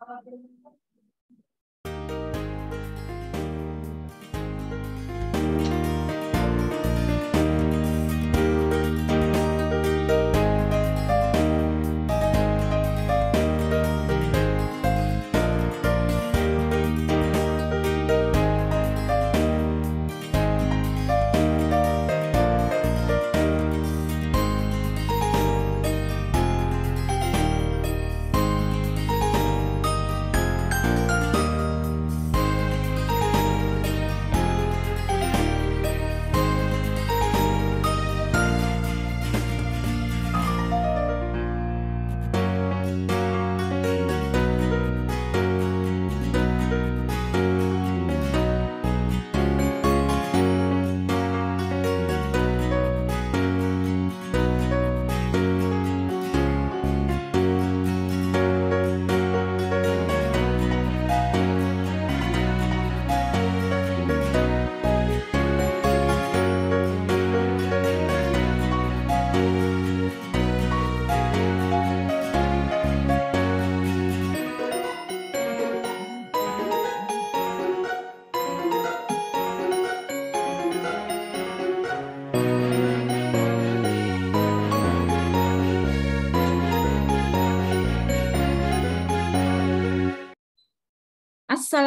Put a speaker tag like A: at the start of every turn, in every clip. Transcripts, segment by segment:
A: Apa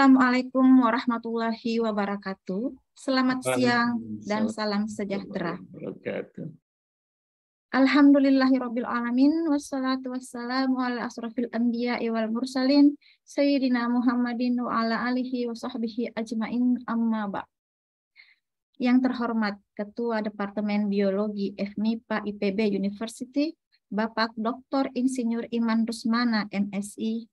A: Assalamualaikum warahmatullahi wabarakatuh. Selamat siang dan salam sejahtera. Alhamdulillahirabbil alamin wassalatu wassalamu ala asrofil anbiya wal mursalin sayyidina Muhammadin wa ala alihi wa sahbihi ajmain amma ba. Yang terhormat Ketua Departemen Biologi FMIPA IPB University, Bapak Dr. Insinyur Iman Rusmana, MSI.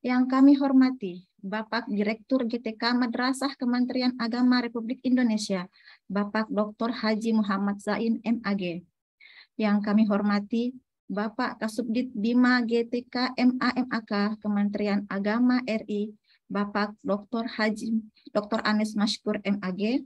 A: Yang kami hormati Bapak Direktur GTK Madrasah Kementerian Agama Republik Indonesia, Bapak Dr. Haji Muhammad Zain MAG. Yang kami hormati Bapak Kasubdit Bima GTK MAMAK Kementerian Agama RI, Bapak Dr. Haji Dr. Anis Mashkur MAG.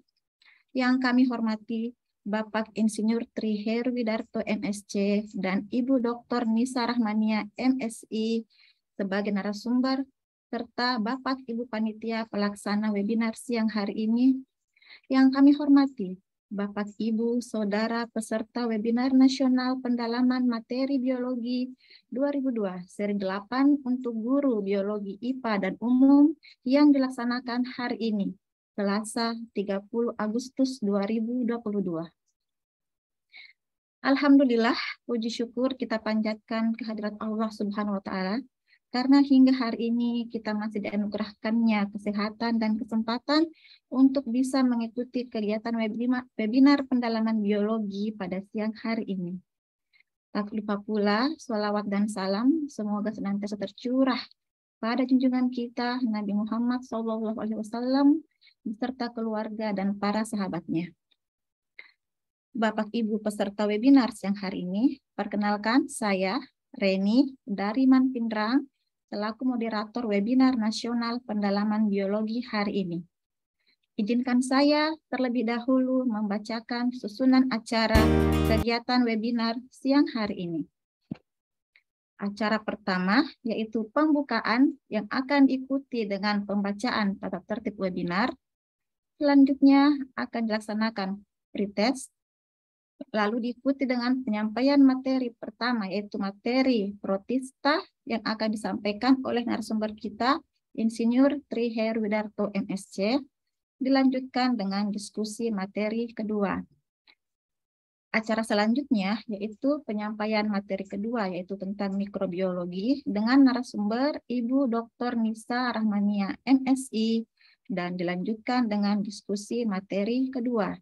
A: Yang kami hormati Bapak Insinyur Tri Herwidarto MSC dan Ibu Dr. Nisa Rahmania MSI sebagai narasumber serta Bapak Ibu Panitia Pelaksana webinar siang hari ini yang kami hormati, Bapak Ibu, Saudara peserta webinar nasional pendalaman materi biologi 2002 seri 8 untuk guru biologi IPA dan umum yang dilaksanakan hari ini, Selasa 30 Agustus 2022. Alhamdulillah, puji syukur kita panjatkan kehadirat Allah Subhanahu wa taala karena hingga hari ini kita masih dianugerahkannya kesehatan dan kesempatan untuk bisa mengikuti kegiatan webinar pendalaman biologi pada siang hari ini. Tak lupa pula, salawat dan salam semoga senantiasa tercurah pada junjungan kita Nabi Muhammad SAW beserta keluarga dan para sahabatnya. Bapak Ibu peserta webinar siang hari ini, perkenalkan saya Reni dari Manpindrang selaku moderator webinar nasional pendalaman biologi hari ini. Izinkan saya terlebih dahulu membacakan susunan acara kegiatan webinar siang hari ini. Acara pertama yaitu pembukaan yang akan diikuti dengan pembacaan tata tertib webinar. Selanjutnya akan dilaksanakan pretest lalu diikuti dengan penyampaian materi pertama yaitu materi protista yang akan disampaikan oleh narasumber kita Insinyur Tri Herwidarto MSC dilanjutkan dengan diskusi materi kedua. Acara selanjutnya yaitu penyampaian materi kedua yaitu tentang mikrobiologi dengan narasumber Ibu Dr. Nisa Rahmania MSI dan dilanjutkan dengan diskusi materi kedua.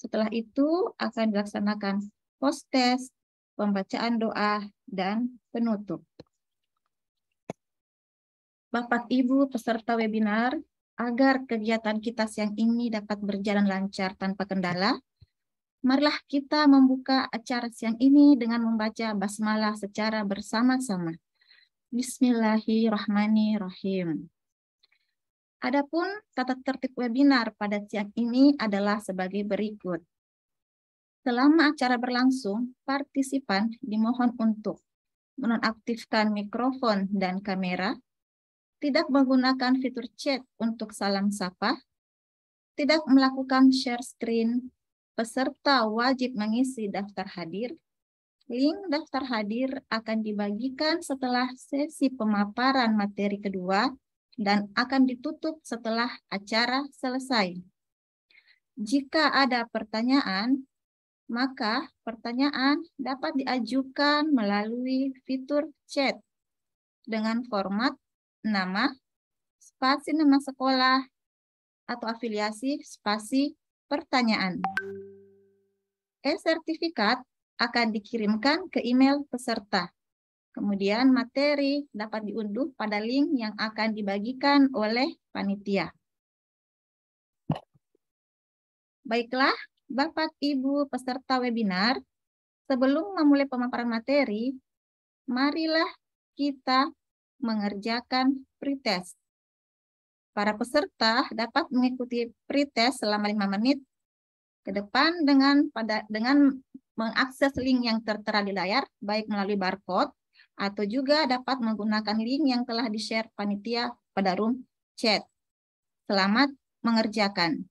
A: Setelah itu akan dilaksanakan post test, pembacaan doa, dan penutup. Bapak Ibu peserta webinar, agar kegiatan kita siang ini dapat berjalan lancar tanpa kendala, marilah kita membuka acara siang ini dengan membaca basmalah secara bersama-sama. Bismillahirrahmanirrahim. Adapun tata tertib webinar pada siang ini adalah sebagai berikut. Selama acara berlangsung, partisipan dimohon untuk menonaktifkan mikrofon dan kamera, tidak menggunakan fitur chat untuk salam sapa, tidak melakukan share screen, peserta wajib mengisi daftar hadir. Link daftar hadir akan dibagikan setelah sesi pemaparan materi kedua dan akan ditutup setelah acara selesai. Jika ada pertanyaan, maka pertanyaan dapat diajukan melalui fitur chat dengan format nama, spasi nama sekolah, atau afiliasi spasi pertanyaan. E-sertifikat akan dikirimkan ke email peserta. Kemudian materi dapat diunduh pada link yang akan dibagikan oleh panitia. Baiklah, Bapak Ibu peserta webinar, sebelum memulai pemaparan materi, marilah kita mengerjakan pretest. Para peserta dapat mengikuti pretest selama lima menit ke depan dengan pada dengan mengakses link yang tertera di layar, baik melalui barcode atau juga dapat menggunakan link yang telah di-share panitia pada room chat. Selamat mengerjakan.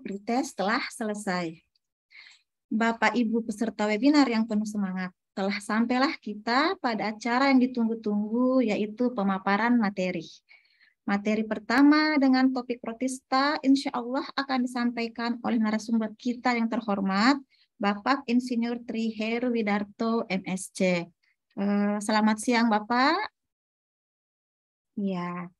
A: Pretest telah selesai. Bapak Ibu peserta webinar yang penuh semangat, telah sampailah kita pada acara yang ditunggu-tunggu yaitu pemaparan materi. Materi pertama dengan topik protista insya Allah akan disampaikan oleh narasumber kita yang terhormat, Bapak Insinyur Tri Heru Widarto, MSc. Eh, selamat siang Bapak. Ya,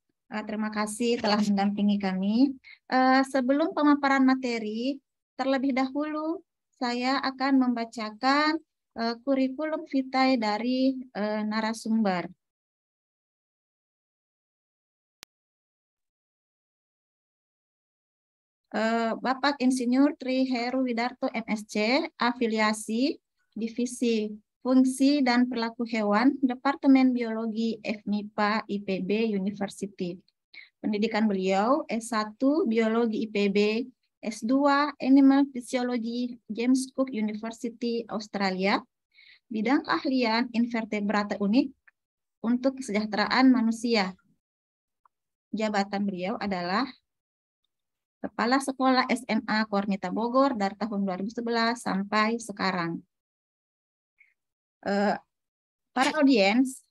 A: terima kasih telah mendampingi kami. Eh, sebelum pemaparan materi, terlebih dahulu saya akan membacakan uh, kurikulum vitae dari uh, narasumber. Bapak Insinyur Tri Heru Widarto MSc, afiliasi Divisi Fungsi dan Perilaku Hewan, Departemen Biologi FMIPA IPB University. Pendidikan beliau S1 Biologi IPB S2 Animal Physiology James Cook University Australia, bidang keahlian invertebrata unik untuk kesejahteraan manusia. Jabatan beliau adalah Kepala Sekolah SMA Kornita Bogor dari tahun 2011 sampai sekarang. Eh, para audiens,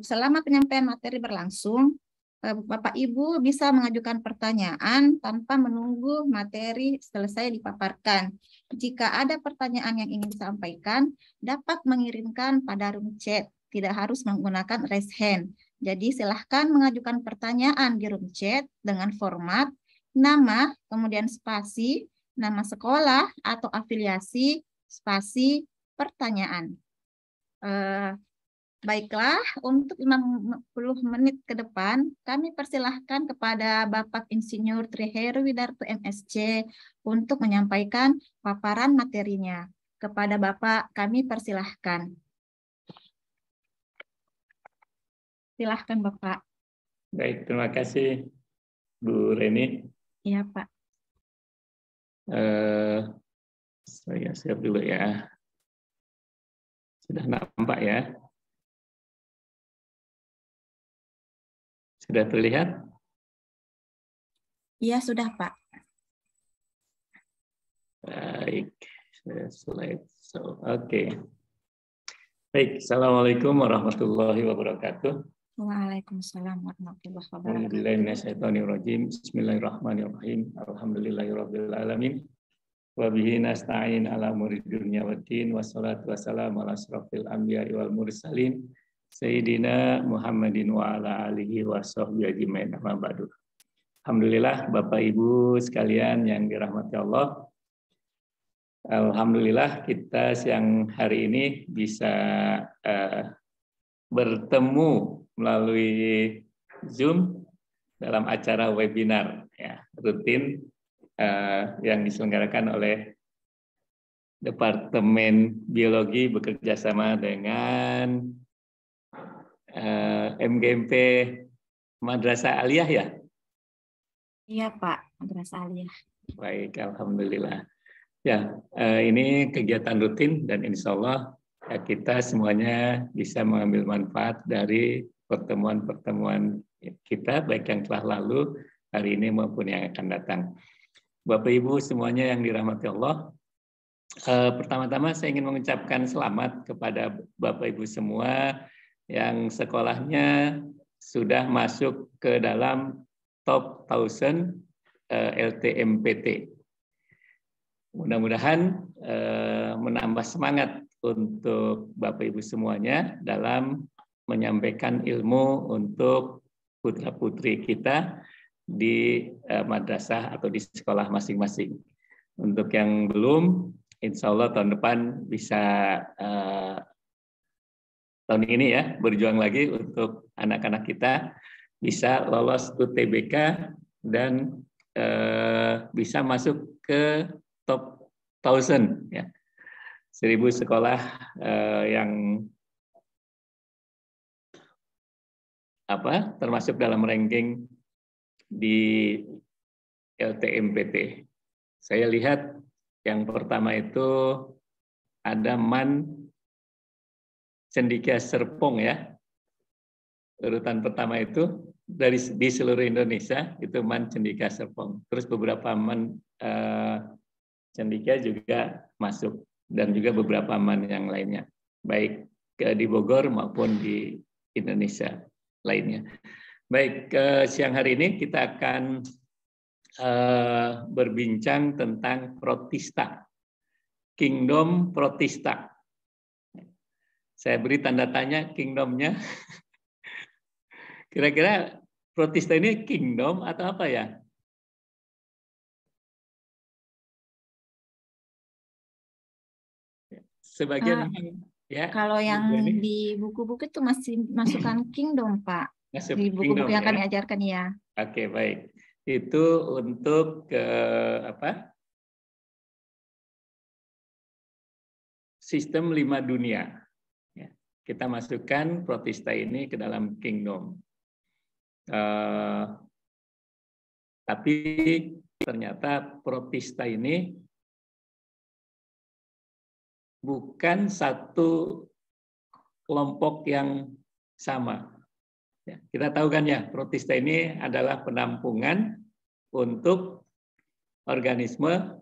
A: selama penyampaian materi berlangsung, Eh, Bapak Ibu bisa mengajukan pertanyaan tanpa menunggu materi selesai dipaparkan. Jika ada pertanyaan yang ingin disampaikan, dapat mengirimkan pada room chat, tidak harus menggunakan raise hand. Jadi silahkan mengajukan pertanyaan di room chat dengan format nama, kemudian spasi, nama sekolah atau afiliasi, spasi, pertanyaan. Eh, Baiklah, untuk 50 menit ke depan, kami persilahkan kepada Bapak Insinyur Triheru Widarto MSC untuk menyampaikan paparan materinya. Kepada Bapak, kami persilahkan. Silahkan Bapak.
B: Baik, terima kasih Bu Reni.
A: Iya Pak.
B: Uh, saya siap dulu ya. Sudah nampak ya? Sudah terlihat?
A: Iya, sudah, Pak.
B: Baik, slide. So, oke. Okay. Baik, Assalamualaikum warahmatullahi wabarakatuh.
A: Waalaikumsalam warahmatullahi wabarakatuh.
B: Bismillahirrahmanirrahim. Alhamdulillahirrahmanirrahim. Wa bihi nasta'in ala murid dunya wa din. Wassalatu wassalamu ala asrafil anbiya wal mursalin. Sayyidina Muhammadin wa ala alihi wa sahbihi ajma'in amma ba'du. Alhamdulillah Bapak Ibu sekalian yang dirahmati Allah. Alhamdulillah kita siang hari ini bisa uh, bertemu melalui Zoom dalam acara webinar ya, rutin uh, yang diselenggarakan oleh Departemen Biologi bekerja sama dengan uh, eh, MGMP Madrasah Aliyah ya?
A: Iya Pak, Madrasah Aliyah.
B: Baik, Alhamdulillah. Ya, uh, ini kegiatan rutin dan insya Allah ya, kita semuanya bisa mengambil manfaat dari pertemuan-pertemuan kita, baik yang telah lalu, hari ini maupun yang akan datang. Bapak Ibu semuanya yang dirahmati Allah, uh, pertama-tama saya ingin mengucapkan selamat kepada Bapak Ibu semua yang sekolahnya sudah masuk ke dalam top 1000 uh, LTMPT. Mudah-mudahan uh, menambah semangat untuk Bapak Ibu semuanya dalam menyampaikan ilmu untuk putra-putri kita di uh, madrasah atau di sekolah masing-masing. Untuk yang belum, insya Allah tahun depan bisa uh, tahun ini ya berjuang lagi untuk anak-anak kita bisa lolos UTBK dan eh, bisa masuk ke top 1000 ya. Seribu sekolah eh, yang apa termasuk dalam ranking di LTMPT. Saya lihat yang pertama itu ada MAN Cendikia Serpong ya. Urutan pertama itu dari di seluruh Indonesia itu Man Cendika Serpong. Terus beberapa man eh, Cendika juga masuk dan juga beberapa aman yang lainnya, baik di Bogor maupun di Indonesia lainnya. Baik, ke siang hari ini kita akan uh, berbincang tentang protista, kingdom protista. Saya beri tanda tanya kingdomnya. Kira-kira protista ini kingdom atau apa ya? Sebagian uh,
A: ya. Kalau yang ini. di buku-buku itu masih masukkan kingdom, Pak. Masuk di buku-buku yang ya? kami ajarkan ya.
B: Oke, baik. Itu untuk ke apa? Sistem lima dunia. Ya. Kita masukkan protista ini ke dalam kingdom. Uh, tapi ternyata protista ini bukan satu kelompok yang sama. Ya, kita tahu kan ya, protista ini adalah penampungan untuk organisme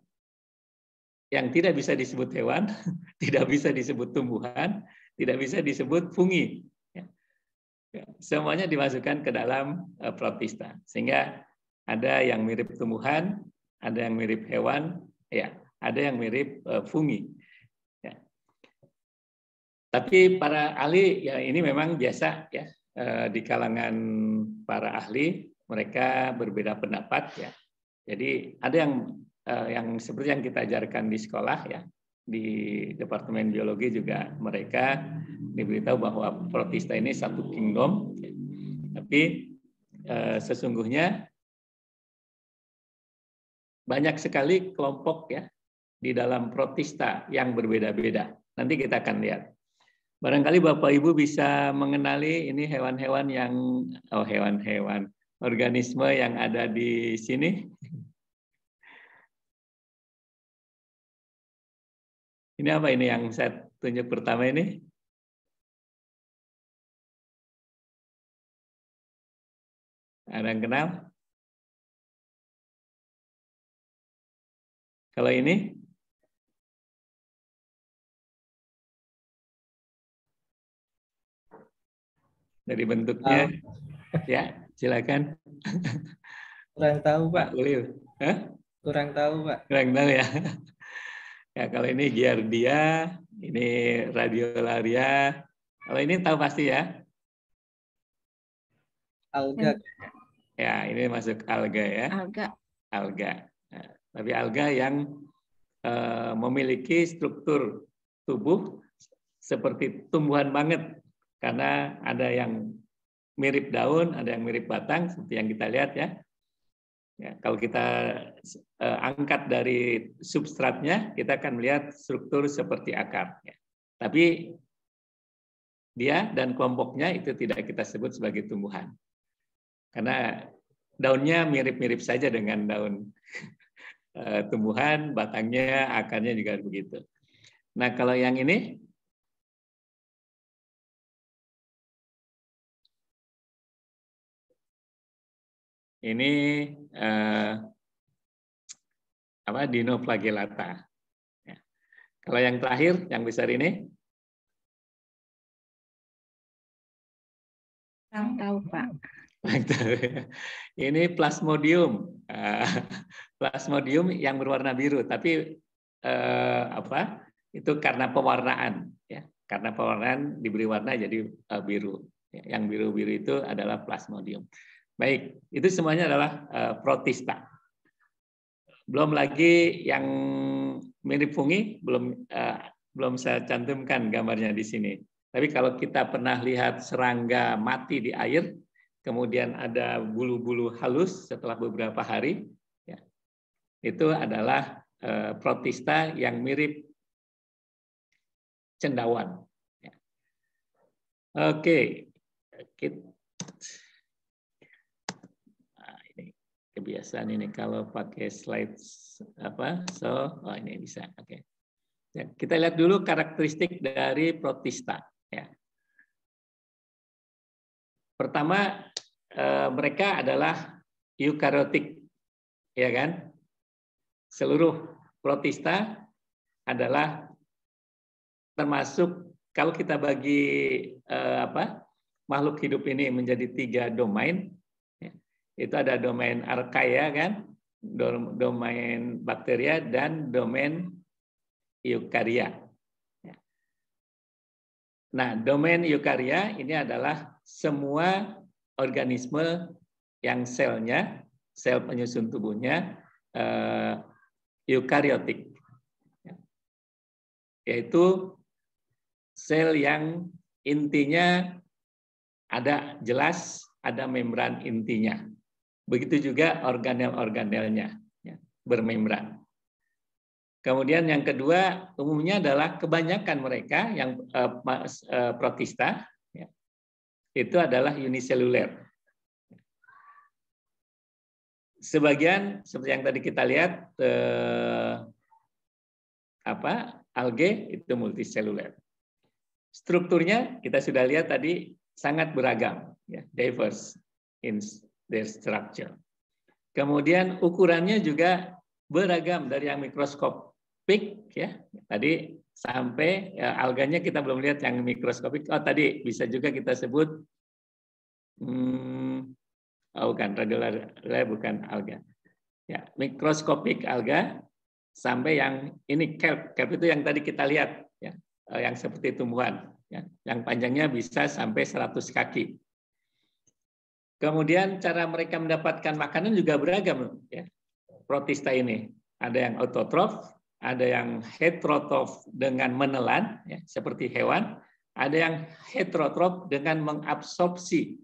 B: yang tidak bisa disebut hewan, tidak bisa disebut tumbuhan, tidak bisa disebut fungi. Ya. Ya, semuanya dimasukkan ke dalam uh, protista. Sehingga ada yang mirip tumbuhan, ada yang mirip hewan, ya, ada yang mirip uh, fungi. Tapi para ahli ya ini memang biasa ya eh, di kalangan para ahli mereka berbeda pendapat ya. Jadi ada yang eh, yang seperti yang kita ajarkan di sekolah ya di departemen biologi juga mereka diberitahu bahwa protista ini satu kingdom. Ya. Tapi eh, sesungguhnya banyak sekali kelompok ya di dalam protista yang berbeda-beda. Nanti kita akan lihat. Barangkali Bapak Ibu bisa mengenali ini hewan-hewan yang oh hewan-hewan organisme yang ada di sini. Ini apa ini yang saya tunjuk pertama ini? Ada yang kenal? Kalau ini? Dari bentuknya. Oh. Ya, silakan.
C: Kurang tahu, Pak.
B: Hah?
C: Kurang tahu, Pak.
B: Kurang tahu ya. Ya, kalau ini giardia, ini radiolaria. Kalau ini tahu pasti ya.
C: Alga.
B: Ya, ini masuk alga ya.
A: Alga.
B: Alga. Nah, tapi alga yang uh, memiliki struktur tubuh seperti tumbuhan banget karena ada yang mirip daun, ada yang mirip batang, seperti yang kita lihat ya. ya kalau kita uh, angkat dari substratnya, kita akan melihat struktur seperti akar. Ya. Tapi dia dan kelompoknya itu tidak kita sebut sebagai tumbuhan. Karena daunnya mirip-mirip saja dengan daun uh, tumbuhan, batangnya, akarnya juga begitu. Nah, kalau yang ini ini eh, apa dinoflagellata. Ya. Kalau yang terakhir, yang besar ini?
A: Yang tahu Pak.
B: Ini plasmodium, uh, plasmodium yang berwarna biru, tapi uh, apa? Itu karena pewarnaan, ya, karena pewarnaan diberi warna jadi uh, biru. Yang biru-biru itu adalah plasmodium. Baik, itu semuanya adalah uh, protista. Belum lagi yang mirip fungi, belum uh, belum saya cantumkan gambarnya di sini. Tapi kalau kita pernah lihat serangga mati di air, kemudian ada bulu-bulu halus setelah beberapa hari, ya, itu adalah uh, protista yang mirip cendawan. Ya. Oke, kita kebiasaan ini. Kalau pakai slide apa? So oh ini bisa. Oke. Okay. ya, kita lihat dulu karakteristik dari protista ya. Pertama eh, mereka adalah eukariotik ya kan? Seluruh protista adalah termasuk kalau kita bagi eh, apa? Makhluk hidup ini menjadi tiga domain, itu ada domain archaea kan, domain bakteria dan domain eukarya. Ya. Nah, domain eukarya ini adalah semua organisme yang selnya, sel penyusun tubuhnya uh, eukariotik. Ya. Yaitu sel yang intinya ada jelas ada membran intinya. Begitu juga organel-organelnya ya, bermembran. Kemudian yang kedua umumnya adalah kebanyakan mereka yang uh, uh, protista ya, itu adalah uniseluler. Sebagian seperti yang tadi kita lihat uh, apa alge itu multiseluler. Strukturnya kita sudah lihat tadi sangat beragam, ya, diverse in their structure. Kemudian ukurannya juga beragam dari yang mikroskopik, ya, tadi sampai ya, alganya kita belum lihat yang mikroskopik. Oh tadi bisa juga kita sebut, hmm, oh bukan regular, bukan alga. Ya, mikroskopik alga sampai yang ini kelp, kelp itu yang tadi kita lihat, ya, yang seperti tumbuhan ya, yang panjangnya bisa sampai 100 kaki. Kemudian cara mereka mendapatkan makanan juga beragam ya. Protista ini ada yang autotrof, ada yang heterotrof dengan menelan ya, seperti hewan, ada yang heterotrof dengan mengabsorpsi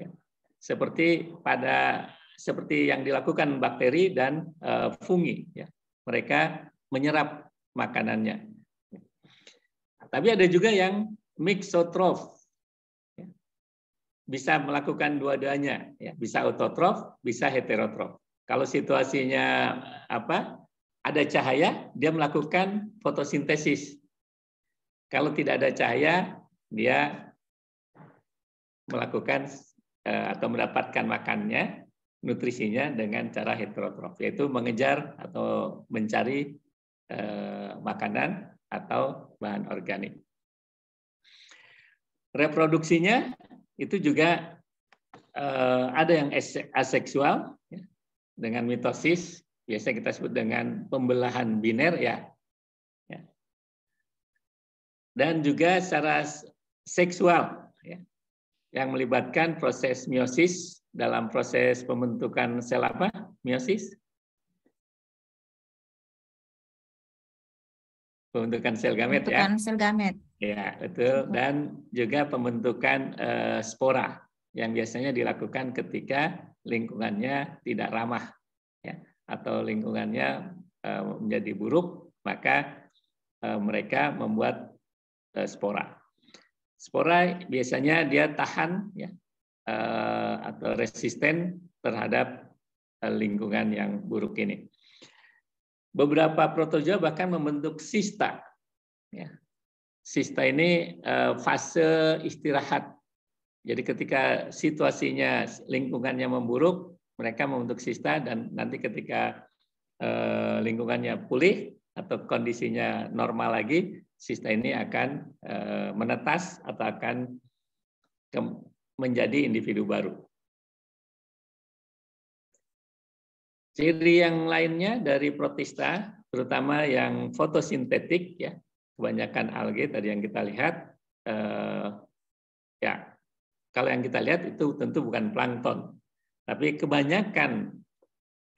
B: ya, seperti pada seperti yang dilakukan bakteri dan uh, fungi ya. Mereka menyerap makanannya. Tapi ada juga yang mixotrof. Bisa melakukan dua-duanya, ya. bisa autotrof, bisa heterotrof. Kalau situasinya apa? Ada cahaya, dia melakukan fotosintesis. Kalau tidak ada cahaya, dia melakukan eh, atau mendapatkan makannya, nutrisinya dengan cara heterotrof, yaitu mengejar atau mencari eh, makanan atau bahan organik. Reproduksinya itu juga eh, ada yang aseksual ya, dengan mitosis, biasa kita sebut dengan pembelahan biner ya. ya. Dan juga secara seksual ya, yang melibatkan proses meiosis dalam proses pembentukan sel apa? Meiosis pembentukan sel gamet ya.
A: Pembentukan sel gamet.
B: Ya, betul. Dan juga pembentukan uh, spora yang biasanya dilakukan ketika lingkungannya tidak ramah ya atau lingkungannya uh, menjadi buruk, maka uh, mereka membuat uh, spora. Spora biasanya dia tahan ya uh, atau resisten terhadap uh, lingkungan yang buruk ini. Beberapa protozoa bahkan membentuk sista. Ya. Sista ini eh, fase istirahat. Jadi ketika situasinya lingkungannya memburuk, mereka membentuk sista dan nanti ketika eh, lingkungannya pulih atau kondisinya normal lagi, sista ini akan eh, menetas atau akan menjadi individu baru. Ciri yang lainnya dari protista, terutama yang fotosintetik, ya, kebanyakan alge tadi yang kita lihat, eh, ya, kalau yang kita lihat itu tentu bukan plankton, tapi kebanyakan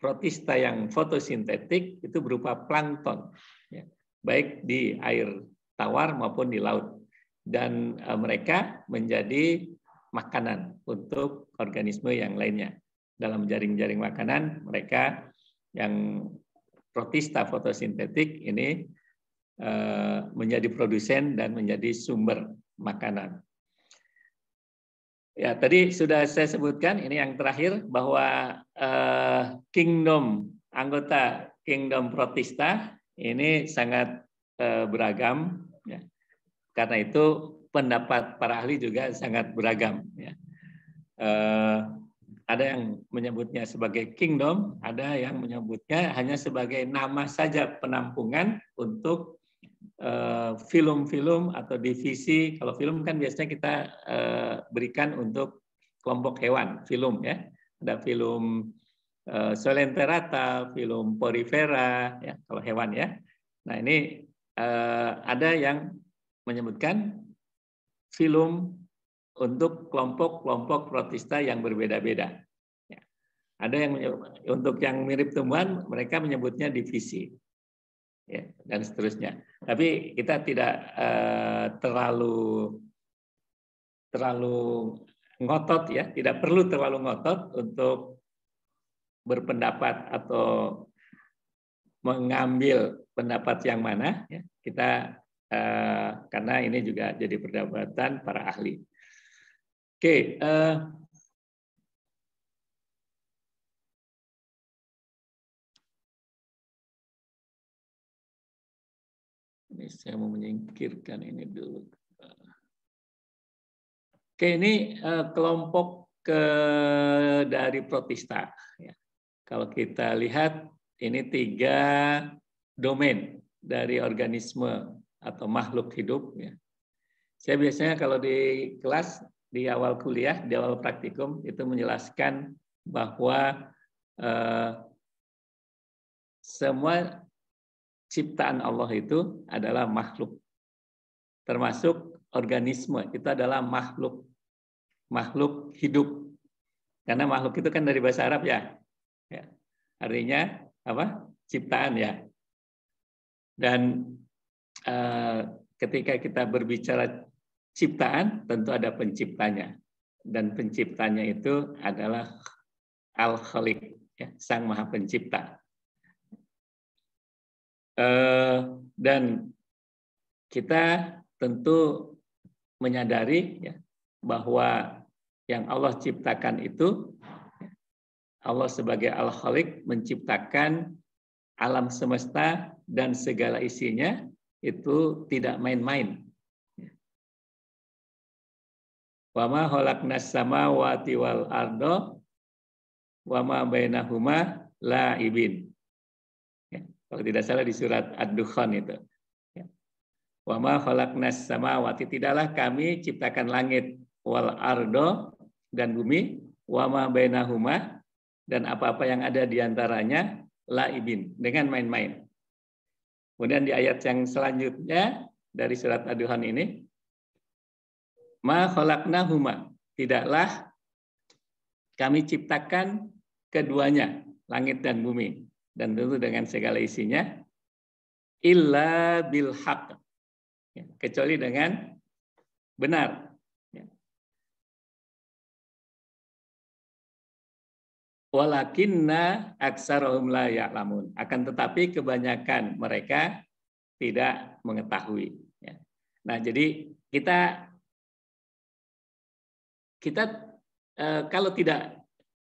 B: protista yang fotosintetik itu berupa plankton, ya, baik di air tawar maupun di laut, dan eh, mereka menjadi makanan untuk organisme yang lainnya dalam jaring-jaring makanan mereka yang protista fotosintetik ini eh, menjadi produsen dan menjadi sumber makanan. Ya, tadi sudah saya sebutkan ini yang terakhir bahwa eh, kingdom anggota kingdom protista ini sangat eh, beragam ya. Karena itu pendapat para ahli juga sangat beragam ya. Ada yang menyebutnya sebagai kingdom, ada yang menyebutnya hanya sebagai nama saja penampungan untuk eh, film-film atau divisi. Kalau film kan biasanya kita eh, berikan untuk kelompok hewan, film ya. Ada film uh, Solenterata, film Porifera, ya kalau hewan ya. Nah ini ada yang menyebutkan film untuk kelompok-kelompok protista yang berbeda-beda. Ya. Ada yang untuk yang mirip tumbuhan mereka menyebutnya divisi, ya, dan seterusnya. Tapi kita tidak uh, terlalu terlalu ngotot ya, tidak perlu terlalu ngotot untuk berpendapat atau mengambil pendapat yang mana. Ya. Kita uh, karena ini juga jadi perdebatan para ahli. Oke, uh, ini saya mau menyingkirkan ini dulu. Oke, ini uh, kelompok ke dari protista. Ya. Kalau kita lihat ini tiga domain dari organisme atau makhluk hidup. Ya. Saya biasanya kalau di kelas di awal kuliah, di awal praktikum itu menjelaskan bahwa eh, semua ciptaan Allah itu adalah makhluk. Termasuk organisme, itu adalah makhluk. Makhluk hidup. Karena makhluk itu kan dari bahasa Arab ya. ya. Artinya apa? Ciptaan ya. Dan eh, ketika kita berbicara ciptaan tentu ada penciptanya. Dan penciptanya itu adalah al khaliq ya, sang maha pencipta. Eh, dan kita tentu menyadari ya, bahwa yang Allah ciptakan itu Allah sebagai al khaliq menciptakan alam semesta dan segala isinya itu tidak main-main Wa ma khalaqnas samawati wal ardo wa ma bainahuma laibin. Ya, kalau tidak salah di surat Ad-Dukhan itu. Ya. Wa ma khalaqnas samawati tidaklah kami ciptakan langit wal ardo dan bumi wa ma bainahuma dan apa-apa yang ada di antaranya laibin dengan main-main. Kemudian di ayat yang selanjutnya dari surat Ad-Duhan ini ma khalaqnahuma. Tidaklah kami ciptakan keduanya langit dan bumi. Dan tentu dengan segala isinya illa bil haq. Ya, kecuali dengan benar. Ya. walakinna aksarahum la ya'lamun. Akan tetapi kebanyakan mereka tidak mengetahui. Ya. nah jadi kita kita eh, kalau tidak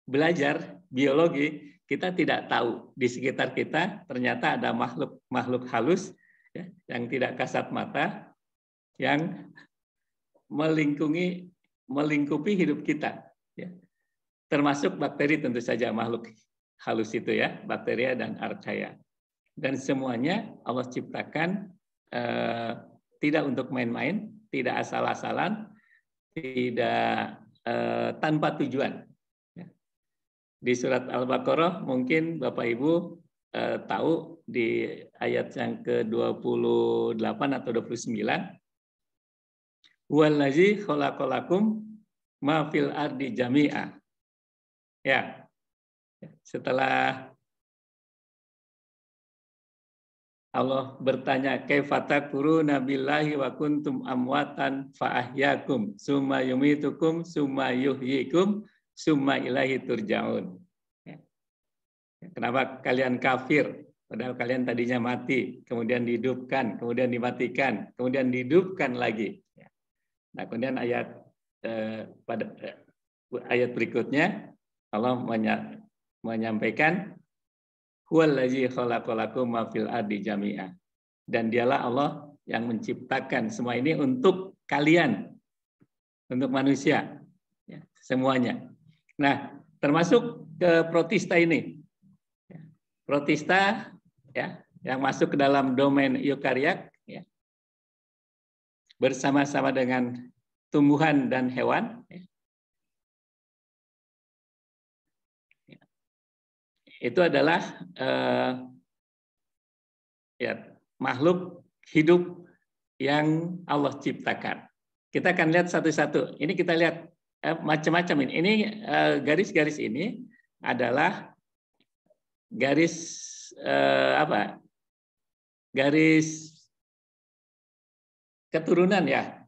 B: belajar biologi, kita tidak tahu di sekitar kita ternyata ada makhluk makhluk halus ya, yang tidak kasat mata yang melingkungi melingkupi hidup kita ya. termasuk bakteri tentu saja makhluk halus itu ya bakteria dan archaea dan semuanya Allah ciptakan eh, tidak untuk main-main tidak asal-asalan tidak Eh, tanpa tujuan. Ya. Di surat Al-Baqarah mungkin Bapak Ibu eh, tahu di ayat yang ke-28 atau 29 Wallazi khalaqalakum ma fil ardi jami'a. Ya. Setelah Allah bertanya kaifata kuru nabillahi wa kuntum amwatan fa ahyakum summa yumitukum summa yuhyikum summa ilahi turjaun. Ya. Kenapa kalian kafir? Padahal kalian tadinya mati, kemudian dihidupkan, kemudian dimatikan, kemudian dihidupkan lagi. Ya. Nah, kemudian ayat eh, pada eh, ayat berikutnya Allah menyampaikan Huwallazi khalaqalakum ma fil ardi jami'a. Dan dialah Allah yang menciptakan semua ini untuk kalian, untuk manusia, ya, semuanya. Nah, termasuk ke protista ini. Protista ya yang masuk ke dalam domain eukariot ya, bersama-sama dengan tumbuhan dan hewan. Ya. Itu adalah eh, ya makhluk hidup yang Allah ciptakan. Kita akan lihat satu-satu. Ini kita lihat eh, macam-macam ini. Ini eh, garis-garis ini adalah garis eh, apa? Garis keturunan ya.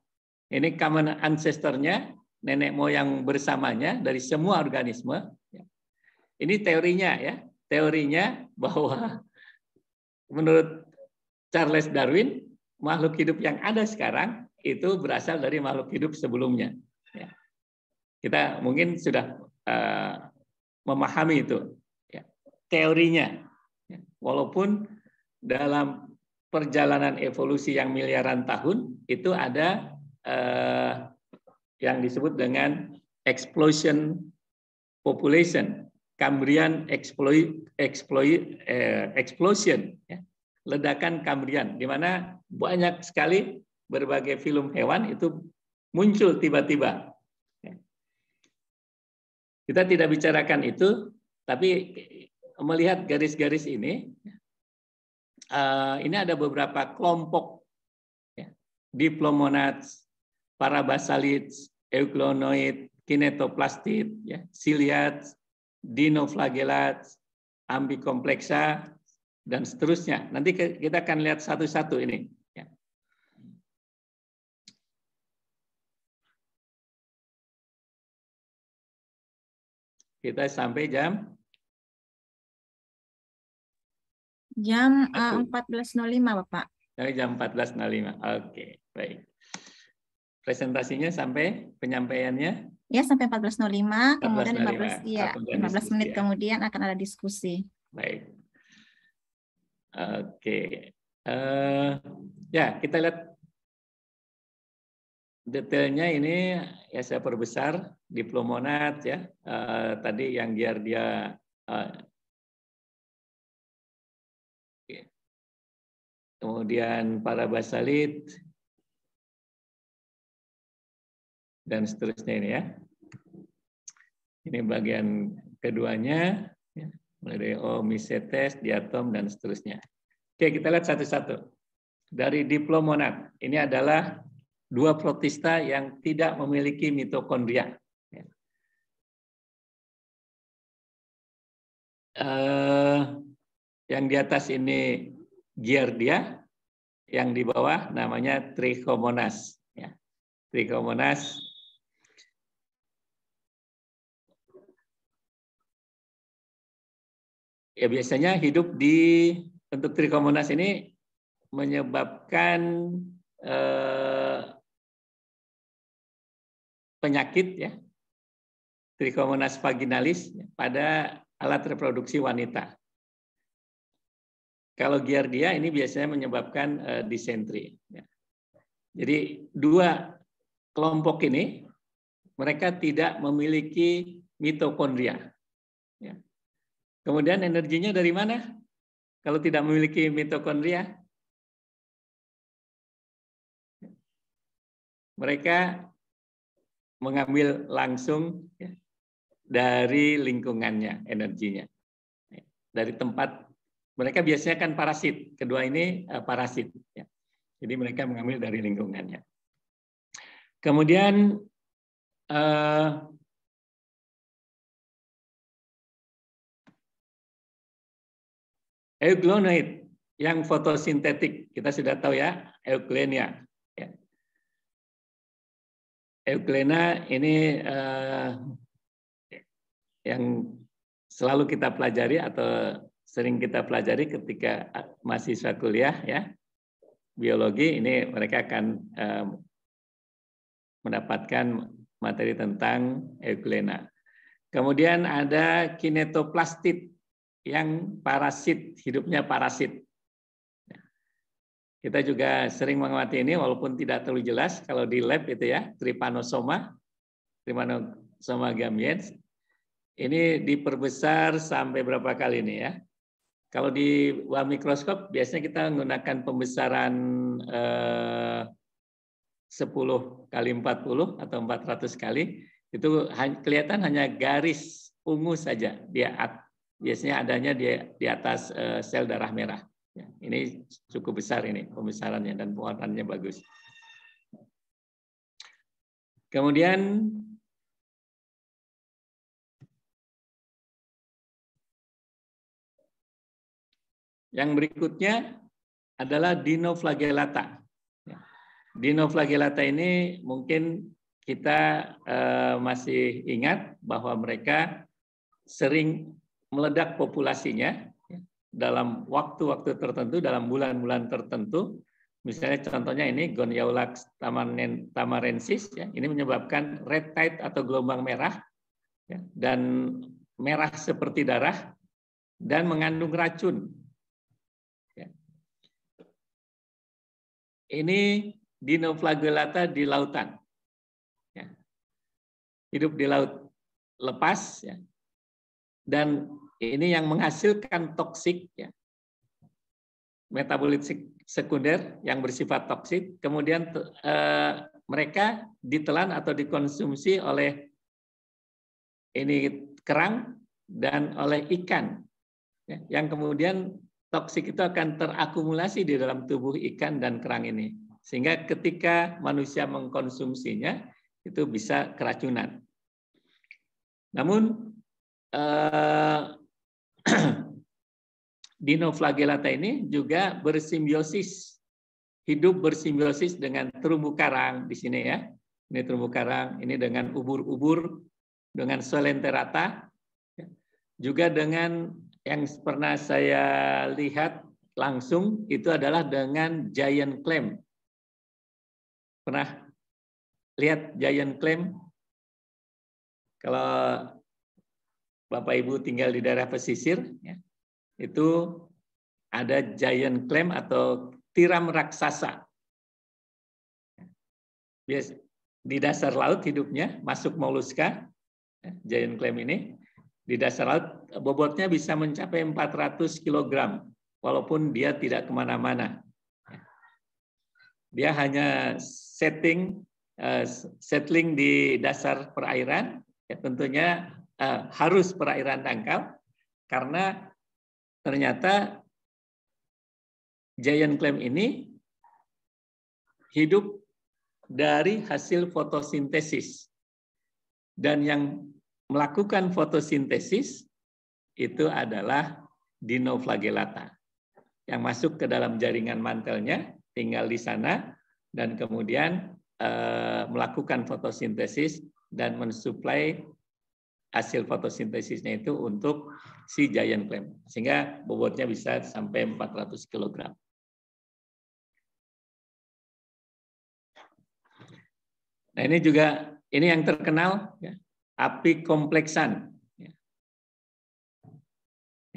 B: Ini common ancestornya, nenek moyang bersamanya dari semua organisme. Ini teorinya ya. Teorinya bahwa menurut Charles Darwin, makhluk hidup yang ada sekarang itu berasal dari makhluk hidup sebelumnya. Ya. Kita mungkin sudah uh, memahami itu ya. teorinya, ya. walaupun dalam perjalanan evolusi yang miliaran tahun itu ada uh, yang disebut dengan explosion population, Cambrian exploit, exploit, eh, explosion, ya. ledakan Cambrian, di mana banyak sekali berbagai film hewan itu muncul tiba-tiba. Ya. Kita tidak bicarakan itu, tapi melihat garis-garis ini, uh, ini ada beberapa kelompok ya, diplomonats, parabasalids, euglonoid, kinetoplastid, ya, ciliat, dinoflagellat, ambikompleksa, dan seterusnya. Nanti kita akan lihat satu-satu ini. Ya. Kita sampai jam
A: jam uh, 14.05 Bapak.
B: Sampai jam 14.05. Oke, baik. Presentasinya sampai penyampaiannya?
A: Ya, sampai 14.05, kemudian 15 ya, 15 menit ya. kemudian akan ada diskusi.
B: Baik. Oke, uh, ya kita lihat detailnya ini ya saya perbesar diplomonat ya uh, tadi yang giardia uh, kemudian para basalit dan seterusnya ini ya. Ini bagian keduanya. Ya mulai omisetes, diatom, dan seterusnya. Oke, kita lihat satu-satu. Dari diplomonat, ini adalah dua protista yang tidak memiliki mitokondria. Uh, yang di atas ini giardia, yang di bawah namanya trichomonas. Ya. Trichomonas ya biasanya hidup di untuk trikomonas ini menyebabkan eh, penyakit ya trikomonas vaginalis pada alat reproduksi wanita. Kalau giardia ini biasanya menyebabkan eh, disentri. Ya. Jadi dua kelompok ini mereka tidak memiliki mitokondria. Kemudian energinya dari mana? Kalau tidak memiliki mitokondria, mereka mengambil langsung ya, dari lingkungannya energinya. Dari tempat mereka biasanya kan parasit. Kedua ini uh, parasit. Ya. Jadi mereka mengambil dari lingkungannya. Kemudian uh, Euglonoid yang fotosintetik kita sudah tahu ya euglenia. Ya. Euglena ini uh, yang selalu kita pelajari atau sering kita pelajari ketika mahasiswa kuliah ya biologi ini mereka akan uh, mendapatkan materi tentang euglena. Kemudian ada kinetoplastid yang parasit, hidupnya parasit. Kita juga sering mengamati ini walaupun tidak terlalu jelas kalau di lab itu ya, Trypanosoma, Trypanosoma gamiens. ini diperbesar sampai berapa kali nih ya? Kalau di bawah mikroskop biasanya kita menggunakan pembesaran eh, 10 kali 40 atau 400 kali. Itu kelihatan hanya garis ungu saja. Dia biasanya adanya di, di atas eh, sel darah merah. Ya, ini cukup besar ini pembesarannya dan pewarnaannya bagus. Kemudian Yang berikutnya adalah dinoflagellata. Ya. Dinoflagellata ini mungkin kita eh, masih ingat bahwa mereka sering meledak populasinya ya, dalam waktu-waktu tertentu, dalam bulan-bulan tertentu. Misalnya contohnya ini Goniaulax tamarensis, ya, ini menyebabkan red tide atau gelombang merah, ya, dan merah seperti darah, dan mengandung racun ini dinoflagellata di lautan. Ya. Hidup di laut lepas, ya. Dan ini yang menghasilkan toksik, ya. metabolit sekunder yang bersifat toksik, kemudian eh, mereka ditelan atau dikonsumsi oleh ini kerang dan oleh ikan, ya, yang kemudian toksik itu akan terakumulasi di dalam tubuh ikan dan kerang ini. Sehingga ketika manusia mengkonsumsinya, itu bisa keracunan. Namun, eh, dinoflagellata ini juga bersimbiosis, hidup bersimbiosis dengan terumbu karang di sini ya. Ini terumbu karang, ini dengan ubur-ubur, dengan solenterata, ya. juga dengan yang pernah saya lihat langsung itu adalah dengan giant clam. Pernah lihat giant clam? Kalau Bapak Ibu tinggal di daerah pesisir, ya, itu ada giant clam atau tiram raksasa. Bias, di dasar laut hidupnya, masuk moluska, ya, giant clam ini, di dasar laut bobotnya bisa mencapai 400 kg walaupun dia tidak ke mana-mana. Dia hanya setting uh, settling di dasar perairan, ya tentunya uh, harus perairan dangkal karena ternyata giant clam ini hidup dari hasil fotosintesis. Dan yang melakukan fotosintesis itu adalah dinoflagellata yang masuk ke dalam jaringan mantelnya, tinggal di sana dan kemudian eh, melakukan fotosintesis dan mensuplai hasil fotosintesisnya itu untuk si giant clam sehingga bobotnya bisa sampai 400 kg. Nah ini juga ini yang terkenal ya, api kompleksan. Ya.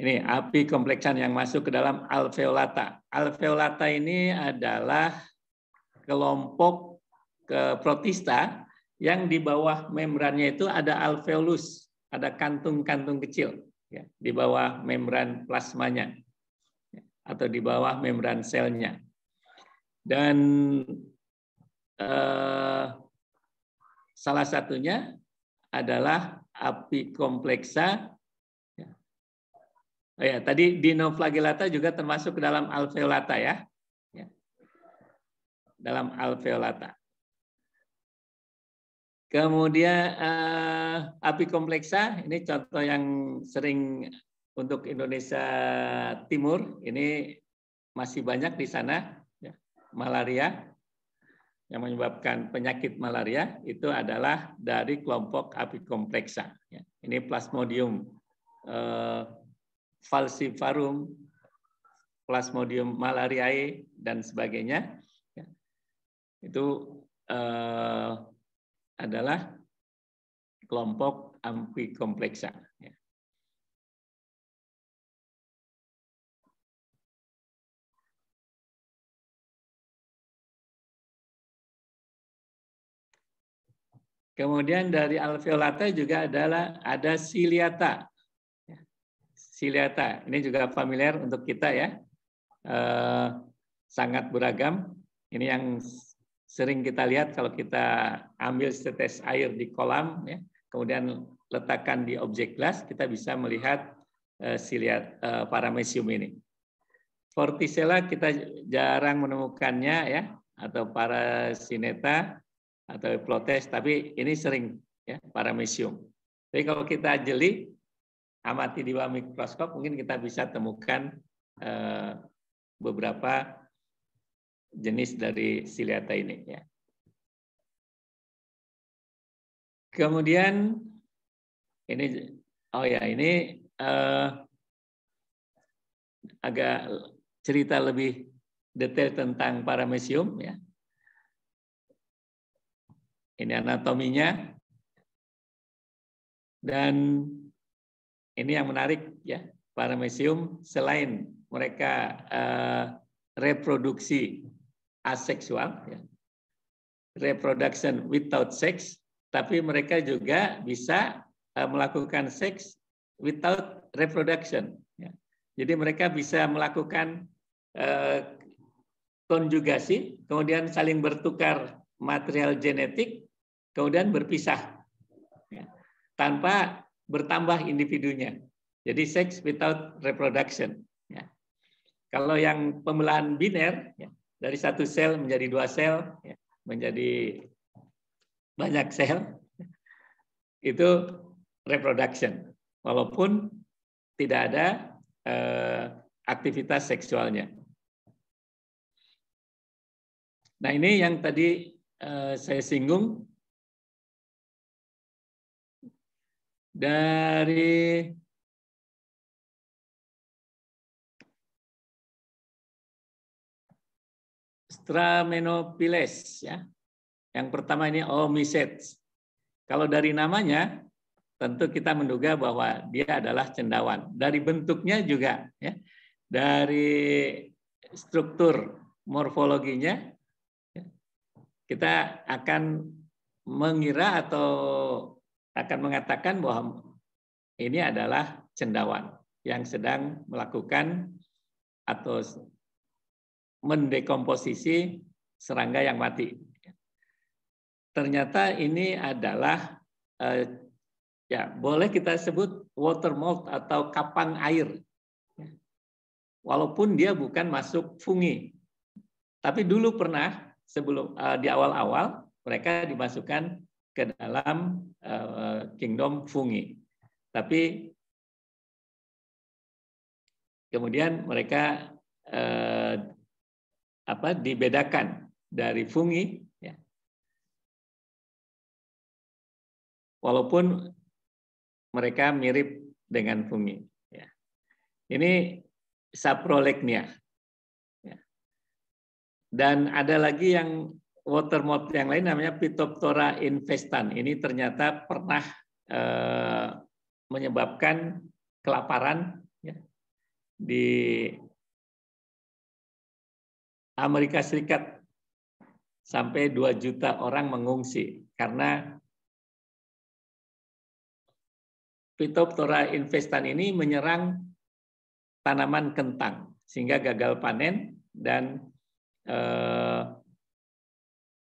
B: Ini api kompleksan yang masuk ke dalam alveolata. Alveolata ini adalah kelompok ke protista yang di bawah membrannya itu ada alveolus, ada kantung-kantung kecil ya, di bawah membran plasmanya ya, atau di bawah membran selnya. Dan eh, salah satunya adalah api kompleksa. Ya. Oh ya, tadi dinoflagellata juga termasuk dalam alveolata ya. ya. Dalam alveolata. Kemudian eh, api kompleksa, ini contoh yang sering untuk Indonesia Timur, ini masih banyak di sana, ya. malaria, yang menyebabkan penyakit malaria itu adalah dari kelompok apikompleksa. Ya. Ini Plasmodium eh, falciparum, Plasmodium malariae dan sebagainya. Ya. Itu eh, adalah kelompok apikompleksa. Ya. Kemudian dari alveolata juga adalah ada ciliata. Ciliata, ini juga familiar untuk kita ya. Eh, sangat beragam. Ini yang sering kita lihat kalau kita ambil setes air di kolam, ya, kemudian letakkan di objek gelas, kita bisa melihat eh, siliat eh, paramecium ini. Vorticella kita jarang menemukannya ya, atau parasineta atau plotes, tapi ini sering ya paramecium. Tapi kalau kita jeli, amati di bawah mikroskop, mungkin kita bisa temukan eh, beberapa jenis dari siliata ini ya. Kemudian ini oh ya ini uh, agak cerita lebih detail tentang paramecium ya. Ini anatominya dan ini yang menarik ya paramecium selain mereka uh, reproduksi aseksual, ya. reproduction without sex, tapi mereka juga bisa uh, melakukan seks without reproduction. Ya. Jadi mereka bisa melakukan uh, konjugasi, kemudian saling bertukar material genetik, kemudian berpisah ya. tanpa bertambah individunya. Jadi seks without reproduction. Ya. Kalau yang pembelahan biner, ya, dari satu sel menjadi dua sel, ya, menjadi banyak sel, itu reproduction. Walaupun tidak ada eh, aktivitas seksualnya. Nah ini yang tadi eh, saya singgung dari Stramenopiles ya. Yang pertama ini Omicets. Kalau dari namanya tentu kita menduga bahwa dia adalah cendawan. Dari bentuknya juga ya. Dari struktur morfologinya ya, kita akan mengira atau akan mengatakan bahwa ini adalah cendawan yang sedang melakukan atau mendekomposisi serangga yang mati. Ternyata ini adalah eh, ya boleh kita sebut water mold atau kapang air. Walaupun dia bukan masuk fungi. Tapi dulu pernah sebelum eh, di awal-awal mereka dimasukkan ke dalam eh, kingdom fungi. Tapi kemudian mereka apa dibedakan dari fungi ya. Walaupun mereka mirip dengan fungi ya. Ini saprolegnia. Ya. Dan ada lagi yang water moth yang lain namanya Phytophthora infestan. Ini ternyata pernah eh, menyebabkan kelaparan ya, di Amerika Serikat sampai 2 juta orang mengungsi karena Phytophthora infestan ini menyerang tanaman kentang sehingga gagal panen dan uh,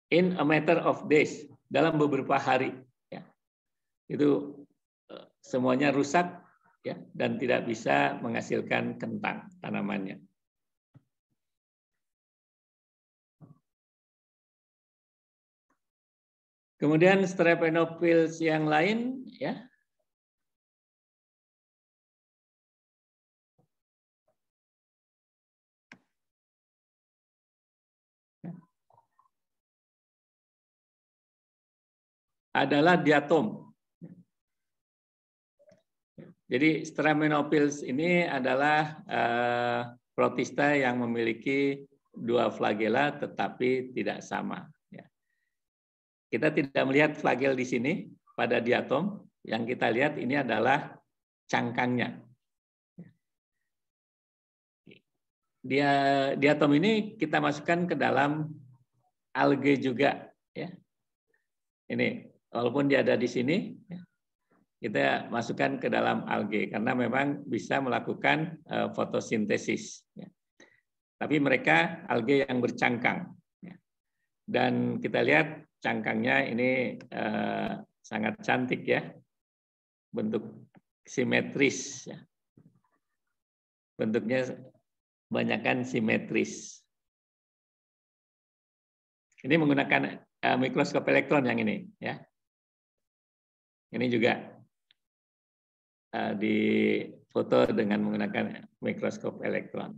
B: in a matter of days dalam beberapa hari ya, itu uh, semuanya rusak ya dan tidak bisa menghasilkan kentang tanamannya. Kemudian strepenophils yang lain ya. adalah diatom. Jadi Streptococcus ini adalah uh, protista yang memiliki dua flagela tetapi tidak sama. Kita tidak melihat flagel di sini pada diatom. Yang kita lihat ini adalah cangkangnya. Dia diatom ini kita masukkan ke dalam alge juga ya. Ini walaupun dia ada di sini, ya, kita masukkan ke dalam alge karena memang bisa melakukan uh, fotosintesis. Ya. Tapi mereka alge yang bercangkang. Ya. Dan kita lihat cangkangnya ini uh, sangat cantik ya, bentuk simetris. Ya. Bentuknya banyakkan simetris. Ini menggunakan uh, mikroskop elektron yang ini ya. Ini juga uh, foto dengan menggunakan mikroskop elektron.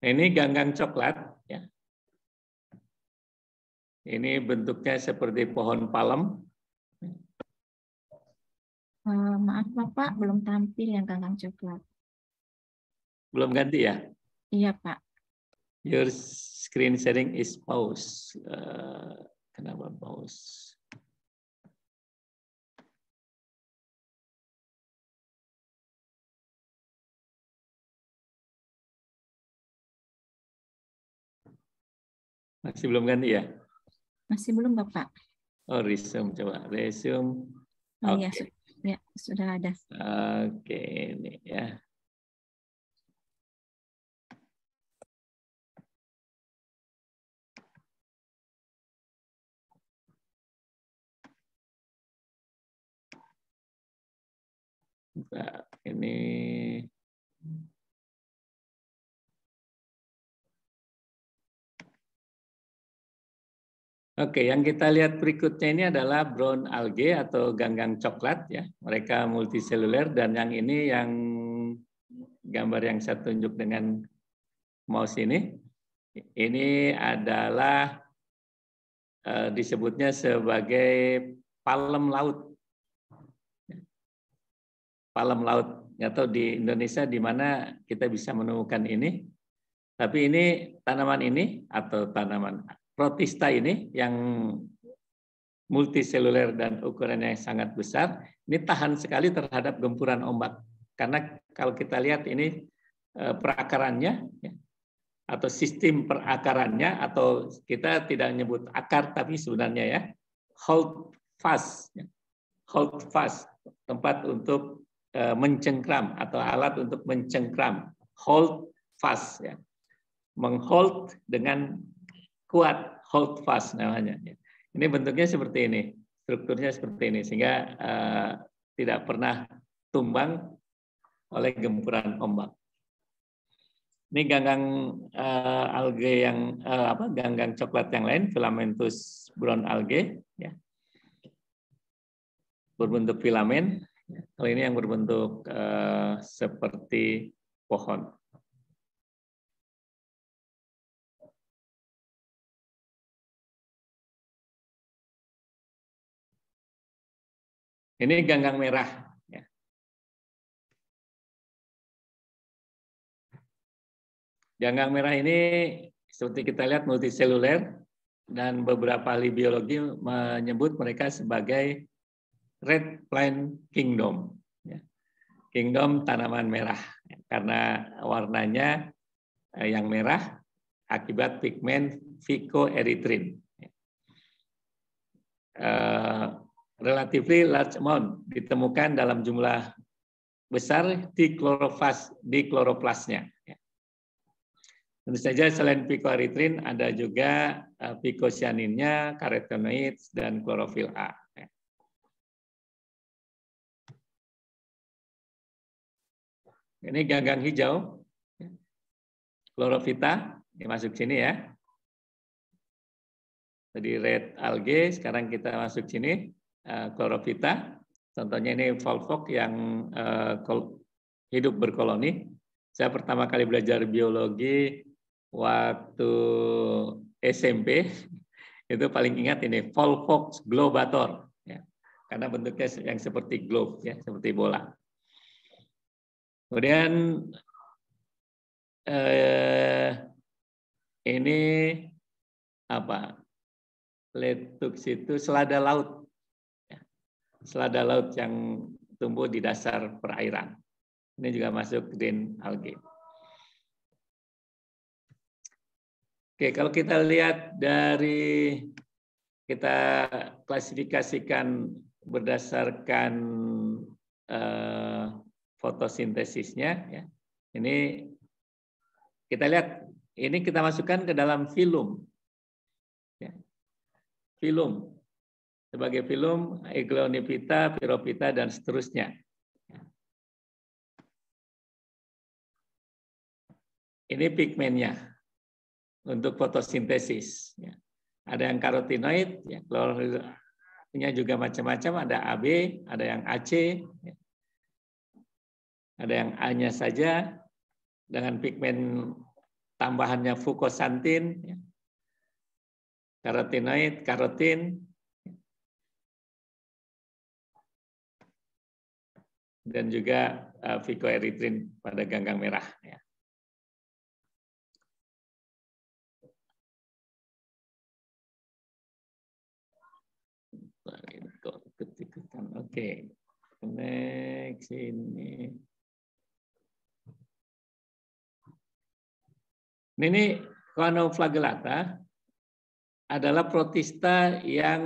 B: Ini ganggang coklat, ya. Ini bentuknya seperti pohon palem.
A: Uh, maaf Bapak, belum tampil yang ganggang coklat.
B: Belum ganti ya?
A: Iya, Pak.
B: Your screen sharing is pause. Uh, kenapa pause? Masih belum ganti ya?
A: Masih belum, Bapak.
B: Oh, resume. Coba resume.
A: Oh okay. iya, ya, sudah ada.
B: Oke, okay, ini ya. Nah, ini Oke, yang kita lihat berikutnya ini adalah brown algae atau ganggang coklat ya. Mereka multiseluler dan yang ini yang gambar yang saya tunjuk dengan mouse ini. Ini adalah eh, disebutnya sebagai palem laut palem laut atau di Indonesia di mana kita bisa menemukan ini. Tapi ini tanaman ini atau tanaman protista ini yang multiseluler dan ukurannya sangat besar, ini tahan sekali terhadap gempuran ombak. Karena kalau kita lihat ini eh, perakarannya ya, atau sistem perakarannya atau kita tidak menyebut akar tapi sebenarnya ya hold fast, ya. hold fast tempat untuk Eh, mencengkram atau alat untuk mencengkram, hold fast ya. Menghold dengan kuat, hold fast namanya. Ya. Ini bentuknya seperti ini, strukturnya seperti ini sehingga uh, tidak pernah tumbang oleh gempuran ombak. Ini ganggang uh, algae yang uh, apa? Ganggang coklat yang lain, filamentus brown algae, ya. berbentuk filamen kalau ini yang berbentuk uh, seperti pohon. Ini ganggang merah. Ya. Ganggang merah ini seperti kita lihat multiseluler dan beberapa ahli biologi menyebut mereka sebagai red plant kingdom. Ya. Kingdom tanaman merah karena warnanya eh, yang merah akibat pigmen phycoerythrin. Uh, relatively large amount ditemukan dalam jumlah besar di klorofas di kloroplasnya. Ya. Tentu saja selain phycoerythrin ada juga uh, phycocyaninnya, carotenoids dan klorofil A. Ini gagang hijau. Chlorophyta, ini masuk sini ya. Tadi red algae, sekarang kita masuk sini. Chlorophyta, eh, contohnya ini volvok yang uh, hidup berkoloni. Saya pertama kali belajar biologi waktu SMP, itu paling ingat ini Volvox globator. Ya. Karena bentuknya yang seperti globe, ya, seperti bola. Kemudian eh, ini apa? Letux itu selada laut. Selada laut yang tumbuh di dasar perairan. Ini juga masuk green algae. Oke, kalau kita lihat dari kita klasifikasikan berdasarkan uh, fotosintesisnya, ya. Ini kita lihat, ini kita masukkan ke dalam filum. Ya. Filum sebagai filum Eglonipita, Piropita, dan seterusnya. Ini pigmennya untuk fotosintesis. Ya. Ada yang karotinoid, ya, juga macam-macam. Ada AB, ada yang AC, ya. ada yang A-nya saja dengan pigmen tambahannya fukosantin, ya. karotinoid, karotin, dan juga uh, pada ganggang merah. Ya. Oke, next ini. Ini Coanoflagellata adalah protista yang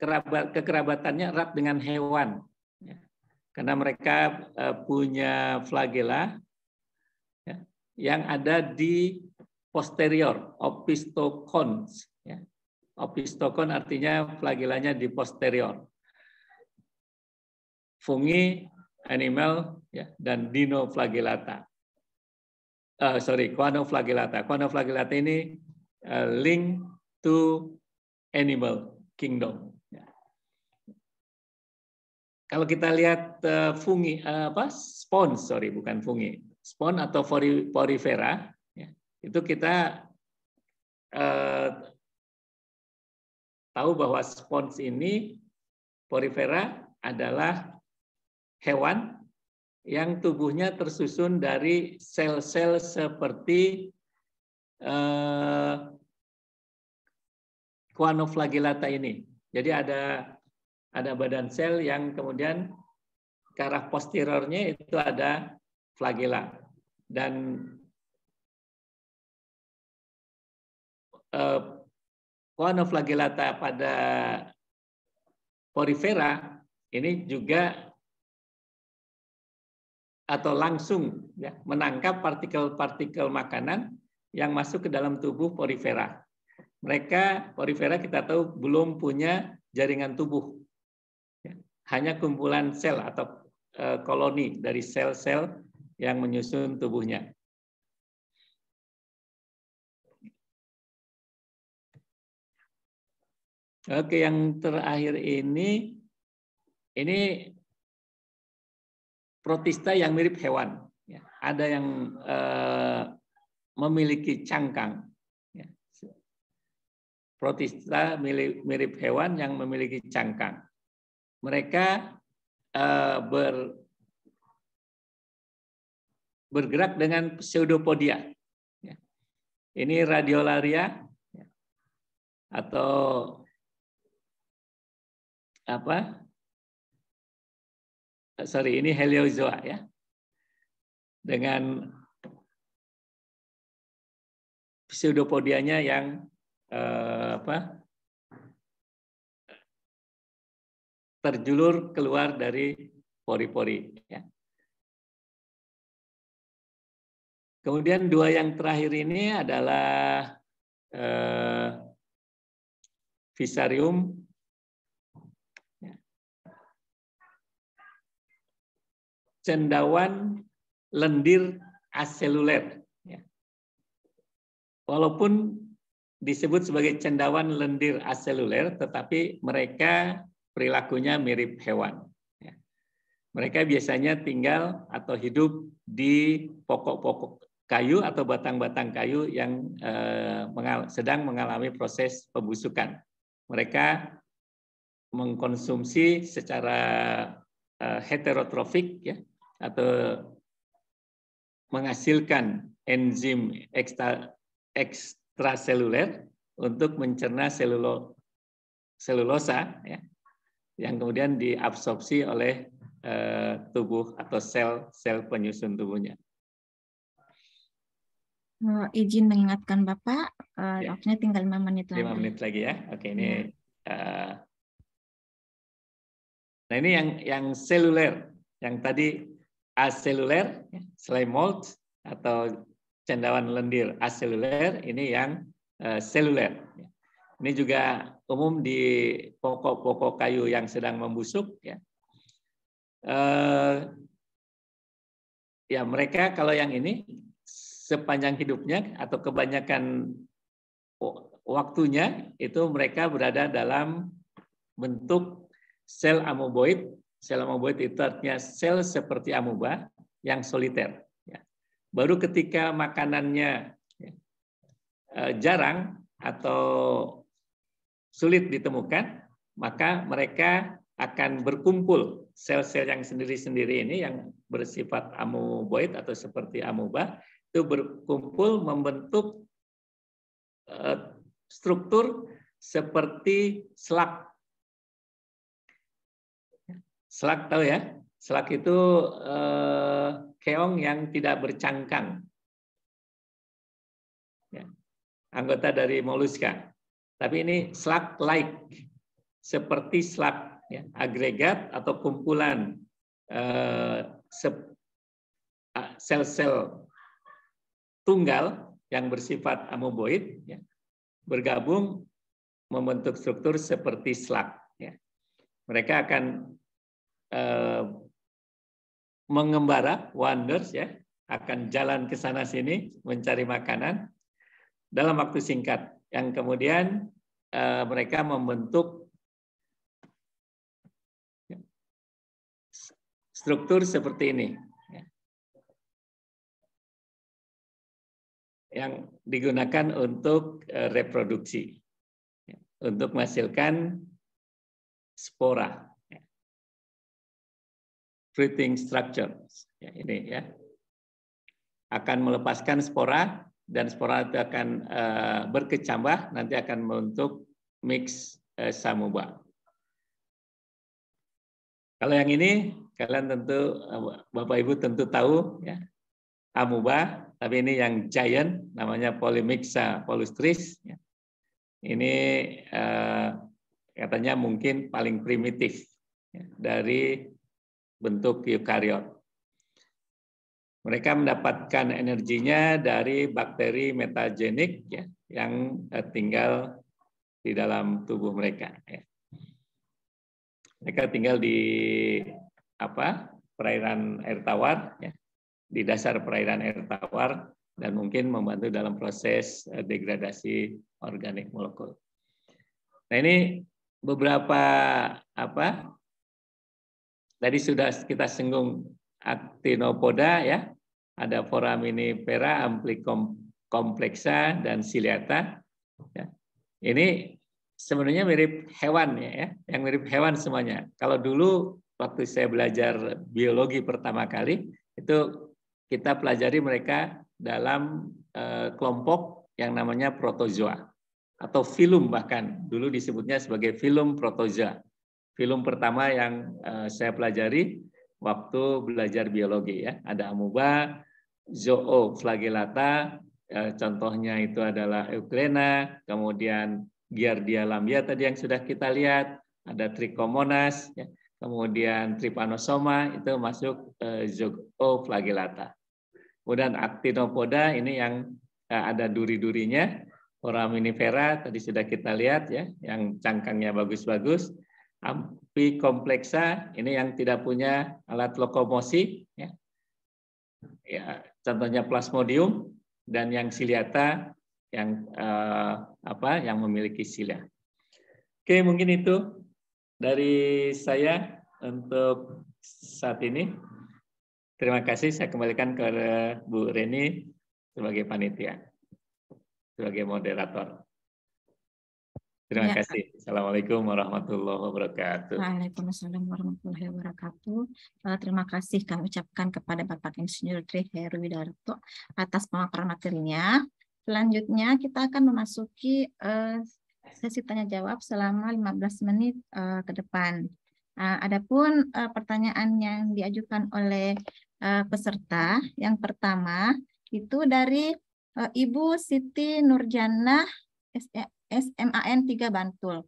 B: kerabat, kekerabatannya erat dengan hewan. Karena mereka eh, punya flagella ya, yang ada di posterior, opistocons. Ya. Opistocon artinya flagellanya di posterior fungi, animal, ya, dan dinoflagellata. Uh, sorry, quanoflagellata. Quanoflagellata ini uh, link to animal kingdom. Kalau kita lihat uh, fungi, uh, apa spons, sorry, bukan fungi, spon atau porifera, ya, itu kita uh, tahu bahwa spons ini porifera adalah hewan yang tubuhnya tersusun dari sel-sel seperti eh, Quanoflagellata ini. Jadi ada ada badan sel yang kemudian ke arah posteriornya itu ada flagella dan eh, Quanoflagellata pada porifera ini juga atau langsung ya, menangkap partikel-partikel makanan yang masuk ke dalam tubuh porifera. Mereka porifera kita tahu belum punya jaringan tubuh, hanya kumpulan sel atau e, koloni dari sel-sel yang menyusun tubuhnya. Oke, yang terakhir ini ini protista yang mirip hewan. Ya, ada yang eh, memiliki cangkang. Ya. Protista mirip hewan yang memiliki cangkang. Mereka eh, ber, bergerak dengan pseudopodia. Ya. Ini radiolaria ya. atau apa sorry ini heliozoa ya dengan pseudopodianya yang eh, apa terjulur keluar dari pori-pori ya. Kemudian dua yang terakhir ini adalah eh, Visarium cendawan lendir aseluler. Ya. Walaupun disebut sebagai cendawan lendir aseluler, tetapi mereka perilakunya mirip hewan. Ya. Mereka biasanya tinggal atau hidup di pokok-pokok kayu atau batang-batang kayu yang eh, sedang mengalami proses pembusukan. Mereka mengkonsumsi secara eh, heterotrofik ya atau menghasilkan enzim ekstra, ekstraseluler untuk mencerna selulo, selulosa ya, yang kemudian diabsorpsi oleh eh, tubuh atau sel-sel penyusun tubuhnya.
A: Uh, izin mengingatkan Bapak, uh, ya. waktunya tinggal lima menit
B: lagi. Lima menit lagi ya. Oke, ini ya. uh, Nah, ini yang yang seluler, yang tadi aseluler, ya, slime mold atau cendawan lendir aseluler, ini yang uh, seluler. Ini juga umum di pokok-pokok kayu yang sedang membusuk. Ya. Uh, ya mereka kalau yang ini sepanjang hidupnya atau kebanyakan waktunya itu mereka berada dalam bentuk sel amoeboid. Sel amoeboid itu artinya sel seperti amoeba yang soliter. Ya. Baru ketika makanannya ya, eh, jarang atau sulit ditemukan, maka mereka akan berkumpul sel-sel yang sendiri-sendiri ini yang bersifat amoeboid atau seperti amoeba itu berkumpul membentuk eh, struktur seperti selak. Selak tahu ya? Selak itu eh, keong yang tidak bercangkang. Ya. Anggota dari moluska. Tapi ini selak like seperti selak ya, agregat atau kumpulan eh, sel-sel tunggal yang bersifat amoeboid ya, bergabung membentuk struktur seperti slug. Ya. Mereka akan eh, mengembara, wonders ya, akan jalan ke sana sini mencari makanan dalam waktu singkat. Yang kemudian eh, mereka membentuk struktur seperti ini. yang digunakan untuk eh, reproduksi, untuk menghasilkan spora, fruiting structure. Ini ya akan melepaskan spora dan spora itu akan uh, berkecambah, nanti akan membentuk mix uh, samuba. Kalau yang ini kalian tentu Bapak Ibu tentu tahu ya amuba tapi ini yang giant namanya Polymixa polustris. Ya. Ini eh, katanya mungkin paling primitif ya, dari bentuk eukariot. Mereka mendapatkan energinya dari bakteri metagenik ya, yang eh, tinggal di dalam tubuh mereka. Ya. Mereka tinggal di apa perairan air tawar, ya, di dasar perairan air tawar dan mungkin membantu dalam proses eh, degradasi organik molekul. Nah ini beberapa apa tadi sudah kita singgung actinopoda ya ada foraminifera amplicompleksa dan ciliata ya. ini sebenarnya mirip hewan ya, ya yang mirip hewan semuanya kalau dulu waktu saya belajar biologi pertama kali itu kita pelajari mereka dalam eh, kelompok yang namanya protozoa atau filum bahkan dulu disebutnya sebagai filum protozoa. Filum pertama yang eh, saya pelajari waktu belajar biologi ya. Ada amuba, zooflagellata, eh, contohnya itu adalah Euglena, kemudian Giardia lambia tadi yang sudah kita lihat, ada Trichomonas, ya. kemudian Trypanosoma itu masuk zooflagellata. Kemudian actinopoda ini yang eh, ada duri-durinya. Foraminifera tadi sudah kita lihat ya, yang cangkangnya bagus-bagus. Ampikompleksa ini yang tidak punya alat lokomosi ya. Ya, contohnya plasmodium dan yang siliata yang eh, apa yang memiliki silia. Oke, mungkin itu dari saya untuk saat ini. Terima kasih. Saya kembalikan ke Bu Reni sebagai panitia, sebagai moderator. Terima ya. kasih. Assalamualaikum warahmatullahi wabarakatuh.
A: Waalaikumsalam warahmatullahi wabarakatuh. Eh, terima kasih kami ucapkan kepada Bapak Insinyur Tri Heru Widarto atas pemaparan materinya. Selanjutnya kita akan memasuki uh, sesi tanya jawab selama 15 menit uh, ke depan. Nah, adapun uh, pertanyaan yang diajukan oleh uh, peserta yang pertama itu dari uh, Ibu Siti Nurjana SMAN 3 Bantul.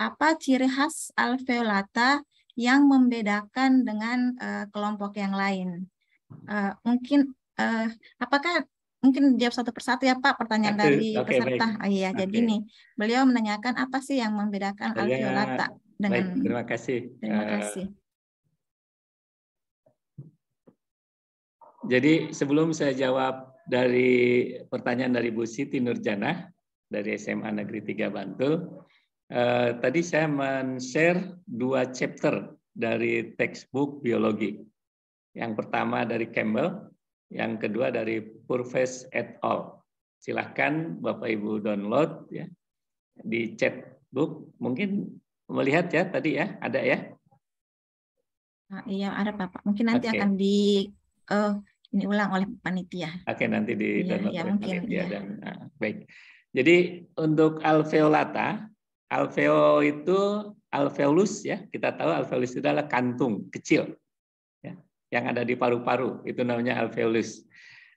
A: Apa ciri khas alveolata yang membedakan dengan uh, kelompok yang lain? Uh, mungkin uh, apakah mungkin jawab satu persatu ya Pak pertanyaan dari okay, peserta. Oh, iya, okay. jadi nih beliau menanyakan apa sih yang membedakan oh, alveolata? dengan
B: Baik, terima kasih.
A: Terima kasih.
B: jadi sebelum saya jawab dari pertanyaan dari Bu Siti Nurjana dari SMA Negeri 3 Bantul, eh, tadi saya men-share dua chapter dari textbook biologi. Yang pertama dari Campbell, yang kedua dari Purves et al. Silahkan Bapak Ibu download ya di chatbook. Mungkin melihat ya tadi ya ada ya
A: nah, iya ada bapak mungkin nanti okay. akan di uh, ini ulang oleh panitia
B: oke okay, nanti di iya, iya, mungkin, panitia iya. dan nah, baik jadi untuk alveolata alveo itu alveolus ya kita tahu alveolus itu adalah kantung kecil ya yang ada di paru-paru itu namanya alveolus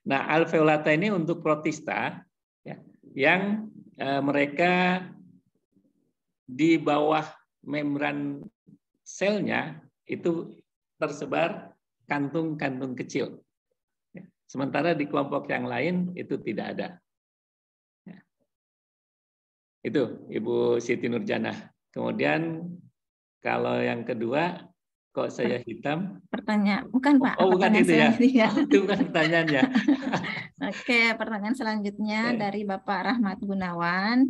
B: nah alveolata ini untuk protista ya yang eh, mereka di bawah membran selnya itu tersebar kantung-kantung kecil. Ya. Sementara di kelompok yang lain itu tidak ada. Itu Ibu Siti Nurjana. Kemudian kalau yang kedua kok saya hitam?
A: Pertanyaan, bukan Pak.
B: Oh, bukan itu ya. ya. Oh, itu bukan pertanyaannya.
A: Oke, pertanyaan selanjutnya Oke. dari Bapak Rahmat Gunawan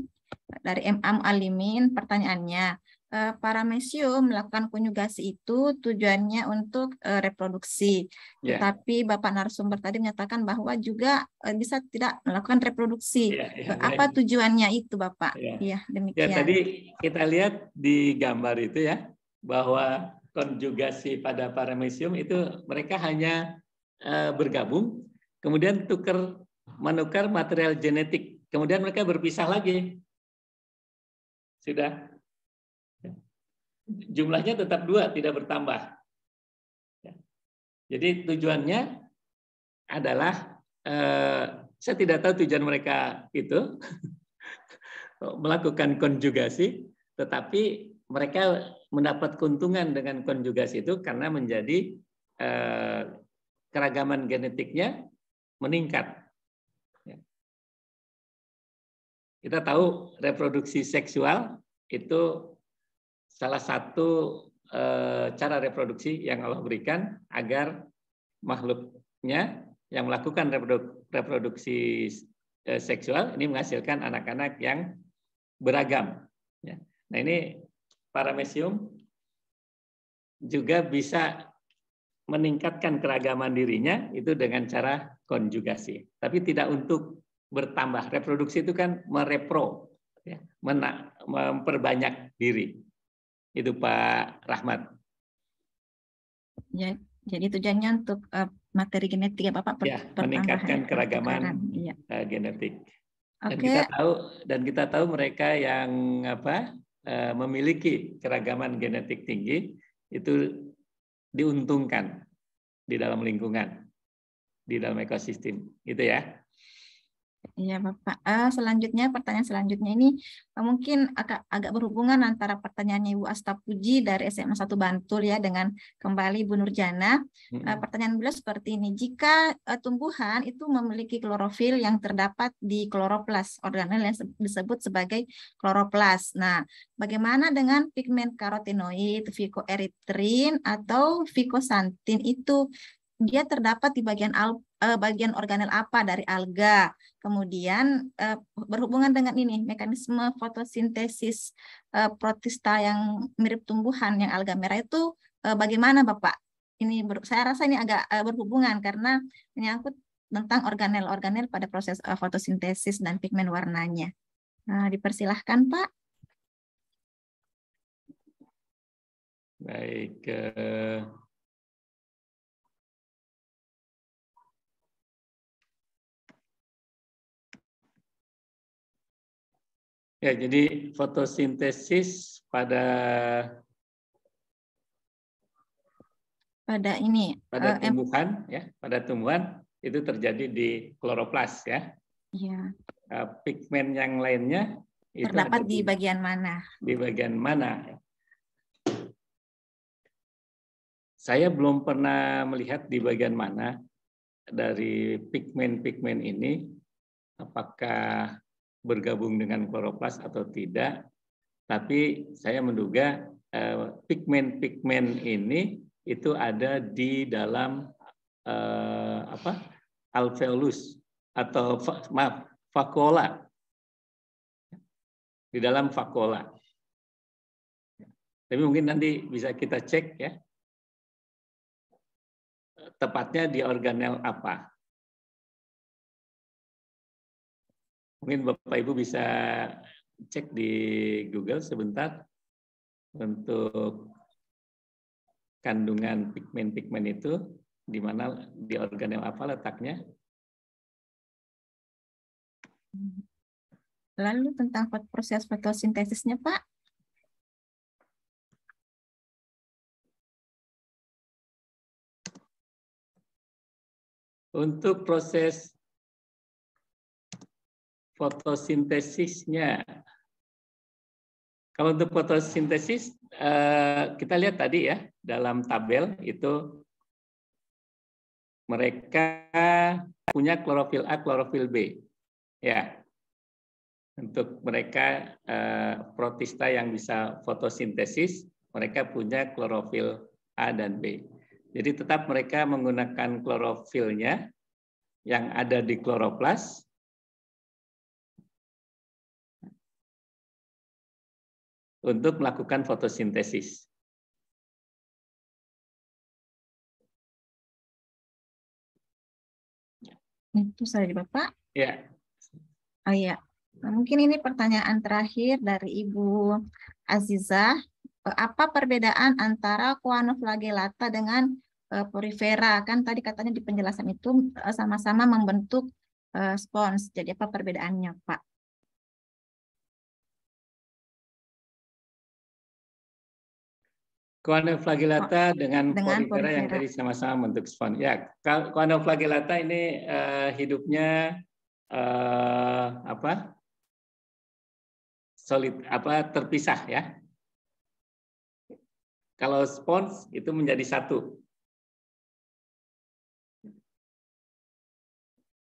A: dari MM Alimin. Pertanyaannya, paramecium melakukan konjugasi itu tujuannya untuk uh, reproduksi. Yeah. Tapi Bapak narasumber tadi menyatakan bahwa juga uh, bisa tidak melakukan reproduksi. Yeah, yeah, Apa tujuannya itu Bapak? Iya,
B: yeah. demikian. Ya, tadi kita lihat di gambar itu ya bahwa konjugasi pada paramecium itu mereka hanya uh, bergabung kemudian tukar menukar material genetik. Kemudian mereka berpisah lagi. Sudah jumlahnya tetap dua, tidak bertambah. Ya. Jadi tujuannya adalah eh, saya tidak tahu tujuan mereka itu melakukan konjugasi, tetapi mereka mendapat keuntungan dengan konjugasi itu karena menjadi eh, keragaman genetiknya meningkat. Ya. Kita tahu reproduksi seksual itu salah satu eh, cara reproduksi yang Allah berikan agar makhluknya yang melakukan reproduksi eh, seksual ini menghasilkan anak-anak yang beragam. Ya. Nah ini paramecium juga bisa meningkatkan keragaman dirinya itu dengan cara konjugasi. Tapi tidak untuk bertambah. Reproduksi itu kan merepro, ya, memperbanyak diri. Itu Pak Rahmat.
A: Ya, jadi tujuannya untuk uh, materi genetik ya Bapak.
B: Ya, meningkatkan keragaman ya. uh, genetik. Dan kita tahu dan kita tahu mereka yang apa uh, memiliki keragaman genetik tinggi itu diuntungkan di dalam lingkungan, di dalam ekosistem, gitu ya.
A: Iya Bapak. Uh, selanjutnya pertanyaan selanjutnya ini uh, mungkin agak agak berhubungan antara pertanyaannya Ibu Asta Puji dari SMA 1 Bantul ya dengan kembali Bu Nurjana. Uh, pertanyaan beliau seperti ini. Jika uh, tumbuhan itu memiliki klorofil yang terdapat di kloroplas organel yang disebut sebagai kloroplas. Nah, bagaimana dengan pigmen karotenoid, fikoeritrin atau fikosantin itu dia terdapat di bagian al, uh, bagian organel apa dari alga. Kemudian uh, berhubungan dengan ini mekanisme fotosintesis uh, protista yang mirip tumbuhan yang alga merah itu bagaimana Bapak? Ini saya rasa ini agak berhubungan karena menyangkut tentang organel-organel pada proses fotosintesis dan pigmen warnanya. Nah, dipersilahkan Pak.
B: Baik. Ya, jadi fotosintesis pada
A: pada ini
B: pada
A: em-
B: tumbuhan ya, pada tumbuhan itu terjadi di kloroplas ya.
A: ya,
B: Eh, Pigmen yang lainnya itu
A: terdapat
B: ada
A: di bagian mana?
B: di bagian mana? Saya belum pernah melihat di bagian mana dari pigmen-pigmen ini apakah bergabung dengan kloroplas atau tidak. Tapi saya menduga eh, pigmen-pigmen ini itu ada di dalam eh, apa alveolus atau maaf vakuola di dalam vakuola. Tapi mungkin nanti bisa kita cek ya tepatnya di organel apa. Mungkin Bapak Ibu bisa cek di Google sebentar untuk kandungan pigmen-pigmen itu di mana di organel apa letaknya.
A: Lalu tentang proses fotosintesisnya, Pak?
B: Untuk proses fotosintesisnya, kalau untuk fotosintesis eh, kita lihat tadi ya dalam tabel itu mereka punya klorofil A, klorofil B, ya. Untuk mereka eh, protista yang bisa fotosintesis, mereka punya klorofil A dan B. Jadi tetap mereka menggunakan klorofilnya yang ada di kloroplas untuk melakukan fotosintesis.
A: Itu saja, Bapak.
B: Ya,
A: Oh iya, Nah, mungkin ini pertanyaan terakhir dari Ibu Azizah. Eh, Apa perbedaan antara Coanoflagellata dengan eh, Porifera? Kan tadi katanya di penjelasan itu eh, sama-sama membentuk spons. Jadi apa perbedaannya, Pak?
B: Coanoflagellata dengan,
A: dengan
B: porifera yang tadi sama-sama bentuk spons. Ya, Coanoflagellata ini eh, hidupnya eh, apa? Solid apa terpisah ya. Kalau spons itu menjadi satu.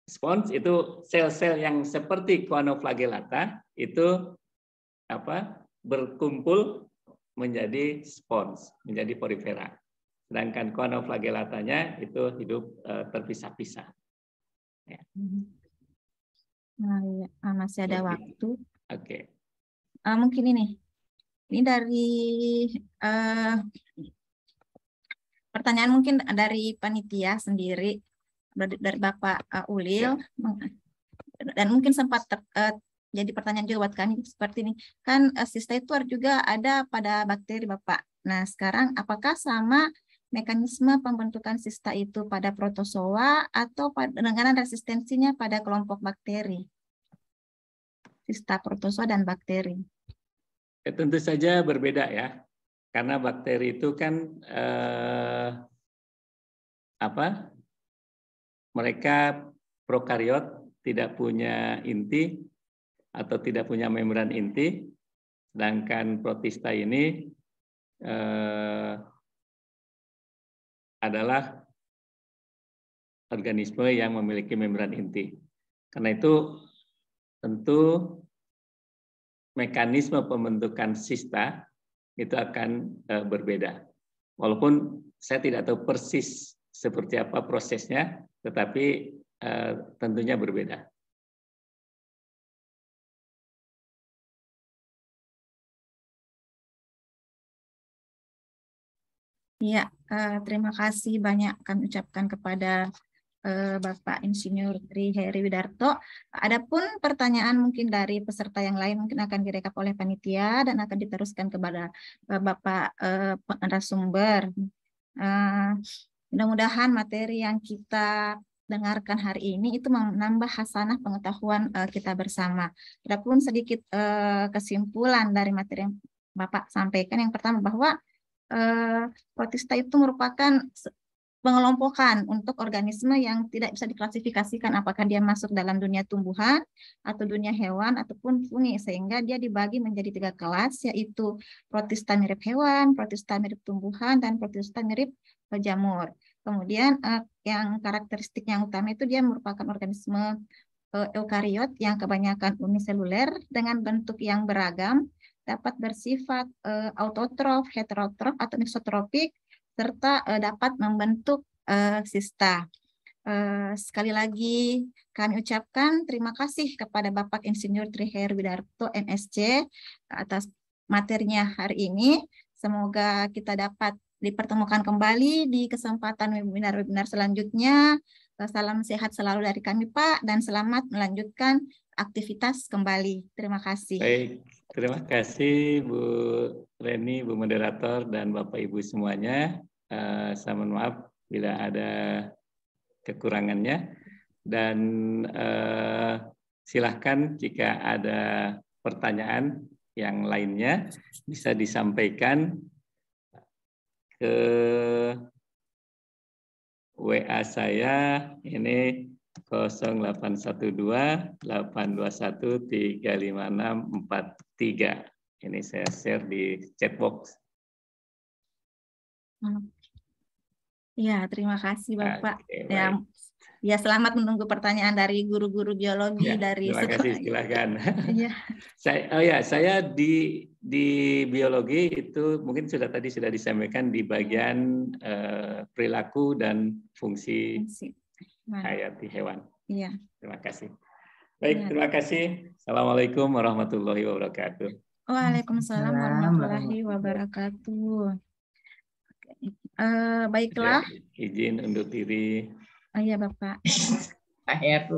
B: Spons itu sel-sel yang seperti Coanoflagellata itu apa? berkumpul menjadi spons, menjadi porifera. Sedangkan Coanoflagellatanya itu hidup eh, terpisah-pisah.
A: Nah, iya. Ah, masih ada
B: Lebih.
A: waktu.
B: Oke.
A: Ah, mungkin ini. Ini dari eh, pertanyaan mungkin dari panitia sendiri dari, Bapak eh, Ulil dan mungkin sempat ter- eh, jadi pertanyaan juga buat kami seperti ini. Kan eh, sista itu juga ada pada bakteri Bapak. Nah, sekarang apakah sama mekanisme pembentukan sista itu pada protozoa atau pada resistensinya pada kelompok bakteri? Sista protozoa dan bakteri.
B: Ya, tentu saja berbeda ya, karena bakteri itu kan eh, apa? Mereka prokariot tidak punya inti atau tidak punya membran inti, sedangkan protista ini eh, adalah organisme yang memiliki membran inti. Karena itu tentu mekanisme pembentukan sista itu akan eh, berbeda. Walaupun saya tidak tahu persis seperti apa prosesnya, tetapi eh, tentunya berbeda.
A: Iya, eh, terima kasih banyak kami ucapkan kepada eh, Bapak Insinyur Tri Heri Widarto. Adapun pertanyaan mungkin dari peserta yang lain mungkin akan direkap oleh panitia dan akan diteruskan kepada eh, Bapak narasumber. Mudah-mudahan materi yang kita dengarkan hari ini itu menambah hasanah pengetahuan kita bersama. Adapun sedikit kesimpulan dari materi yang Bapak sampaikan, yang pertama bahwa eh, protista itu merupakan pengelompokan untuk organisme yang tidak bisa diklasifikasikan apakah dia masuk dalam dunia tumbuhan atau dunia hewan ataupun fungi sehingga dia dibagi menjadi tiga kelas yaitu protista mirip hewan, protista mirip tumbuhan dan protista mirip jamur. Kemudian eh, yang karakteristik yang utama itu dia merupakan organisme eh, eukariot yang kebanyakan uniseluler dengan bentuk yang beragam dapat bersifat eh, autotrof, heterotrof atau mesotropik serta uh, dapat membentuk uh, sista. Uh, sekali lagi kami ucapkan terima kasih kepada Bapak Insinyur Triher Widarto MSc atas materinya hari ini. Semoga kita dapat dipertemukan kembali di kesempatan webinar-webinar selanjutnya. Salam sehat selalu dari kami Pak dan selamat melanjutkan aktivitas kembali. Terima kasih.
B: Baik, terima kasih Bu Reni, Bu Moderator, dan Bapak Ibu semuanya. Uh, saya mohon maaf bila ada kekurangannya. Dan uh, silahkan jika ada pertanyaan yang lainnya bisa disampaikan ke WA saya ini 0812 821 35643. Ini saya share di chat box.
A: Ya, terima kasih Bapak. Okay, ya, ya selamat menunggu pertanyaan dari guru-guru biologi ya, dari
B: terima sekolah. kasih, silakan. ya. saya oh ya, saya di di biologi itu mungkin sudah tadi sudah disampaikan di bagian uh, perilaku dan fungsi, fungsi. Hayati hewan. Iya. Terima kasih. Baik, ya. terima kasih. Assalamualaikum warahmatullahi wabarakatuh.
A: Waalaikumsalam warahmatullahi wabarakatuh. Uh, baiklah.
B: Ya, izin undur diri.
A: Oh iya Bapak.
D: Akhir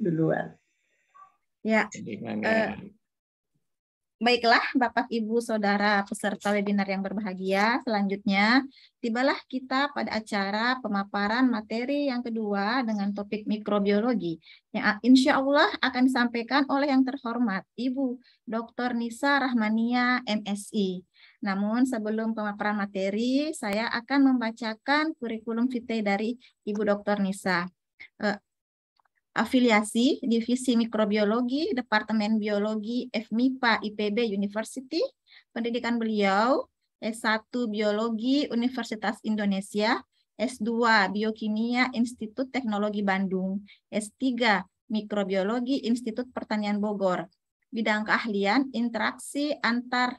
D: duluan.
A: Ya. uh, baiklah Bapak Ibu Saudara peserta webinar yang berbahagia. Selanjutnya tibalah kita pada acara pemaparan materi yang kedua dengan topik mikrobiologi yang insya Allah akan disampaikan oleh yang terhormat Ibu Dr. Nisa Rahmania MSI namun sebelum pemaparan materi, saya akan membacakan kurikulum vitae dari Ibu Dr. Nisa. Afiliasi Divisi Mikrobiologi, Departemen Biologi FMIPA IPB University, pendidikan beliau S1 Biologi Universitas Indonesia, S2 Biokimia Institut Teknologi Bandung, S3 Mikrobiologi Institut Pertanian Bogor, bidang keahlian interaksi antar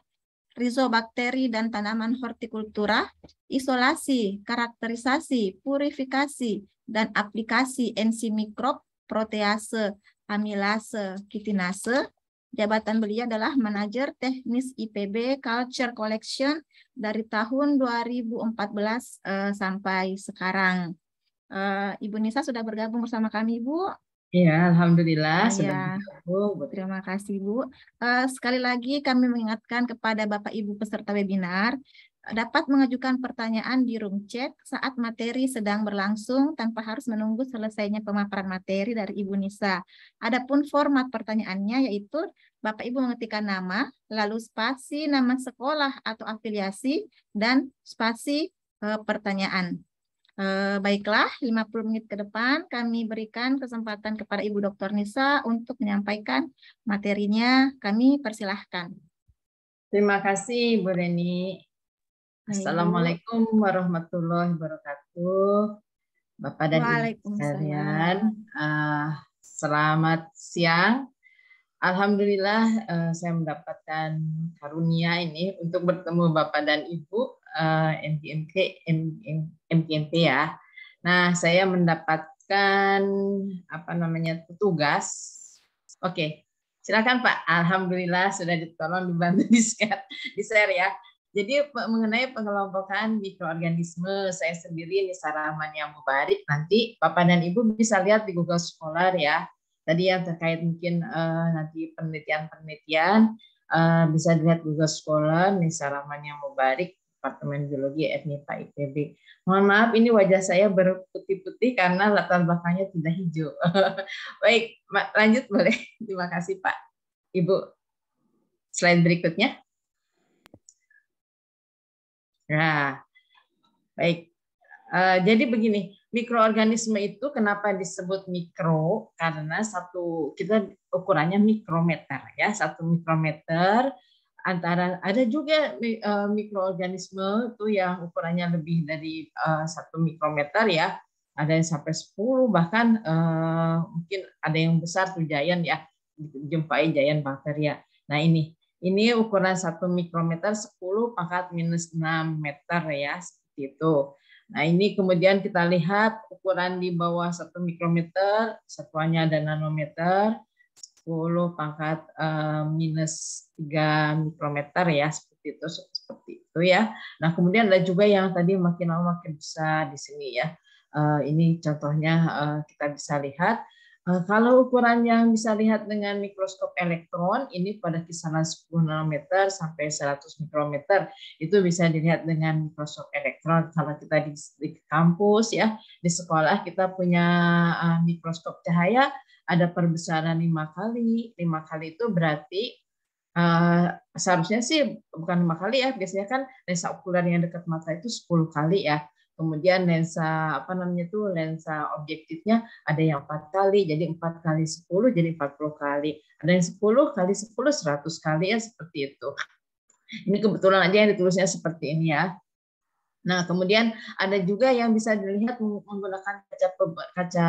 A: rizobakteri dan tanaman hortikultura, isolasi, karakterisasi, purifikasi, dan aplikasi enzim mikrob, protease, amilase, kitinase. Jabatan beliau adalah manajer teknis IPB Culture Collection dari tahun 2014 uh, sampai sekarang. Uh, Ibu Nisa sudah bergabung bersama kami, Ibu.
D: Iya, alhamdulillah
A: ya. sudah Terima kasih Bu. Uh, sekali lagi kami mengingatkan kepada Bapak Ibu peserta webinar dapat mengajukan pertanyaan di room chat saat materi sedang berlangsung tanpa harus menunggu selesainya pemaparan materi dari Ibu Nisa. Adapun format pertanyaannya yaitu Bapak Ibu mengetikkan nama, lalu spasi nama sekolah atau afiliasi dan spasi uh, pertanyaan. Eh, baiklah, 50 menit ke depan kami berikan kesempatan kepada Ibu Dr. Nisa untuk menyampaikan materinya. Kami persilahkan.
D: Terima kasih, Bu Reni. Assalamualaikum warahmatullahi wabarakatuh. Bapak dan Ibu sekalian, uh, selamat siang. Alhamdulillah uh, saya mendapatkan karunia ini untuk bertemu Bapak dan Ibu uh, MTMP, MTMP ya. Nah, saya mendapatkan apa namanya tugas. Oke, silakan Pak. Alhamdulillah sudah ditolong dibantu di share, di share ya. Jadi mengenai pengelompokan mikroorganisme, saya sendiri ini Rahman yang Mubarik. Nanti Bapak dan Ibu bisa lihat di Google Scholar ya. Tadi yang terkait mungkin uh, nanti penelitian-penelitian uh, bisa dilihat Google Scholar Nisa Rahman yang Mubarik Departemen Biologi FMIPA IPB. Mohon maaf ini wajah saya berputih-putih karena latar belakangnya tidak hijau. Baik, lanjut boleh. Terima kasih Pak. Ibu. Slide berikutnya. Nah, baik. Uh, jadi begini, mikroorganisme itu kenapa disebut mikro? Karena satu kita ukurannya mikrometer ya, satu mikrometer antara ada juga uh, mikroorganisme itu yang ukurannya lebih dari uh, satu mikrometer ya, ada yang sampai 10 bahkan mungkin ada yang besar tuh giant ya, jumpai giant bakteria. Nah ini ini ukuran satu mikrometer 10 pangkat minus 6 meter ya seperti itu. Nah, ini kemudian kita lihat ukuran di bawah satu mikrometer, satuannya ada nanometer, 10 pangkat uh, minus 3 mikrometer ya, seperti itu seperti itu ya. Nah, kemudian ada juga yang tadi makin lama makin besar di sini ya. Uh, ini contohnya uh, kita bisa lihat kalau ukuran yang bisa lihat dengan mikroskop elektron, ini pada kisaran 10 nanometer sampai 100 mikrometer, itu bisa dilihat dengan mikroskop elektron. Kalau kita di, kampus ya, di sekolah kita punya uh, mikroskop cahaya, ada perbesaran lima kali. Lima kali itu berarti uh, seharusnya sih bukan lima kali ya, biasanya kan lensa ukuran yang dekat mata itu 10 kali ya kemudian lensa apa namanya itu lensa objektifnya ada yang empat kali jadi empat kali sepuluh jadi empat puluh kali. Ada yang sepuluh kali sepuluh seratus kali ya seperti itu. Ini kebetulan aja yang ditulisnya seperti ini ya. Nah kemudian ada juga yang bisa dilihat menggunakan kaca kaca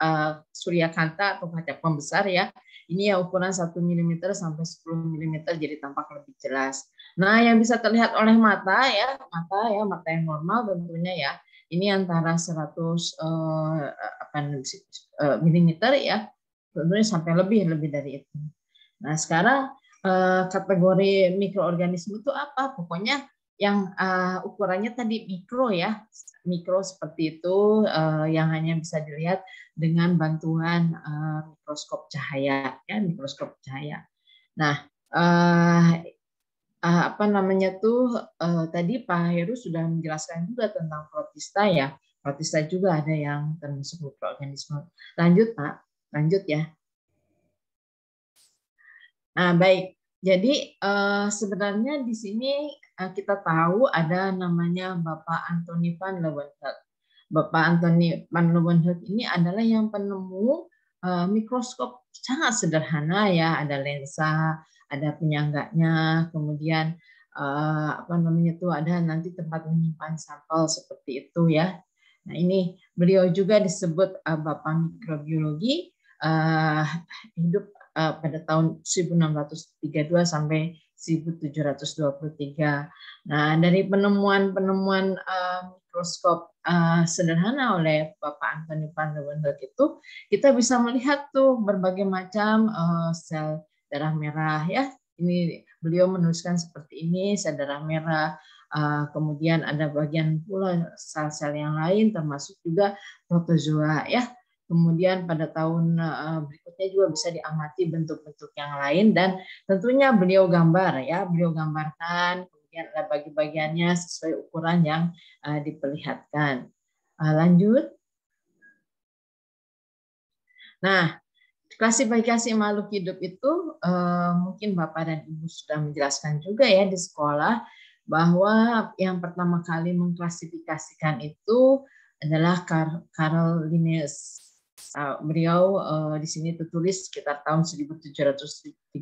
D: uh, surya kanta atau kaca pembesar ya. Ini ya ukuran 1 mm sampai 10 mm jadi tampak lebih jelas. Nah, yang bisa terlihat oleh mata ya, mata ya, mata yang normal tentunya ya. Ini antara 100 eh, apa eh, milimeter ya, tentunya sampai lebih lebih dari itu. Nah, sekarang eh, kategori mikroorganisme itu apa? Pokoknya yang uh, ukurannya tadi mikro ya, mikro seperti itu uh, yang hanya bisa dilihat dengan bantuan uh, mikroskop cahaya ya, mikroskop cahaya. Nah, uh, apa namanya tuh uh, tadi Pak Heru sudah menjelaskan juga tentang protista ya. Protista juga ada yang termasuk mikroorganisme. Lanjut Pak, lanjut ya. Nah, baik. Jadi uh, sebenarnya di sini uh, kita tahu ada namanya Bapak Anthony van Leeuwenhoek. Bapak Anthony van Leeuwenhoek ini adalah yang penemu mikroskop sangat sederhana ya, ada lensa, ada penyangganya, kemudian uh, apa namanya itu ada nanti tempat menyimpan sampel seperti itu ya. Nah ini beliau juga disebut uh, Bapak Mikrobiologi uh, hidup Eh, pada tahun 1632 sampai 1723. Nah, dari penemuan-penemuan uh, mikroskop uh, sederhana oleh Bapak Anthony van Leeuwenhoek itu, kita bisa melihat tuh berbagai macam uh, sel darah merah ya. Ini beliau menuliskan seperti ini, sel darah merah, uh, kemudian ada bagian pula sel-sel yang lain termasuk juga protozoa ya Kemudian pada tahun eh, berikutnya juga bisa diamati bentuk-bentuk yang lain dan tentunya beliau gambar ya, beliau gambarkan kemudian ada bagi-bagiannya sesuai ukuran yang eh, diperlihatkan. Eh, lanjut. Nah, klasifikasi makhluk hidup itu mungkin Bapak dan Ibu sudah menjelaskan juga ya di sekolah bahwa yang pertama kali mengklasifikasikan itu adalah Carl Linnaeus Uh, beliau uh, di sini tertulis sekitar tahun 1735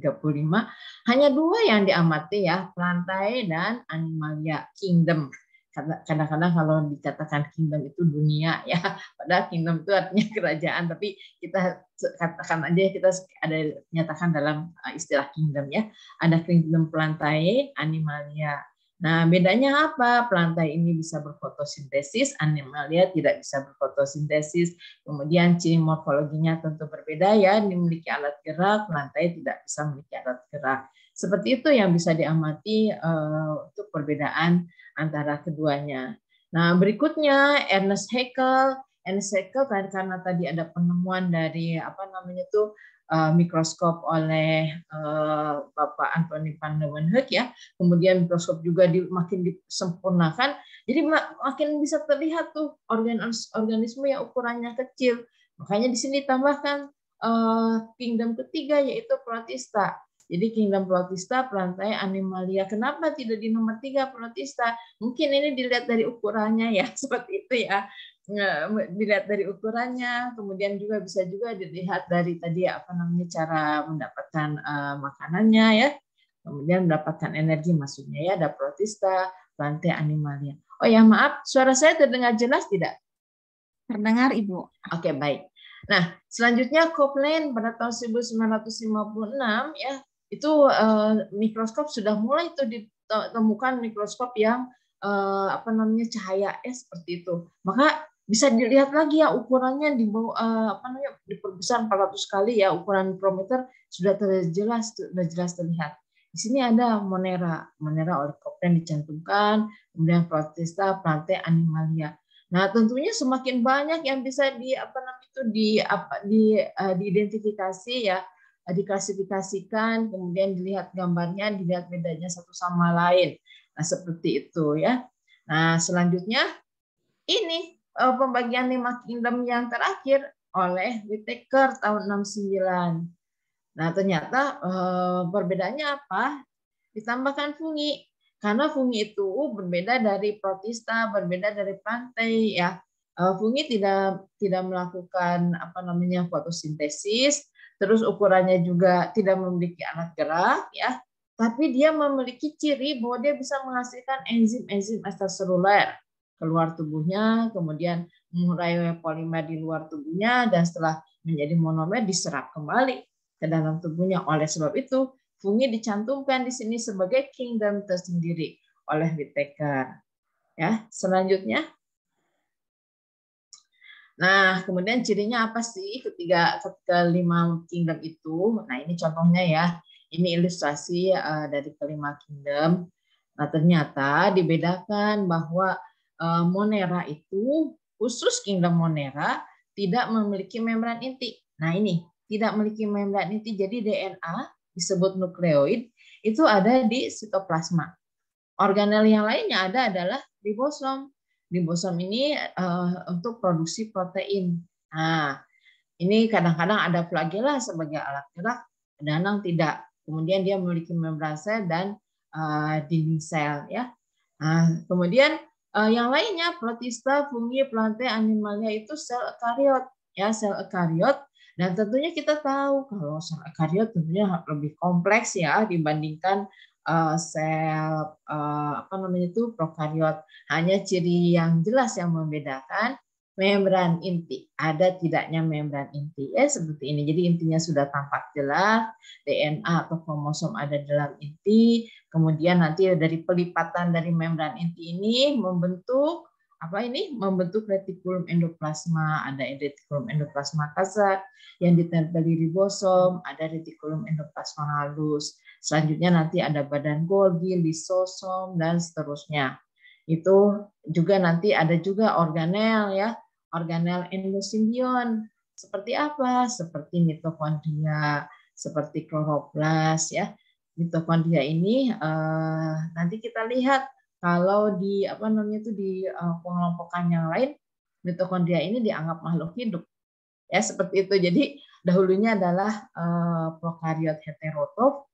D: hanya dua yang diamati ya plantae dan animalia kingdom kadang-kadang kalau dikatakan kingdom itu dunia ya padahal kingdom itu artinya kerajaan tapi kita katakan aja kita ada nyatakan dalam uh, istilah kingdom ya ada kingdom plantae animalia Nah, bedanya apa? Plantae ini bisa berfotosintesis, animalia tidak bisa berfotosintesis. Kemudian ciri morfologinya tentu berbeda ya, ini memiliki alat gerak, plantae tidak bisa memiliki alat gerak. Seperti itu yang bisa diamati uh, untuk perbedaan antara keduanya. Nah, berikutnya Ernest Haeckel. Ernest Haeckel karena tadi ada penemuan dari apa namanya tuh uh, mikroskop oleh uh, Bapak Anthony van Leeuwenhoek ya. Kemudian mikroskop juga di, makin disempurnakan. Jadi makin bisa terlihat tuh organ organisme yang ukurannya kecil. Makanya di sini tambahkan uh, kingdom ketiga yaitu protista. Jadi kingdom protista, perantai animalia. Kenapa tidak di nomor tiga protista? Mungkin ini dilihat dari ukurannya ya, seperti itu ya. Dilihat dari ukurannya, kemudian juga bisa juga dilihat dari tadi apa namanya cara mendapatkan uh, makanannya ya. Kemudian mendapatkan energi maksudnya ya ada protista, perantai animalia. Oh ya maaf, suara saya terdengar jelas tidak?
A: Terdengar Ibu.
D: Oke baik. Nah selanjutnya Copeland pada tahun 1956 ya itu uh, mikroskop sudah mulai itu ditemukan mikroskop yang uh, apa namanya cahaya es seperti itu. Maka bisa dilihat lagi ya ukurannya di uh, apa namanya diperbesar 400 kali ya ukuran mikrometer sudah terjelas sudah jelas terlihat. Di sini ada Monera, Monera oleh Cochrane dicantumkan, kemudian Protista, Plante, Animalia. Nah, tentunya semakin banyak yang bisa di apa namanya itu di apa di uh, diidentifikasi ya diklasifikasikan, kemudian dilihat gambarnya, dilihat bedanya satu sama lain. Nah, seperti itu ya. Nah, selanjutnya ini eh, pembagian lima kingdom yang terakhir oleh Whittaker tahun 69. Nah, ternyata eh, perbedaannya apa? Ditambahkan fungi. Karena fungi itu berbeda dari protista, berbeda dari pantai ya. Eh, fungi tidak tidak melakukan apa namanya fotosintesis, terus ukurannya juga tidak memiliki alat gerak ya. Tapi dia memiliki ciri bahwa dia bisa menghasilkan enzim-enzim ekstraseluler keluar tubuhnya kemudian mengurai polimer di luar tubuhnya dan setelah menjadi monomer diserap kembali ke dalam tubuhnya. Oleh sebab itu fungi dicantumkan di sini sebagai kingdom tersendiri oleh Whittaker ya. Selanjutnya Nah, kemudian cirinya apa sih ketiga ketiga lima kingdom itu? Nah, ini contohnya ya. Ini ilustrasi uh, dari kelima kingdom. Nah, ternyata dibedakan bahwa uh, Monera itu khusus kingdom Monera tidak memiliki membran inti. Nah, ini tidak memiliki membran inti. Jadi DNA disebut nukleoid itu ada di sitoplasma. Organel yang lainnya ada adalah ribosom ribosom ini uh, untuk produksi protein. Nah, ini kadang-kadang ada flagella sebagai alat gerak, kadang tidak. Kemudian dia memiliki membran sel dan uh, dinding sel ya. Nah, kemudian uh, yang lainnya protista, fungi, plantae, animalia itu sel ekariot ya, sel ekariot dan tentunya kita tahu kalau sel ekariot tentunya lebih kompleks ya dibandingkan uh, sel uh, apa namanya itu prokariot. Hanya ciri yang jelas yang membedakan membran inti. Ada tidaknya membran inti ya seperti ini. Jadi intinya sudah tampak jelas, DNA atau kromosom ada dalam inti. Kemudian nanti dari pelipatan dari membran inti ini membentuk apa ini membentuk retikulum endoplasma, ada retikulum endoplasma kasar yang ditempeli ribosom, ada retikulum endoplasma halus. Selanjutnya nanti ada badan Golgi, lisosom dan seterusnya. Itu juga nanti ada juga organel ya, organel endosimbion. Seperti apa? Seperti mitokondria, seperti kloroplas ya. Mitokondria ini eh, nanti kita lihat kalau di apa namanya itu di uh, pengelompokan yang lain, mitokondria ini dianggap makhluk hidup. Ya, seperti itu. Jadi dahulunya adalah uh, prokariot heterotrof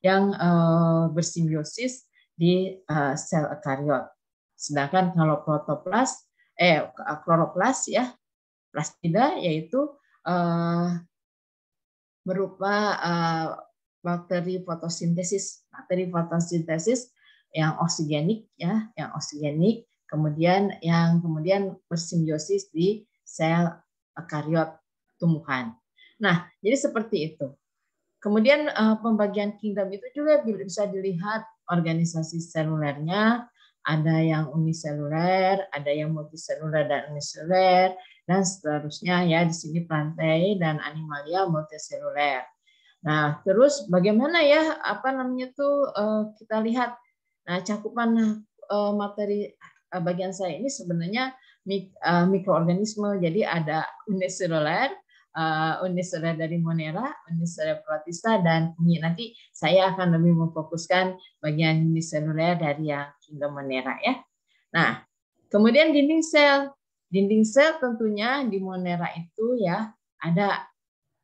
D: yang uh, bersimbiosis di uh, sel ekariot. Sedangkan kalau protoplas eh kloroplas ya, plastida yaitu uh, berupa uh, bakteri fotosintesis. Bakteri fotosintesis yang oksigenik ya, yang oksigenik, kemudian yang kemudian bersimbiosis di sel ekariot tumbuhan. Nah, jadi seperti itu. Kemudian eh, pembagian kingdom itu juga bisa dilihat organisasi selulernya, ada yang uniseluler, ada yang multiseluler dan uniseluler, dan seterusnya ya di sini plantae dan animalia multiseluler. Nah, terus bagaimana ya apa namanya tuh eh, kita lihat Nah, cakupan uh, materi uh, bagian saya ini sebenarnya mik, uh, mikroorganisme. Jadi ada uniseluler, uh, uniseluler dari Monera, uniseluler protista, dan ini nanti saya akan lebih memfokuskan bagian uniseluler dari yang Kingdom Monera ya. Nah, kemudian dinding sel. Dinding sel tentunya di Monera itu ya ada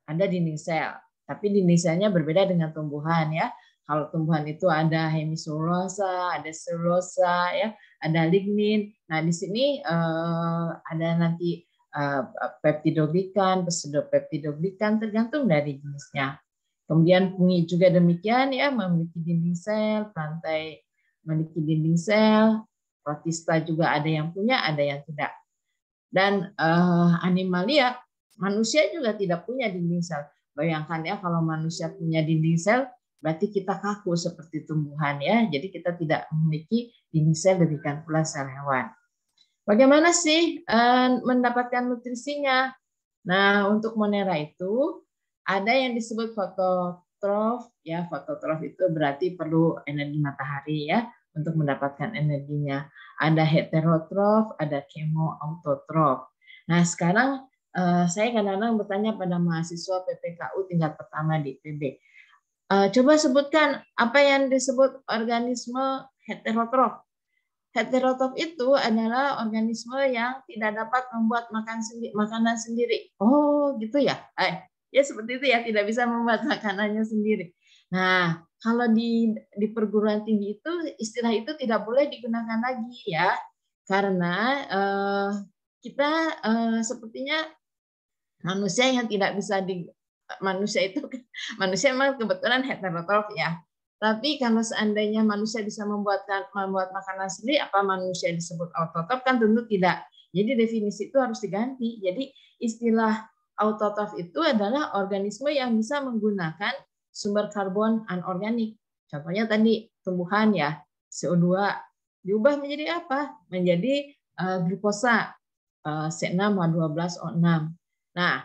D: ada dinding sel. tapi dinamisanya berbeda dengan tumbuhan ya. Kalau tumbuhan itu ada hemiselulosa, ada selulosa, ya, ada lignin. Nah di sini uh, ada nanti peptidoglikan, pseudopeptidoglikan tergantung dari jenisnya. Kemudian fungi juga demikian ya memiliki dinding sel, rantai memiliki dinding sel, protista juga ada yang punya, ada yang tidak. Dan uh, animalia manusia juga tidak punya dinding sel. Bayangkan ya kalau manusia punya dinding sel, berarti kita kaku seperti tumbuhan ya. Jadi kita tidak memiliki dinding sel demikian pula sel hewan. Bagaimana sih eh, mendapatkan nutrisinya? Nah, untuk monera itu ada yang disebut fototrof ya. Fototrof itu berarti perlu energi matahari ya untuk mendapatkan energinya. Ada heterotrof, ada kemoautotrof. Nah, sekarang eh, saya kadang-kadang bertanya pada mahasiswa PPKU tingkat pertama di PB Uh, coba sebutkan apa yang disebut organisme heterotrof. Heterotrof itu adalah organisme yang tidak dapat membuat makan sendi makanan sendiri. Oh, gitu ya. Eh, ya seperti itu ya, tidak bisa membuat makanannya sendiri. Nah, kalau di di perguruan tinggi itu istilah itu tidak boleh digunakan lagi ya, karena uh, kita uh, sepertinya manusia yang tidak bisa di, manusia itu manusia memang kebetulan heterotrof ya. Tapi kalau seandainya manusia bisa membuatkan membuat makanan sendiri, apa manusia disebut autotrof kan tentu tidak. Jadi definisi itu harus diganti. Jadi istilah autotrof itu adalah organisme yang bisa menggunakan sumber karbon anorganik. Contohnya tadi tumbuhan ya, CO2 diubah menjadi apa? Menjadi uh, glukosa uh, C6H12O6. Nah,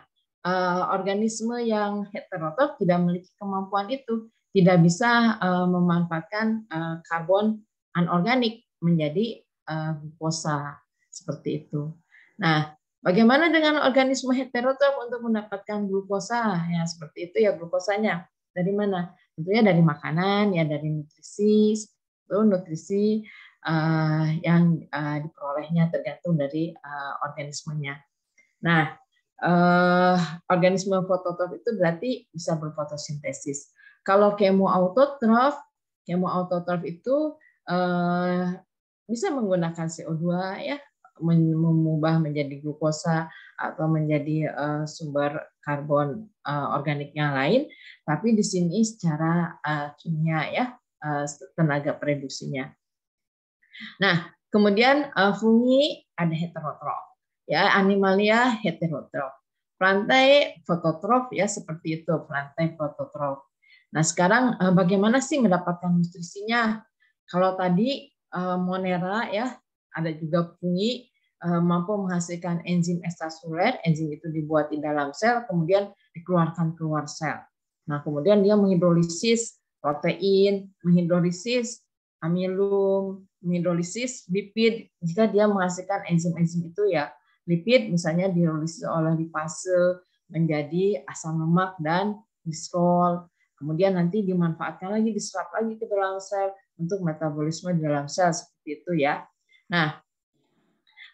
D: uh, organisme yang heterotrof tidak memiliki kemampuan itu, tidak bisa uh, memanfaatkan uh, karbon anorganik menjadi uh, glukosa seperti itu. Nah, bagaimana dengan organisme heterotrof untuk mendapatkan glukosa? Ya, seperti itu ya glukosanya. Dari mana? Tentunya dari makanan, ya dari nutrisi, itu nutrisi uh, yang uh, diperolehnya tergantung dari uh, organismenya. Nah, uh, organisme fototrof itu berarti bisa berfotosintesis. Kalau kemoautotrof, kemoautotrof itu uh, bisa menggunakan CO2 ya, mengubah menjadi glukosa atau menjadi uh, sumber karbon uh, organik yang lain, tapi di sini secara uh, kimia ya uh, tenaga produksinya. Nah, kemudian uh, fungi ada heterotrof ya animalia heterotrof. Plantae fototrof ya seperti itu, plantae fototrof. Nah, sekarang eh, bagaimana sih mendapatkan nutrisinya? Kalau tadi eh, monera ya, ada juga fungi eh, mampu menghasilkan enzim ekstraseluler, enzim itu dibuat di dalam sel, kemudian dikeluarkan keluar sel. Nah, kemudian dia menghidrolisis protein, menghidrolisis amilum, menghidrolisis lipid jika dia menghasilkan enzim-enzim itu ya lipid misalnya dirilis oleh lipase menjadi asam lemak dan glycerol. Kemudian nanti dimanfaatkan lagi, diserap lagi ke dalam sel untuk metabolisme di dalam sel seperti itu ya. Nah,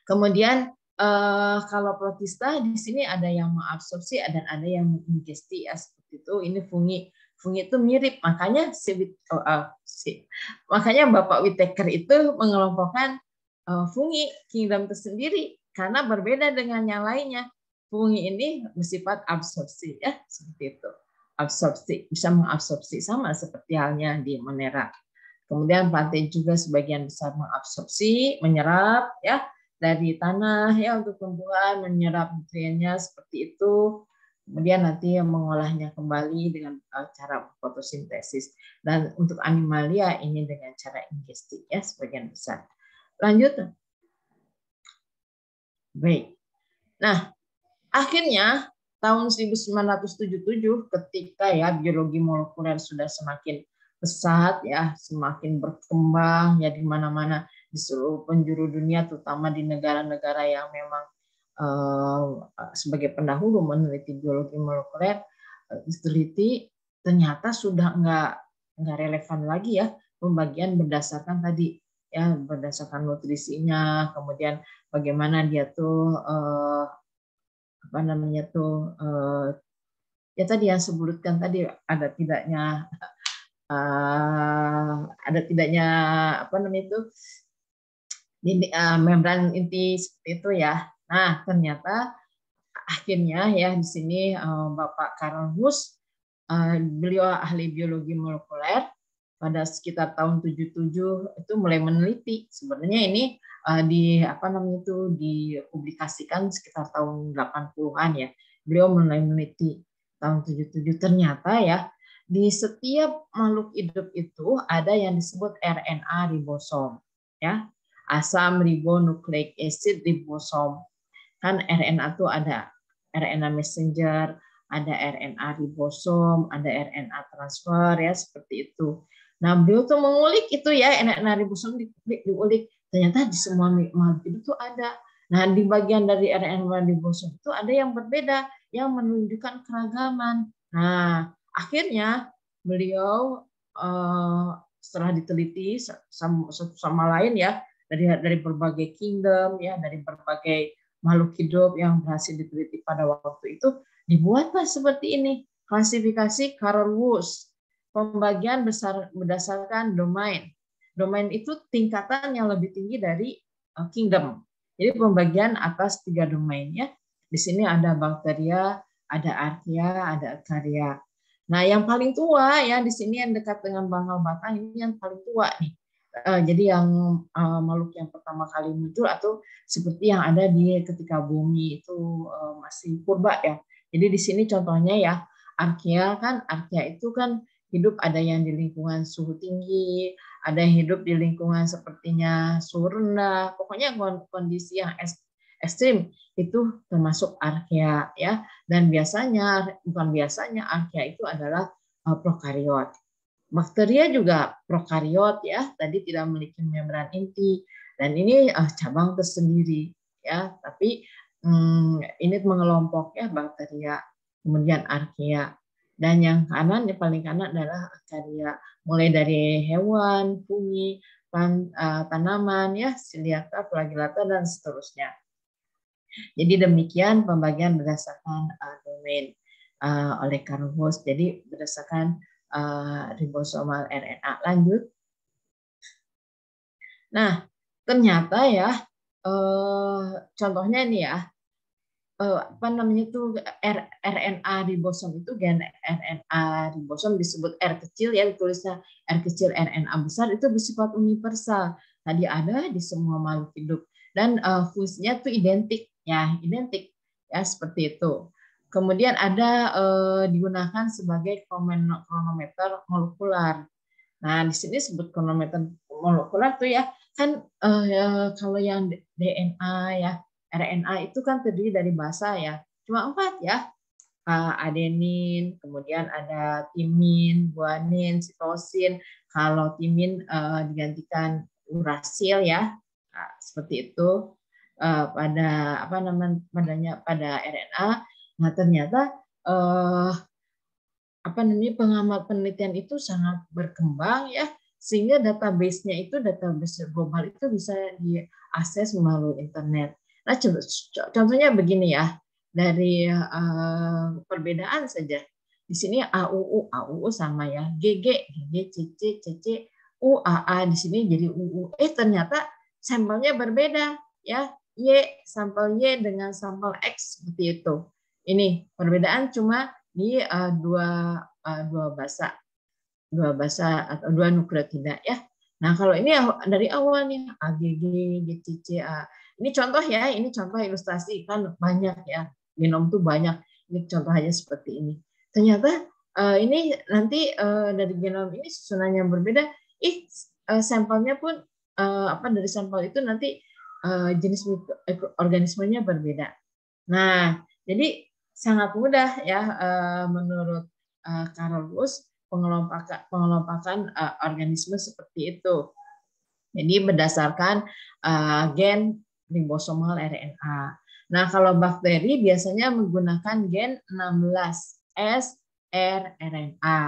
D: kemudian eh, kalau protista di sini ada yang mengabsorpsi dan ada yang mengingesti ya seperti itu. Ini fungi fungi itu mirip makanya si, uh, si makanya Bapak Whittaker itu mengelompokkan uh, fungi kingdom tersendiri karena berbeda dengan yang lainnya. Fungi ini bersifat absorpsi ya, seperti itu. Absorpsi, bisa mengabsorpsi sama seperti halnya di Monera. Kemudian plantain juga sebagian besar mengabsorpsi, menyerap ya dari tanah ya untuk tumbuhan, menyerap nutriennya seperti itu. Kemudian nanti mengolahnya kembali dengan eh, cara fotosintesis. Dan untuk animalia ini dengan cara ingesti ya sebagian besar. Lanjut. Baik. Nah, akhirnya tahun 1977 ketika ya biologi molekuler sudah semakin pesat ya, semakin berkembang ya di mana-mana di seluruh penjuru dunia terutama di negara-negara yang memang uh, sebagai pendahulu meneliti biologi molekuler uh, diteliti ternyata sudah enggak enggak relevan lagi ya pembagian berdasarkan tadi ya berdasarkan nutrisinya, kemudian bagaimana dia tuh eh, apa namanya tuh eh, ya tadi yang sebutkan tadi ada tidaknya uh, ada tidaknya apa namanya itu uh, membran inti seperti itu ya. Nah ternyata akhirnya ya di sini Bapak Karl Hus beliau ahli biologi molekuler pada sekitar tahun 77 itu mulai meneliti. Sebenarnya ini uh, di apa namanya itu dipublikasikan sekitar tahun 80-an ya. Beliau mulai meneliti tahun 77 ternyata ya di setiap makhluk hidup itu ada yang disebut RNA ribosom ya. Asam ribonucleic acid ribosom. Kan RNA itu ada RNA messenger ada RNA ribosom ada RNA transfer ya seperti itu nah beliau tuh mengulik itu ya RNA ribosom diulik, diulik. Ternyata di semua makhluk hidup itu ada. Nah di bagian dari RNA ribosom itu ada yang berbeda yang menunjukkan keragaman. Nah akhirnya beliau uh, setelah diteliti sama, sama lain ya dari dari berbagai kingdom ya dari berbagai makhluk hidup yang berhasil diteliti pada waktu itu dibuatlah seperti ini. Klasifikasi Carl Woos pembagian besar berdasarkan domain domain itu tingkatan yang lebih tinggi dari uh, kingdom jadi pembagian atas tiga domain ya di sini ada bakteria ada archaea ada eukarya Nah, yang paling tua ya di sini yang dekat dengan Bangau Batang ini yang paling tua nih. Uh, jadi yang uh, makhluk yang pertama kali muncul atau seperti yang ada di ketika bumi itu masih purba ya. Jadi di sini contohnya ya archaea kan archaea itu kan hidup ada yang di lingkungan suhu tinggi, ada yang hidup di lingkungan sepertinya suhu rendah, pokoknya kondisi yang ekstrim itu termasuk archaea ya. Dan biasanya bukan biasanya archaea itu adalah uh, prokariot. Bakteria juga prokariot ya, tadi tidak memiliki membran inti. Dan ini uh, cabang tersendiri ya, tapi hmm, ini mengelompok ya bakteria, kemudian archaea dan yang kanan yang paling kanan adalah eukarya mulai dari hewan, fungi, pan, uh, tanaman ya, siliata, flagellata dan seterusnya. Jadi demikian pembagian berdasarkan uh, domain uh, oleh Carl Woese. Jadi berdasarkan uh, ribosomal RNA. Lanjut. Nah, ternyata ya uh, contohnya ini ya apa namanya itu R, RNA ribosom itu gen RNA ribosom disebut R kecil ya ditulisnya R kecil RNA besar itu bersifat universal. Tadi ada di semua makhluk hidup dan uh, fungsinya itu identik ya identik ya seperti itu. Kemudian ada eh, digunakan sebagai kronometer molekular. Nah di sini sebut kronometer molekular tuh ya kan eh, kalau yang DNA ya RNA itu kan terdiri dari basa ya cuma empat ya adenin, kemudian ada timin, guanin, sitosin. Kalau timin eh, digantikan urasil ya, nah, seperti itu. Eh, pada apa namanya padanya pada RNA. Nah ternyata uh, apa namanya pengamat penelitian itu sangat berkembang ya sehingga database-nya itu database global itu bisa diakses melalui internet. Nah contohnya begini ya. Dari uh, perbedaan saja. Di sini AUU AUU sama ya. GG GG CC CC UAA di sini jadi UU eh ternyata sampelnya berbeda ya. Y sampel Y dengan sampel X seperti itu. Ini perbedaan cuma di uh, dua uh, dua bahasa. Dua bahasa atau dua nukleotida ya. Nah kalau ini dari awal nih. AGG, GCCA. Ini contoh ya, ini contoh ilustrasi kan banyak ya genom tuh banyak. Ini contoh aja seperti ini. Ternyata uh, ini nanti uh, dari genom ini susunan yang berbeda. Ih uh, sampelnya pun uh, apa dari sampel itu nanti Eh, jenis organismenya berbeda. Nah, jadi sangat mudah ya eh, menurut uh, Carl Woese pengelompokan pengelompokan organisme seperti itu. Jadi berdasarkan gen ribosomal RNA. Nah, kalau bakteri biasanya menggunakan gen 16 S rRNA.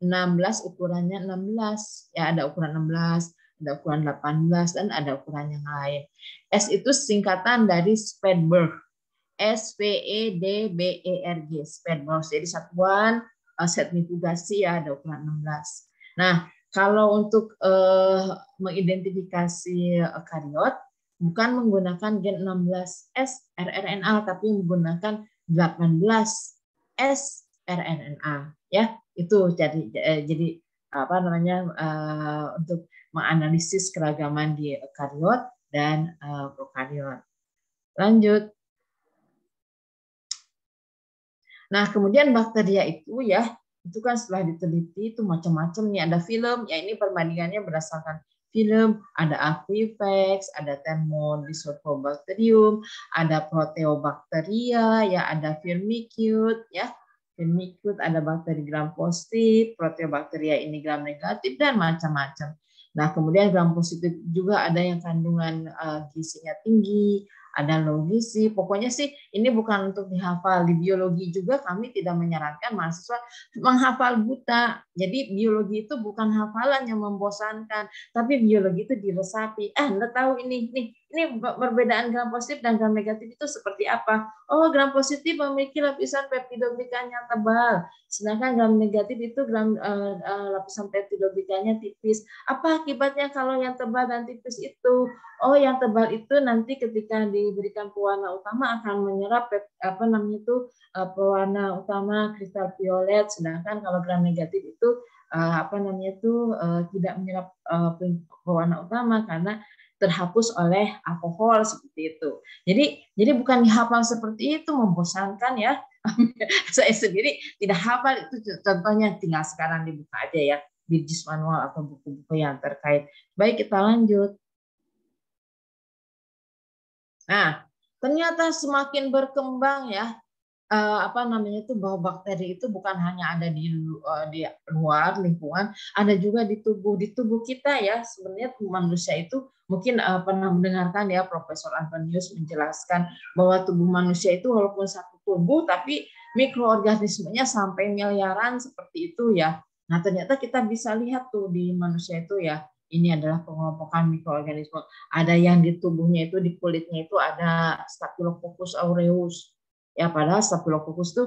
D: 16 ukurannya 16 ya ada ukuran 16 ada ukuran 18 dan ada ukuran yang lain. S itu singkatan dari Spadberg. S P E D B E R G Spadborg. Jadi satuan uh, sentrifugasi ya ada ukuran 16. Nah, kalau untuk uh, mengidentifikasi eukariot bukan menggunakan gen 16S rRNA tapi menggunakan 18S rRNA ya. Itu jadi eh, jadi apa namanya uh, untuk menganalisis keragaman di eukariot dan uh, prokariot. Lanjut. Nah, kemudian bakteria itu ya, itu kan setelah diteliti itu macam-macam nih ada film, ya ini perbandingannya berdasarkan film, ada Aquifax, ada Thermodisopobacterium, ada Proteobacteria, ya ada Firmicute, ya Firmicute, ada bakteri gram positif, Proteobacteria ini gram negatif dan macam-macam. Nah, kemudian gram positif juga ada yang kandungan uh, gizinya tinggi, ada logisi. Pokoknya sih ini bukan untuk dihafal. Di biologi juga kami tidak menyarankan mahasiswa menghafal buta. Jadi biologi itu bukan hafalan yang membosankan, tapi biologi itu diresapi. Eh, Anda tahu ini, nih, ini perbedaan gram positif dan gram negatif itu seperti apa? Oh, gram positif memiliki lapisan peptidoglikanya tebal, sedangkan gram negatif itu gram uh, uh, lapisan peptidoglikanya tipis. Apa akibatnya kalau yang tebal dan tipis itu? Oh, yang tebal itu nanti ketika diberikan pewarna utama akan menyerap apa namanya itu uh, pewarna utama kristal violet, sedangkan kalau gram negatif itu uh, apa namanya itu uh, tidak menyerap uh, pewarna utama karena terhapus oleh alkohol seperti itu. Jadi jadi bukan dihafal seperti itu membosankan ya. Saya sendiri tidak hafal itu contohnya tinggal sekarang dibuka aja ya bijis manual atau buku-buku yang terkait. Baik kita lanjut. Nah, ternyata semakin berkembang ya uh, apa namanya itu bahwa bakteri itu bukan hanya ada di uh, di luar lingkungan, ada juga di tubuh di tubuh kita ya. Sebenarnya manusia itu mungkin uh, pernah mendengarkan ya Profesor Antonius menjelaskan bahwa tubuh manusia itu walaupun satu tubuh tapi mikroorganismenya sampai miliaran seperti itu ya. Nah, ternyata kita bisa lihat tuh di manusia itu ya. Ini adalah pengelompokan mikroorganisme. Ada yang di tubuhnya itu di kulitnya itu ada Staphylococcus aureus Ya, padahal Staphylococcus itu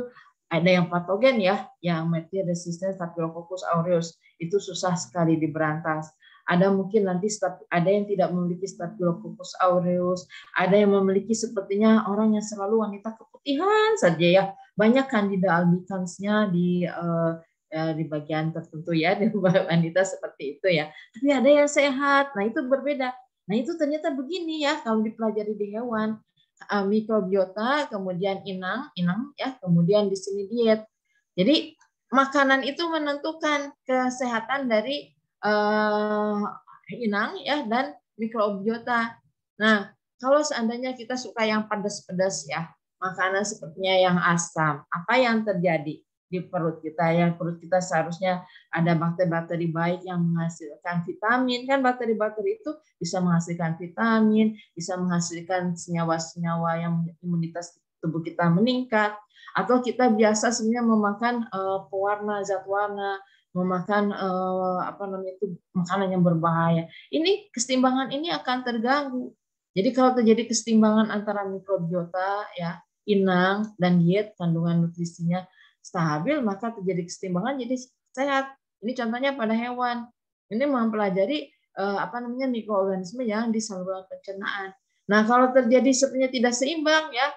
D: ada yang patogen ya, yang multi-resistant Staphylococcus aureus itu susah sekali diberantas. Ada mungkin nanti ada yang tidak memiliki Staphylococcus aureus, ada yang memiliki sepertinya orang yang selalu wanita keputihan saja ya. Banyak kandida albicans-nya di uh, di bagian tertentu ya di wanita seperti itu ya. Tapi ada yang sehat. Nah, itu berbeda. Nah, itu ternyata begini ya kalau dipelajari di hewan. Eh, mikrobiota, kemudian inang, inang ya, kemudian di sini diet. Jadi makanan itu menentukan kesehatan dari uh, inang ya dan mikrobiota. Nah, kalau seandainya kita suka yang pedas-pedas ya, makanan sepertinya yang asam, apa yang terjadi? Di perut kita ya perut kita seharusnya ada bakteri-bakteri baik yang menghasilkan vitamin. Kan bakteri-bakteri itu bisa menghasilkan vitamin bisa menghasilkan senyawa-senyawa yang imunitas tubuh kita meningkat. Atau kita biasa sebenarnya memakan uh, pewarna zat warna memakan uh, apa namanya itu makanan yang berbahaya. Ini keseimbangan ini akan terganggu. Jadi kalau terjadi keseimbangan antara mikrobiota ya inang dan diet kandungan nutrisinya stabil maka terjadi kesetimbangan jadi sehat. Ini contohnya pada hewan. Ini mempelajari eh, apa namanya mikroorganisme yang di saluran pencernaan. Nah, kalau terjadi sepertinya tidak seimbang ya,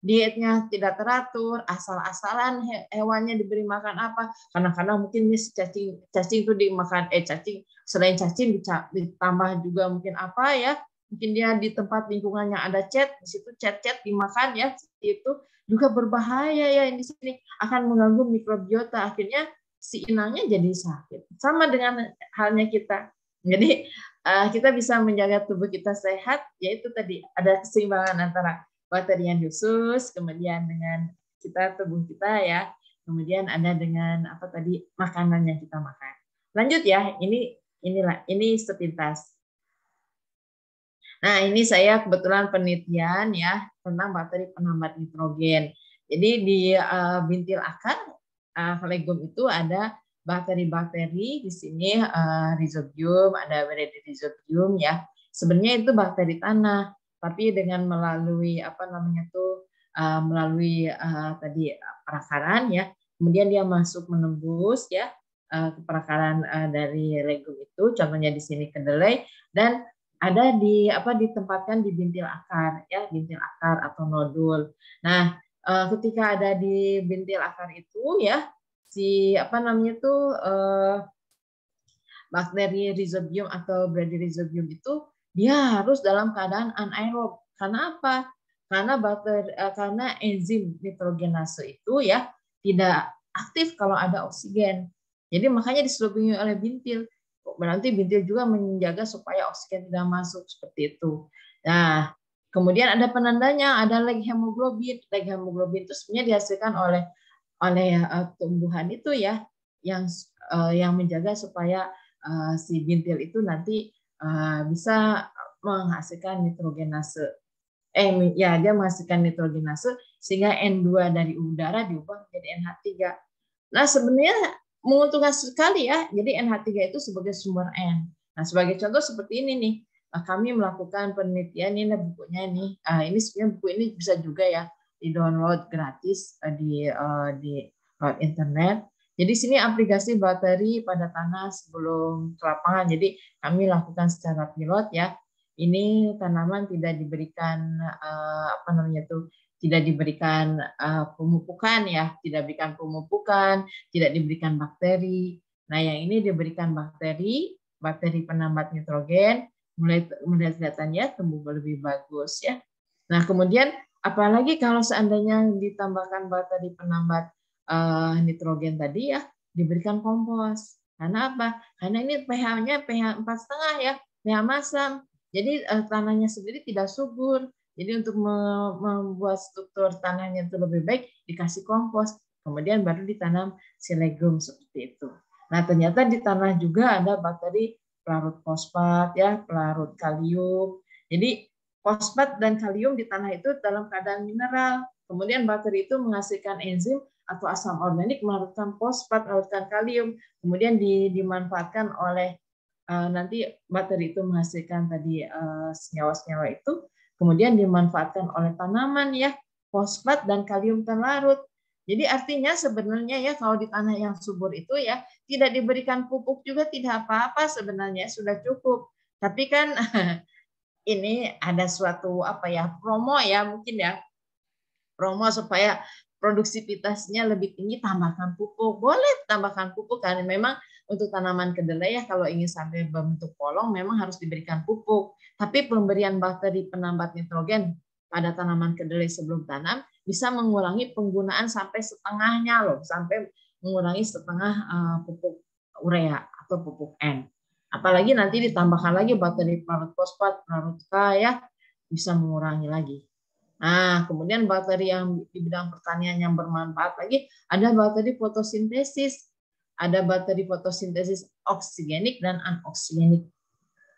D: dietnya tidak teratur, asal-asalan hewannya diberi makan apa. Kadang-kadang mungkin ini cacing cacing itu dimakan eh cacing selain cacing ditambah juga mungkin apa ya. Mungkin dia di tempat lingkungannya ada cat, di situ cat-cat dimakan ya, itu juga berbahaya ya di sini. Akan mengganggu mikrobiota. Akhirnya si inangnya jadi sakit. Sama dengan halnya kita. Jadi eh, kita bisa menjaga tubuh kita sehat yaitu tadi ada keseimbangan antara bakteri yang khusus kemudian dengan kita tubuh kita ya. Kemudian ada dengan apa tadi makanan yang kita makan. Lanjut ya ini inilah ini sepintas Nah, ini saya kebetulan penelitian ya tentang bakteri penambat nitrogen. Jadi di uh, bintil akar uh, legum itu ada bakteri-bakteri di sini uh, rhizobium, ada rhizobium ya. Sebenarnya itu bakteri tanah, tapi dengan melalui apa namanya tuh uh, melalui uh, tadi perakaran ya. Kemudian dia masuk menembus ya uh, ke perakaran dari legum itu, contohnya di sini kedelai dan ada di apa ditempatkan di bintil akar ya, bintil akar atau nodul. Nah, uh, ketika ada di bintil akar itu ya si apa namanya itu uh, bakteri rhizobium atau bradyrhizobium itu dia harus dalam keadaan anaerob. Karena apa? Karena bakteri uh, karena enzim nitrogenase itu ya tidak aktif kalau ada oksigen. Jadi makanya diselubungi oleh bintil. Berarti bintil juga menjaga supaya oksigen tidak masuk seperti itu. Nah, kemudian ada penandanya, ada leg hemoglobin. Leg hemoglobin itu sebenarnya dihasilkan oleh oleh uh, tumbuhan itu ya yang uh, yang menjaga supaya uh, si bintil itu nanti bisa menghasilkan nitrogenase eh ya dia menghasilkan nitrogenase sehingga N2 dari udara diubah menjadi NH3. Nah, sebenarnya menguntungkan sekali ya. Jadi NH3 itu sebagai sumber N. Nah, sebagai contoh seperti ini nih. Kami melakukan penelitian ini bukunya ini. ini sebenarnya buku ini bisa juga ya di-download gratis eh, di uh, di lewat internet. Jadi sini aplikasi bakteri pada tanah sebelum ke lapangan. Jadi kami lakukan secara pilot ya. Ini tanaman tidak diberikan apa namanya tuh tidak diberikan uh, pemupukan ya, tidak diberikan pemupukan, tidak diberikan bakteri. Nah, yang ini diberikan bakteri, bakteri penambat nitrogen, mulai melihat kelihatannya tumbuh lebih bagus ya. Nah, kemudian Apalagi kalau seandainya ditambahkan bakteri penambat uh, nitrogen tadi ya, diberikan kompos. Karena apa? Karena ini pH-nya pH empat setengah ya, pH masam. Jadi uh, tanahnya sendiri tidak subur. Jadi untuk membuat struktur tanahnya itu lebih baik, dikasih kompos. Kemudian baru ditanam si legum seperti itu. Nah ternyata di tanah juga ada bakteri pelarut fosfat, ya, pelarut kalium. Jadi fosfat dan kalium di tanah itu dalam keadaan mineral. Kemudian bakteri itu menghasilkan enzim atau asam organik melarutkan fosfat, melarutkan kalium, kemudian dimanfaatkan oleh uh, nanti bakteri itu menghasilkan tadi uh, senyawa-senyawa itu, kemudian dimanfaatkan oleh tanaman ya fosfat dan kalium terlarut. Jadi artinya sebenarnya ya kalau di tanah yang subur itu ya tidak diberikan pupuk juga tidak apa-apa sebenarnya sudah cukup. Tapi kan ini ada suatu apa ya promo ya mungkin ya promo supaya produktivitasnya lebih tinggi tambahkan pupuk boleh tambahkan pupuk karena memang untuk tanaman kedelai ya kalau ingin sampai berbentuk polong memang harus diberikan pupuk. Tapi pemberian bakteri penambat nitrogen pada tanaman kedelai sebelum tanam bisa mengurangi penggunaan sampai setengahnya loh sampai mengurangi setengah eh, pupuk urea atau pupuk N. Apalagi nanti ditambahkan lagi bakteri pelarut fosfat, pelarut K ya, bisa mengurangi lagi. Nah, kemudian bakteri yang di bidang pertanian yang bermanfaat lagi ada bakteri fotosintesis, ada bakteri fotosintesis oksigenik dan anoksigenik.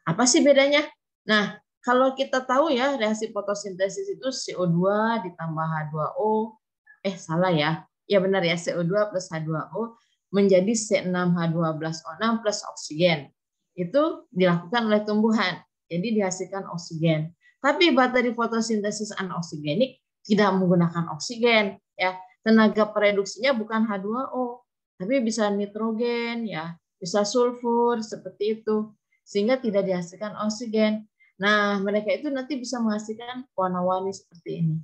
D: Apa sih bedanya? Nah, kalau kita tahu ya reaksi fotosintesis itu CO2 ditambah H2O, eh salah ya, ya benar ya CO2 plus H2O menjadi C6H12O6 plus oksigen itu dilakukan oleh tumbuhan. Jadi dihasilkan oksigen. Tapi bakteri fotosintesis anoksigenik tidak menggunakan oksigen ya. Tenaga produksinya bukan H2O, tapi bisa nitrogen ya, bisa sulfur seperti itu. Sehingga tidak dihasilkan oksigen. Nah, mereka itu nanti bisa menghasilkan warna-warni seperti ini.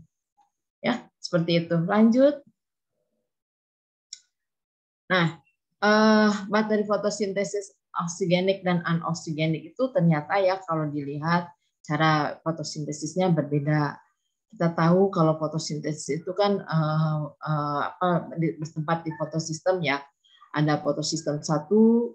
D: Ya, seperti itu. Lanjut. Nah, uh, bakteri fotosintesis oksigenik dan anoksigenik itu ternyata ya kalau dilihat cara fotosintesisnya berbeda. Kita tahu kalau fotosintesis itu kan uh, uh, apa bertempat di fotosistem ya. Ada fotosistem satu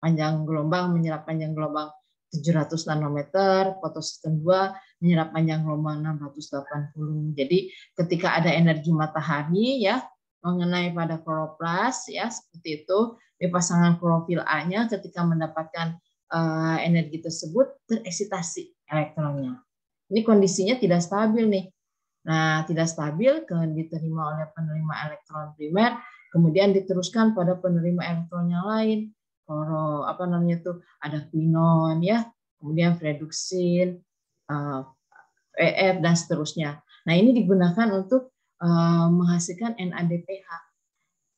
D: panjang gelombang menyerap panjang gelombang 700 nanometer, fotosistem 2 menyerap panjang gelombang 680. Jadi ketika ada energi matahari ya mengenai pada kloroplas ya seperti itu di pasangan klorofil A-nya ketika mendapatkan uh, energi tersebut tereksitasi elektronnya. Ini kondisinya tidak stabil nih. Nah, tidak stabil kemudian diterima oleh penerima elektron primer, kemudian diteruskan pada penerima elektron yang lain. Kalau apa namanya tuh ada quinon ya, kemudian uh, EF dan seterusnya. Nah, ini digunakan untuk uh, menghasilkan NADPH.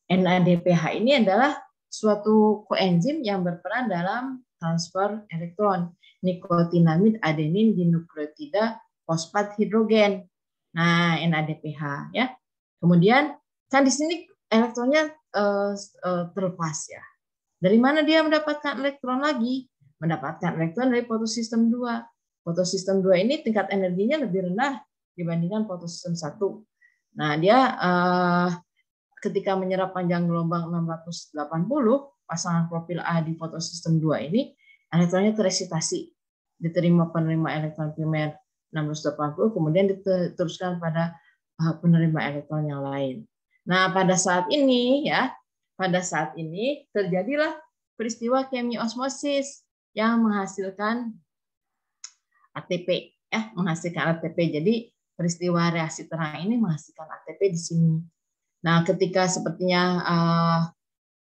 D: NADPH ini adalah suatu koenzim yang berperan dalam transfer elektron nikotinamid adenin dinukleotida fosfat hidrogen. Nah, NADPH ya. Kemudian kan di sini elektronnya uh, uh, terlepas ya. Dari mana dia mendapatkan elektron lagi? Mendapatkan elektron dari fotosistem 2. Fotosistem 2 ini tingkat energinya lebih rendah dibandingkan fotosistem 1. Nah, dia uh, ketika menyerap panjang gelombang 680, pasangan profil A di fotosistem 2 ini elektronnya tereksitasi. Diterima penerima elektron primer 680, kemudian diteruskan pada penerima elektron yang lain. Nah, pada saat ini ya, pada saat ini terjadilah peristiwa kemiosmosis yang menghasilkan ATP ya menghasilkan ATP jadi peristiwa reaksi terang ini menghasilkan ATP di sini nah ketika sepertinya uh,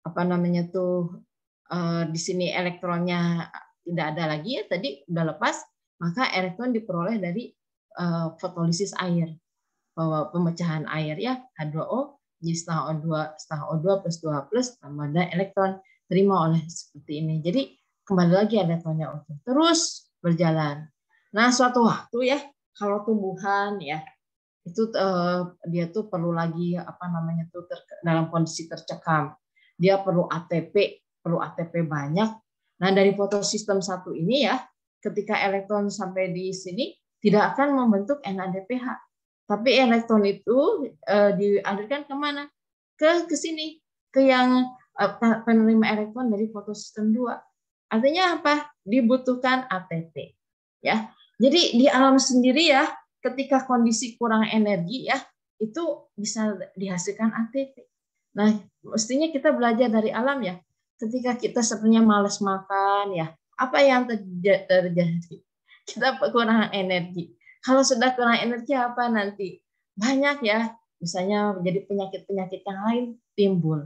D: apa namanya tuh uh, di sini elektronnya tidak ada lagi ya tadi udah lepas maka elektron diperoleh dari uh, fotolisis air bahwa pemecahan air ya H2O jadi setengah O2 setengah O2 plus 2 plus tambah ada elektron terima oleh seperti ini. Jadi kembali lagi elektronnya utuh. Terus berjalan. Nah, suatu waktu ya kalau tumbuhan ya itu uh, dia tuh perlu lagi apa namanya tuh ter, dalam kondisi tercekam. Dia perlu ATP, perlu ATP banyak. Nah, dari fotosistem satu ini ya, ketika elektron sampai di sini tidak akan membentuk NADPH tapi elektron itu uh, dialirkan ke mana? Ke ke sini, ke yang uh, penerima elektron dari fotosistem 2. Artinya apa? Dibutuhkan ATP. Ya. Jadi di alam sendiri ya, ketika kondisi kurang energi ya, itu bisa dihasilkan ATP. Nah, mestinya kita belajar dari alam ya. Ketika kita sebenarnya malas makan ya, apa yang terjadi? Kita kekurangan energi kalau sudah kurang energi apa nanti? Banyak ya, misalnya menjadi penyakit-penyakit yang lain timbul.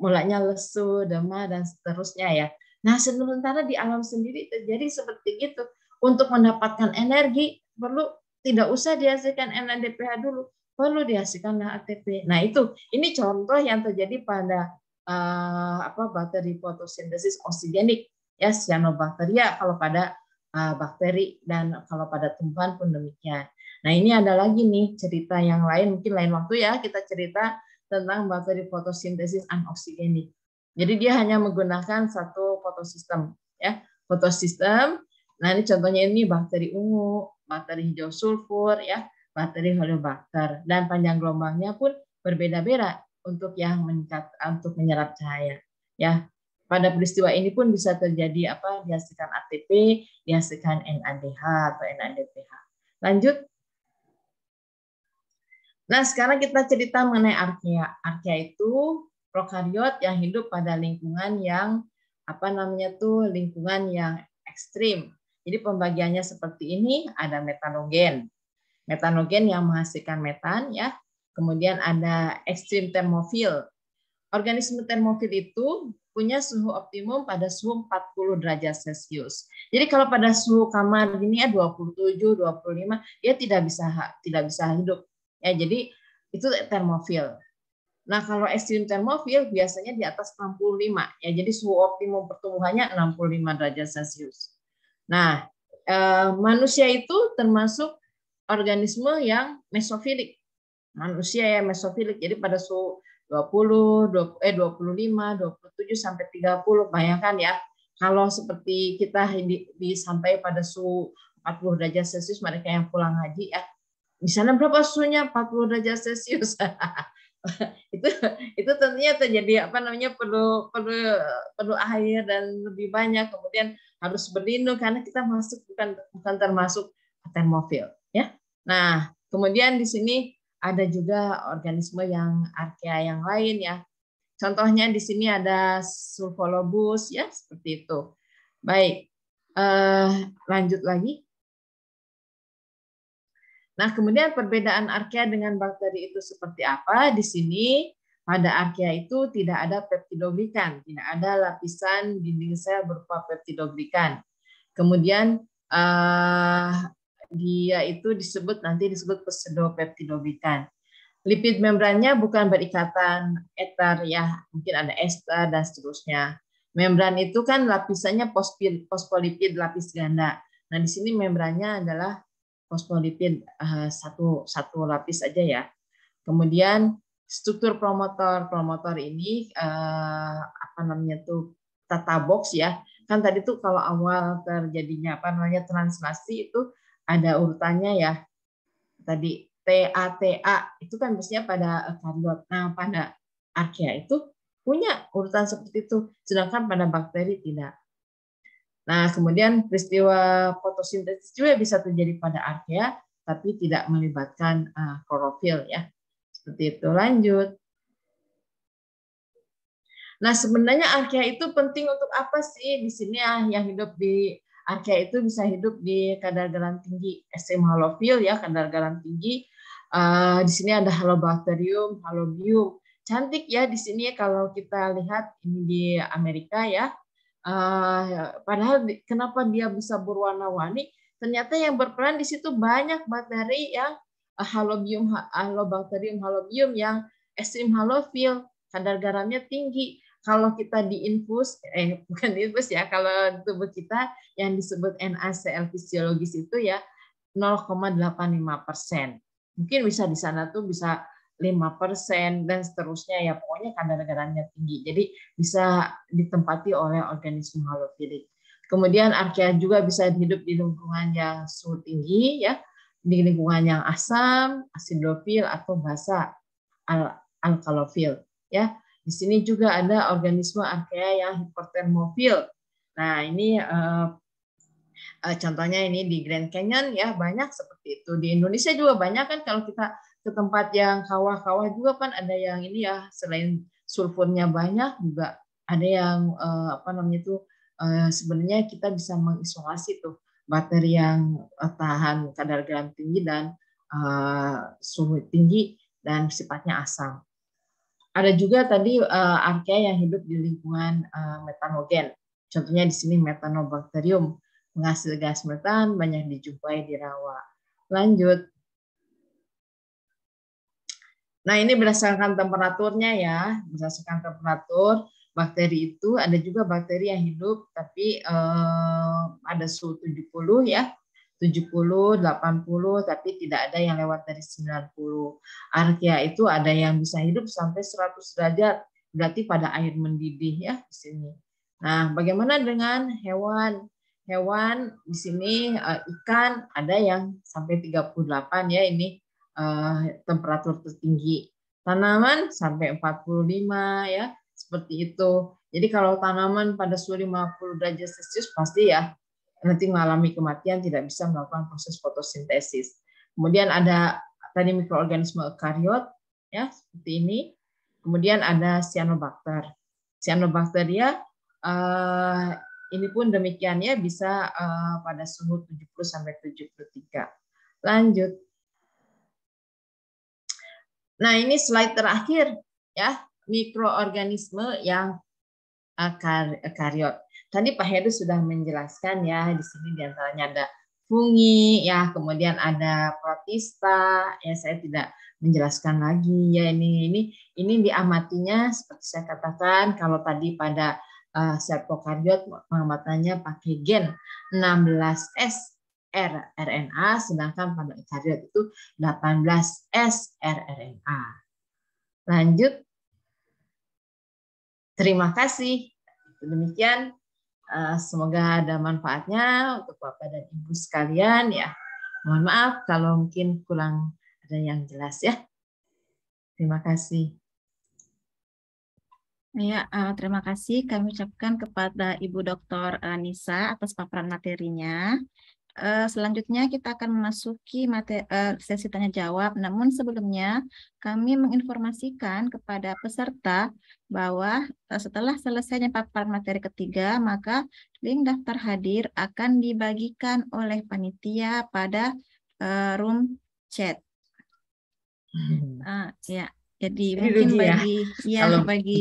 D: Mulanya lesu, demam, dan seterusnya ya. Nah, sementara di alam sendiri terjadi seperti itu. Untuk mendapatkan energi, perlu tidak usah dihasilkan NADPH dulu, perlu dihasilkan ATP. Nah, itu ini contoh yang terjadi pada uh, apa bakteri fotosintesis oksigenik ya cyanobacteria kalau pada uh, bakteri dan kalau pada tumbuhan pun demikian. Nah ini ada lagi nih cerita yang lain mungkin lain waktu ya kita cerita tentang bakteri fotosintesis anoksigenik. Jadi dia hanya menggunakan satu fotosistem ya fotosistem. Nah ini contohnya ini bakteri ungu, bakteri hijau sulfur ya, bakteri Helicobacter dan panjang gelombangnya pun berbeda-beda untuk yang meningkat untuk menyerap cahaya ya pada peristiwa ini pun bisa terjadi apa dihasilkan ATP, dihasilkan NADH atau NADPH. Lanjut. Nah, sekarang kita cerita mengenai archaea. Archaea itu prokariot yang hidup pada lingkungan yang apa namanya tuh lingkungan yang ekstrim. Jadi pembagiannya seperti ini, ada metanogen. Metanogen yang menghasilkan metan ya. Kemudian ada ekstrim termofil. Organisme termofil itu punya suhu optimum pada suhu 40 derajat Celcius. Jadi kalau pada suhu kamar ini ya 27, 25, dia tidak bisa tidak bisa hidup. Ya, jadi itu termofil. Nah, kalau ekstrim termofil biasanya di atas 65. Ya, jadi suhu optimum pertumbuhannya 65 derajat Celcius. Nah, eh, manusia itu termasuk organisme yang mesofilik. Manusia yang mesofilik. Jadi pada suhu 20, 20 eh 25, 27 sampai 30. Bayangkan ya, kalau seperti kita di, di sampai pada suhu 40 derajat Celcius mereka yang pulang haji ya. Di sana berapa suhunya? 40 derajat Celcius. itu itu tentunya terjadi apa namanya perlu perlu perlu air dan lebih banyak kemudian harus berlindung karena kita masuk bukan bukan termasuk termofil ya. Nah, kemudian di sini ada juga organisme yang archaea yang lain ya. Contohnya di sini ada sulfolobus ya seperti itu. Baik, eh, lanjut lagi. Nah, kemudian perbedaan archaea dengan bakteri itu seperti apa? Di sini pada archaea itu tidak ada peptidoglikan, tidak ada lapisan dinding sel berupa peptidoglikan. Kemudian eh, dia itu disebut nanti disebut pseudopeptidoglikan. Lipid membrannya bukan berikatan eter ya, mungkin ada ester dan seterusnya. Membran itu kan lapisannya fosfolipid lapis ganda. Nah, di sini membrannya adalah fosfolipid uh, satu satu lapis aja ya. Kemudian struktur promotor promotor ini uh, apa namanya tuh tata box ya. Kan tadi tuh kalau awal terjadinya apa namanya translasi itu ada urutannya ya. Tadi TATA itu kan biasanya pada karbot. Nah, pada archaea itu punya urutan seperti itu, sedangkan pada bakteri tidak. Nah, kemudian peristiwa fotosintesis juga bisa terjadi pada archaea, tapi tidak melibatkan uh, klorofil ya. Seperti itu. Lanjut. Nah, sebenarnya archaea itu penting untuk apa sih? Di sini ya yang hidup di archaea itu bisa hidup di kadar garam tinggi, SM halofil ya, kadar garam tinggi Uh, di sini ada halobacterium, halobium. Cantik ya di sini kalau kita lihat ini di Amerika ya. Uh, padahal kenapa dia bisa berwarna-warni? Ternyata yang berperan di situ banyak bakteri yang uh, halobium, halobacterium, halobium yang ekstrim halofil, kadar garamnya tinggi. Kalau kita diinfus, eh bukan diinfus ya, kalau tubuh kita yang disebut NaCl fisiologis itu ya 0,85 persen. Mungkin bisa di sana tuh bisa lima persen dan seterusnya ya pokoknya kadar garamnya tinggi. Jadi bisa ditempati oleh organisme halofilik. Kemudian archaea juga bisa hidup di lingkungan yang suhu tinggi ya di lingkungan yang asam asidofil atau basa al alkalofil ya di sini juga ada organisme archaea yang hipertermofil nah ini uh, Uh, contohnya ini di Grand Canyon ya banyak seperti itu. Di Indonesia juga banyak kan kalau kita ke tempat yang kawah-kawah juga kan ada yang ini ya selain sulfurnya banyak juga ada yang uh, apa namanya itu sebenarnya kita bisa mengisolasi tuh bakteri yang tahan kadar garam tinggi dan uh, suhu tinggi dan sifatnya asam. Ada juga tadi uh, archaea yang hidup di lingkungan uh, metanogen. Contohnya di sini metanobacterium Penghasil gas metan banyak dijumpai di rawa. Lanjut. Nah, ini berdasarkan temperaturnya ya. Berdasarkan temperatur, bakteri itu ada juga bakteri yang hidup tapi eh, ada suhu 70 ya. 70, 80, tapi tidak ada yang lewat dari 90. Archaea itu ada yang bisa hidup sampai 100 derajat, berarti pada air mendidih ya di sini. Nah, bagaimana dengan hewan? hewan di sini uh, ikan ada yang sampai 38 ya ini uh, temperatur tertinggi. Tanaman sampai 45 ya, seperti itu. Jadi kalau tanaman pada suhu 50 derajat Celcius pasti ya nanti mengalami kematian tidak bisa melakukan proses fotosintesis. Kemudian ada tadi mikroorganisme eukariot ya seperti ini. Kemudian ada cyanobacter. Cyanobacteria uh, ini pun demikian ya bisa uh, pada suhu 70 sampai 73. Lanjut. Nah, ini slide terakhir ya, mikroorganisme yang eukariot. Tadi Pak Heru sudah menjelaskan ya, di sini di antaranya ada fungi, ya, kemudian ada protista, ya saya tidak menjelaskan lagi ya ini ini ini diamatinya seperti saya katakan kalau tadi pada uh, serpokardiot pengamatannya pakai gen 16S R RNA, sedangkan pada eukariot itu 18S rRNA. Lanjut. Terima kasih. Demikian. Eh, semoga ada manfaatnya untuk Bapak dan Ibu sekalian ya. Mohon maaf kalau mungkin kurang ada yang jelas ya. Terima kasih.
A: Ya, uh, terima kasih kami ucapkan kepada Ibu Dr. Nisa atas paparan materinya. Uh, selanjutnya kita akan memasuki materi, uh, sesi tanya jawab. Namun sebelumnya kami menginformasikan kepada peserta bahwa uh, setelah selesainya paparan materi ketiga, maka link daftar hadir akan dibagikan oleh panitia pada uh, room chat. Uh, ya, jadi mungkin ya. bagi ya, ya bagi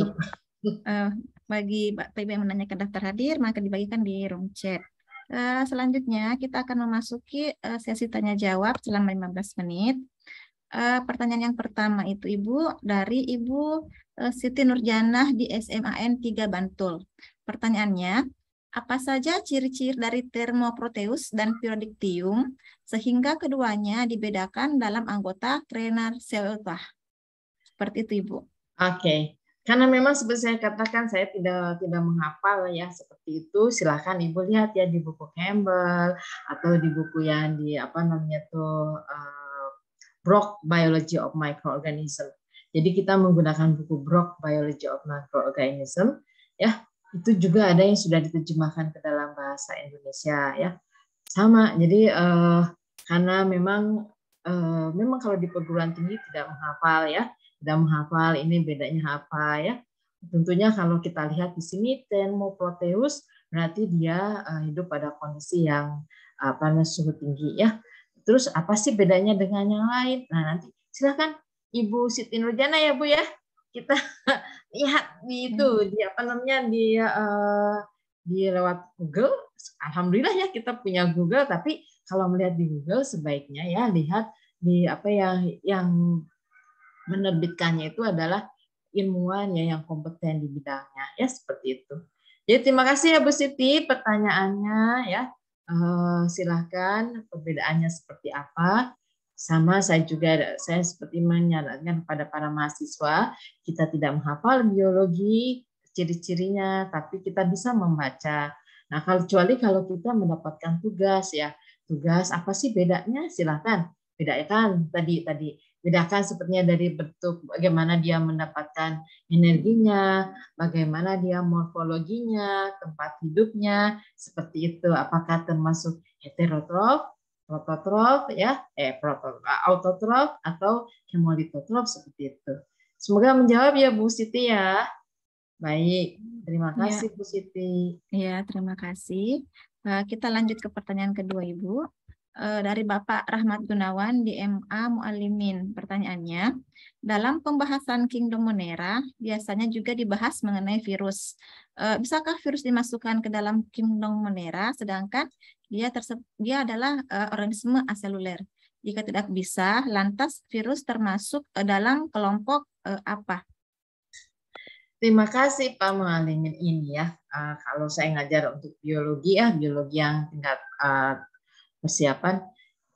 A: uh, bagi Mbak yang menanyakan daftar hadir maka dibagikan di room chat. Uh, selanjutnya kita akan memasuki uh, sesi tanya jawab selama 15 menit. Uh, pertanyaan yang pertama itu Ibu dari Ibu Siti Nurjanah di SMAN 3 Bantul. Pertanyaannya, apa saja ciri-ciri dari termoproteus dan pyrodictium sehingga keduanya dibedakan dalam anggota Crenarchaeota? Seperti itu, Ibu. Oke.
D: Okay. Karena memang seperti saya katakan saya tidak tidak menghafal ya seperti itu. Silakan Ibu lihat ya di buku Campbell atau di buku yang di apa namanya tuh uh, Brock Biology of Microorganism. Jadi kita menggunakan buku Brock Biology of Microorganism ya itu juga ada yang sudah diterjemahkan ke dalam bahasa Indonesia ya sama jadi uh, karena memang uh, memang kalau di perguruan tinggi tidak menghafal ya tidak menghafal ini bedanya apa ya? Tentunya kalau kita lihat di sini Tenmoproteus berarti dia uh, hidup pada kondisi yang apa uh, suhu tinggi ya? Terus apa sih bedanya dengan yang lain? Nah nanti silakan Ibu Siti Nurjana ya Bu ya? Kita lihat di itu hmm. di apa namanya di uh, di lewat Google. Alhamdulillah ya kita punya Google tapi kalau melihat di Google sebaiknya ya lihat di apa ya yang menerbitkannya itu adalah ilmuwan ya yang kompeten di bidangnya ya seperti itu. Jadi terima kasih ya Bu Siti pertanyaannya ya. Uh, silahkan perbedaannya seperti apa. Sama saya juga saya seperti menyarankan kepada para mahasiswa, kita tidak menghafal biologi, ciri-cirinya, tapi kita bisa membaca. Nah, kalau kecuali kalau kita mendapatkan tugas ya, tugas apa sih bedanya? Silakan bedakan tadi tadi bedakan sepertinya dari bentuk bagaimana dia mendapatkan energinya, bagaimana dia morfologinya, tempat hidupnya, seperti itu. Apakah termasuk heterotrof prototrof ya eh proto, autotrof atau hemolitotrof seperti itu. Semoga menjawab ya Bu Siti ya. Baik, terima ya. kasih ya. Bu Siti.
A: Ya, terima kasih. Uh, kita lanjut ke pertanyaan kedua Ibu. Uh, dari Bapak Rahmat Gunawan di MA Mualimin. Pertanyaannya, dalam pembahasan Kingdom Monera biasanya juga dibahas mengenai virus. Uh, bisakah virus dimasukkan ke dalam Kingdom Monera sedangkan dia dia adalah uh, organisme aseluler. Jika tidak bisa, lantas virus termasuk dalam kelompok apa?
D: Terima kasih Pak Mualimin ini ya. Uh, kalau saya ngajar untuk biologi ya, biologi yang tingkat uh, persiapan.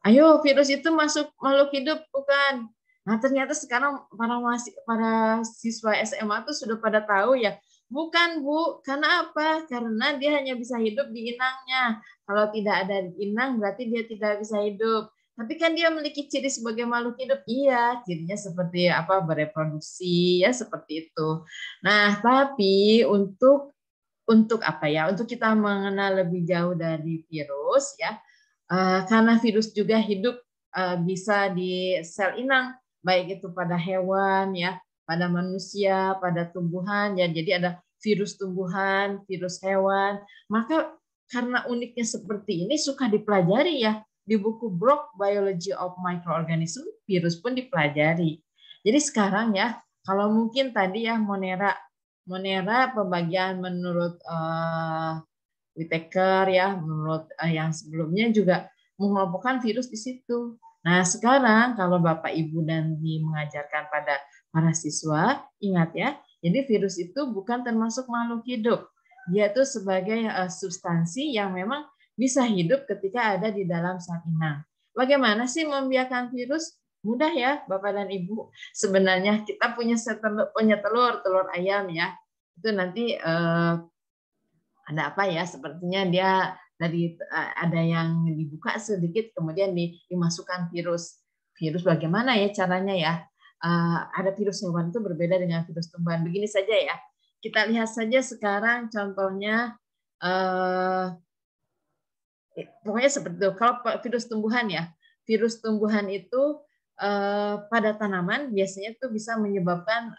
D: Ayo virus itu masuk makhluk hidup bukan? Nah ternyata sekarang para masih para siswa SMA itu sudah pada tahu ya Bukan, Bu. Karena apa? Karena dia hanya bisa hidup di inangnya. Kalau tidak ada inang, berarti dia tidak bisa hidup. Tapi kan dia memiliki ciri sebagai makhluk hidup. Iya, cirinya seperti apa? Bereproduksi, ya seperti itu. Nah, tapi untuk untuk apa ya? Untuk kita mengenal lebih jauh dari virus, ya, karena virus juga hidup eh, bisa di sel inang, baik itu pada hewan, ya, pada manusia, pada tumbuhan, ya jadi ada virus tumbuhan, virus hewan. Maka karena uniknya seperti ini suka dipelajari ya di buku Brock Biology of Microorganism, virus pun dipelajari. Jadi sekarang ya, kalau mungkin tadi ya Monera, Monera pembagian menurut uh, Whitaker ya, menurut uh, yang sebelumnya juga mengelompokkan virus di situ. Nah, sekarang kalau Bapak Ibu dan di mengajarkan pada para siswa, ingat ya, jadi virus itu bukan termasuk makhluk hidup. Dia itu sebagai uh, substansi yang memang bisa hidup ketika ada di dalam sel inang. Bagaimana sih membiarkan virus? Mudah ya, Bapak dan Ibu. Sebenarnya kita punya telur, punya telur, telur ayam ya. Itu nanti uh, ada apa ya? Sepertinya dia dari uh, ada yang dibuka sedikit, kemudian dimasukkan virus. Virus bagaimana ya caranya ya? uh, ada virus hewan itu berbeda dengan virus tumbuhan. Begini saja ya. Kita lihat saja sekarang contohnya uh, pokoknya seperti itu. Kalau virus tumbuhan ya, virus tumbuhan itu pada tanaman biasanya itu bisa menyebabkan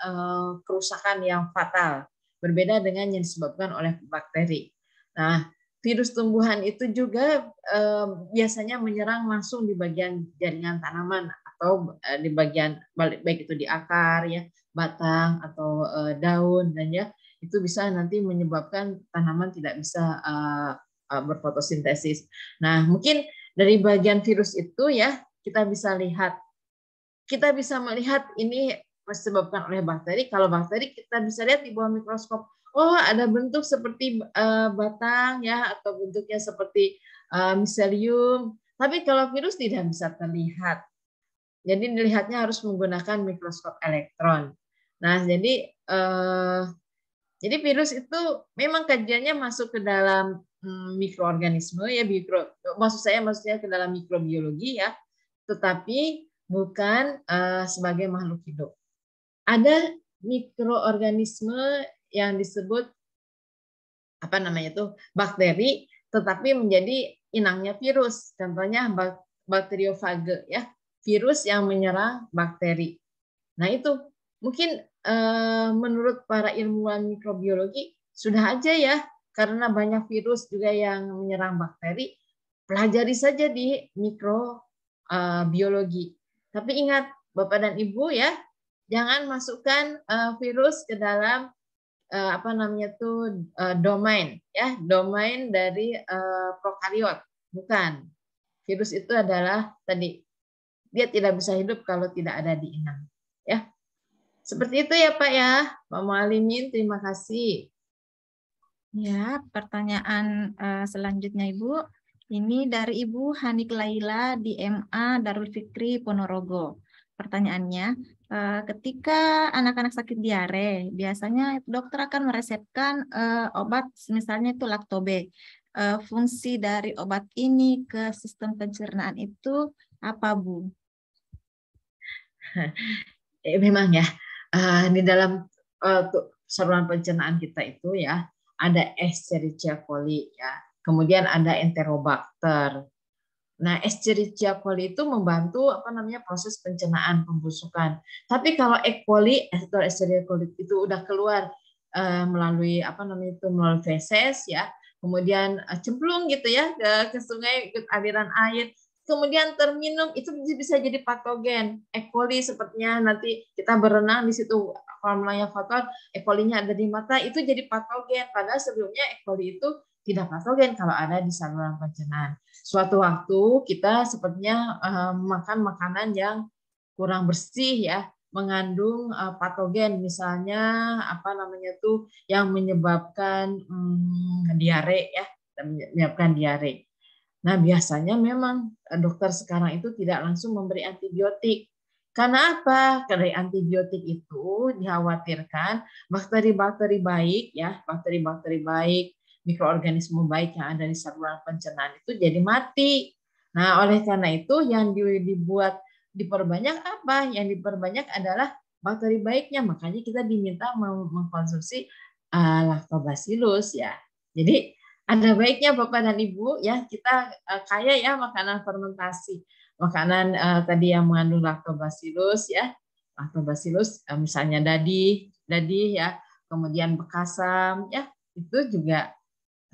D: kerusakan yang fatal. Berbeda dengan yang disebabkan oleh bakteri. Nah, virus tumbuhan itu juga biasanya menyerang langsung di bagian jaringan tanaman atau eh, di bagian baik itu di akar ya batang atau eh, daun dan ya itu bisa nanti menyebabkan tanaman tidak bisa uh, berfotosintesis. Nah mungkin dari bagian virus itu ya kita bisa lihat kita bisa melihat ini disebabkan oleh bakteri. Kalau bakteri kita bisa lihat di bawah mikroskop. Oh, ada bentuk seperti uh, batang ya atau bentuknya seperti uh, miselium. Tapi kalau virus tidak bisa terlihat. Jadi dilihatnya harus menggunakan mikroskop elektron. Nah, jadi uh, jadi virus itu memang kajiannya masuk ke dalam hmm, mikroorganisme ya mikro maksud saya maksudnya ke dalam mikrobiologi ya, tetapi bukan uh, sebagai makhluk hidup. Ada mikroorganisme yang disebut apa namanya itu bakteri tetapi menjadi inangnya virus. Contohnya bakteriofage ya, virus yang menyerang bakteri. Nah, itu mungkin Eh, menurut para ilmuwan mikrobiologi sudah aja ya karena banyak virus juga yang menyerang bakteri pelajari saja di mikrobiologi tapi ingat bapak dan ibu ya jangan masukkan eh, virus ke dalam eh, apa namanya tuh domain ya domain dari prokariot bukan virus itu adalah tadi dia tidak bisa hidup kalau tidak ada di inang ya seperti itu ya Pak ya, Pak Mualimin, terima kasih.
A: Ya, pertanyaan uh, selanjutnya Ibu. Ini dari Ibu Hanik Laila di MA Darul Fikri Ponorogo. Pertanyaannya, uh, ketika anak-anak sakit diare, biasanya dokter akan meresepkan uh, obat, misalnya itu laktobe. Uh, fungsi dari obat ini ke sistem pencernaan itu apa, Bu?
D: Eh, memang ya, di dalam saluran pencernaan kita itu ya ada Escherichia coli ya, kemudian ada Enterobacter. Nah, Escherichia coli itu membantu apa namanya proses pencernaan pembusukan. Tapi kalau E. coli atau Escherichia coli itu udah keluar uh, melalui apa namanya itu melalui feses ya, kemudian uh, cemplung gitu ya ke, ke sungai ikut aliran air kemudian terminum itu bisa jadi patogen. E. coli sepertinya nanti kita berenang di situ formulanya kotor, E. coli-nya ada di mata itu jadi patogen. Padahal sebelumnya E. coli itu tidak patogen kalau ada di saluran pencernaan. Suatu waktu kita sepertinya uh, makan makanan yang kurang bersih ya, mengandung uh, patogen misalnya apa namanya tuh yang menyebabkan um, diare ya, menyebabkan diare. Nah, biasanya memang eh, dokter sekarang itu tidak langsung memberi antibiotik. Karena apa? Karena antibiotik itu dikhawatirkan bakteri-bakteri baik ya, bakteri-bakteri baik, mikroorganisme baik yang ada di saluran pencernaan itu jadi mati. Nah, oleh karena itu yang dibuat diperbanyak apa? Yang diperbanyak adalah bakteri baiknya. Makanya kita diminta mengkonsumsi uh, lactobacillus ya. Jadi ada baiknya Bapak dan Ibu ya kita uh, kaya ya makanan fermentasi. Makanan uh, tadi yang mengandung lactobacillus ya. Lactobacillus uh, misalnya dadi, dadi ya, kemudian bekasam ya. Itu juga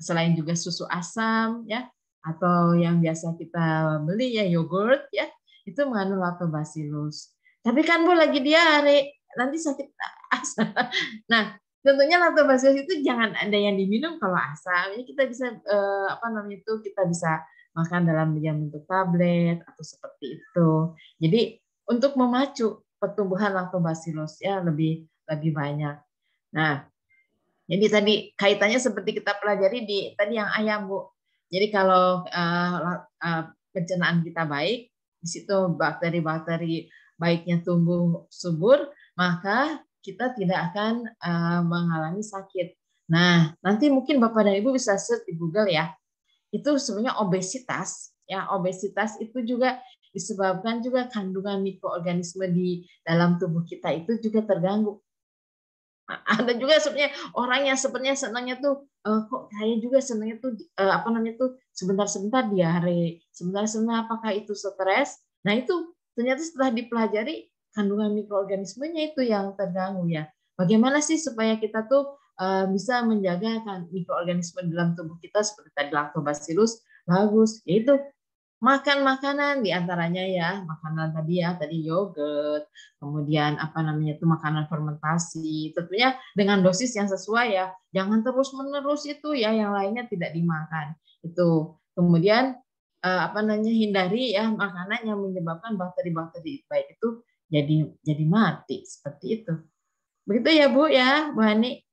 D: selain juga susu asam ya atau yang biasa kita beli ya yogurt ya, itu mengandung lactobacillus. Tapi kan Bu lagi diare, nanti sakit asam. Nah, tentunya lactobacillus itu jangan ada yang diminum kalau asam. Jadi kita bisa eh, apa namanya itu kita bisa makan dalam bentuk tablet atau seperti itu. Jadi untuk memacu pertumbuhan lactobacillus ya lebih lebih banyak. Nah, jadi tadi kaitannya seperti kita pelajari di tadi yang ayam bu. Jadi kalau uh, uh, pencernaan kita baik, di situ bakteri-bakteri baiknya tumbuh subur, maka kita tidak akan uh, mengalami sakit. Nah, nanti mungkin Bapak dan Ibu bisa search di Google ya. Itu sebenarnya obesitas, ya obesitas itu juga disebabkan juga kandungan mikroorganisme di dalam tubuh kita itu juga terganggu. Ada juga sebenarnya orang yang sebenarnya senangnya tuh uh, kok kayak juga senangnya tuh uh, apa namanya tuh sebentar-sebentar diare, sebentar-sebentar apakah itu stres? Nah itu ternyata setelah dipelajari kandungan mikroorganismenya itu yang terganggu ya. Bagaimana sih supaya kita tuh uh, bisa menjaga kan mikroorganisme dalam tubuh kita seperti tadi lactobacillus bagus, yaitu makan makanan di antaranya ya makanan tadi ya tadi yogurt kemudian apa namanya itu makanan fermentasi tentunya dengan dosis yang sesuai ya jangan terus menerus itu ya yang lainnya tidak dimakan itu kemudian eh, apa namanya hindari ya makanan yang menyebabkan bakteri-bakteri baik itu jadi jadi mati seperti itu. Begitu ya Bu ya, Bu Hani.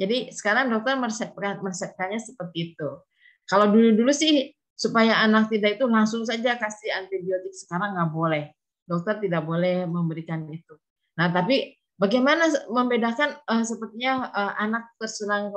D: Jadi sekarang dokter meresepkan, meresepkannya seperti itu. Kalau dulu-dulu sih supaya anak tidak itu langsung saja kasih antibiotik. Sekarang nggak boleh. Dokter tidak boleh memberikan itu. Nah tapi bagaimana membedakan uh, sepertinya uh, anak terserang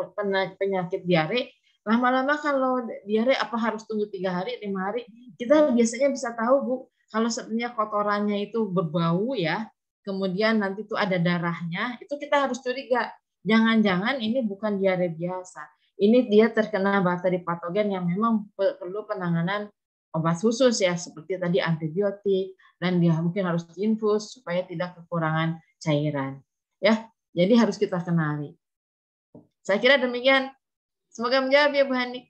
D: penyakit diare? Lama-lama kalau diare apa harus tunggu tiga hari lima hari? Kita biasanya bisa tahu bu kalau sebenarnya kotorannya itu berbau ya kemudian nanti itu ada darahnya itu kita harus curiga. Jangan-jangan ini bukan diare biasa ini dia terkena bakteri patogen yang memang perlu penanganan obat khusus ya seperti tadi antibiotik dan dia mungkin harus diinfus supaya tidak kekurangan cairan ya. Jadi harus kita kenali. Saya kira demikian. Semoga menjawab ya Bu Hani.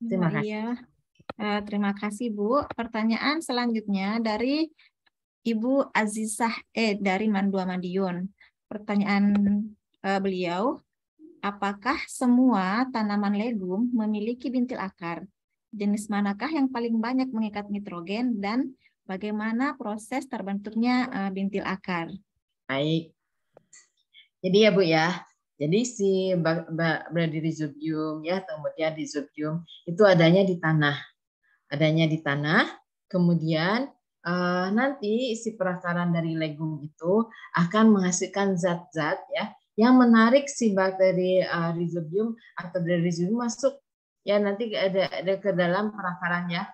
A: Terima kasih. ya. Terima kasih Bu. Pertanyaan selanjutnya dari Ibu Azizah E dari Mandua Madiun. Pertanyaan uh, beliau apakah semua tanaman legum memiliki bintil akar jenis manakah yang paling banyak mengikat nitrogen dan bagaimana proses terbentuknya uh, bintil akar.
D: Baik. Jadi ya Bu ya, jadi si bradyrhizobium ya, kemudian rhizobium itu adanya di tanah. Adanya di tanah, kemudian uh, nanti si perakaran dari legum itu akan menghasilkan zat-zat ya yang menarik si bakteri uh, rhizobium atau rhizobium masuk ya nanti ada, ada ke dalam perakarannya.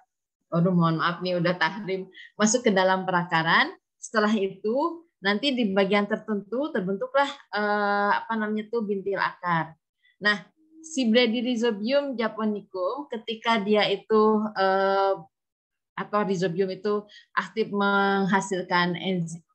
D: Aduh mohon maaf nih udah tahrim masuk ke dalam perakaran. Setelah itu nanti di bagian tertentu terbentuklah eh, apa namanya tuh bintil akar. Nah si Bradyrhizobium japonicum ketika dia itu eh, atau rhizobium itu aktif menghasilkan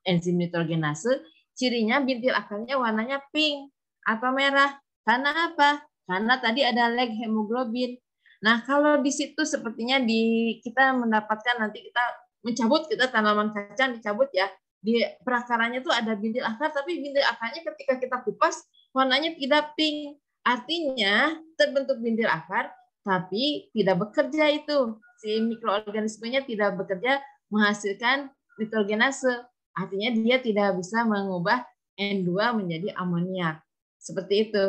D: enzim nitrogenase, cirinya bintil akarnya warnanya pink atau merah. Karena apa? karena tadi ada leg hemoglobin. Nah, kalau di situ sepertinya di kita mendapatkan nanti kita mencabut kita tanaman kacang dicabut ya. Di perakarannya tuh ada bintil akar tapi bintil akarnya ketika kita kupas warnanya tidak pink. Artinya terbentuk bintil akar tapi tidak bekerja itu. Si mikroorganismenya tidak bekerja menghasilkan nitrogenase. Artinya dia tidak bisa mengubah N2 menjadi amoniak. Seperti itu.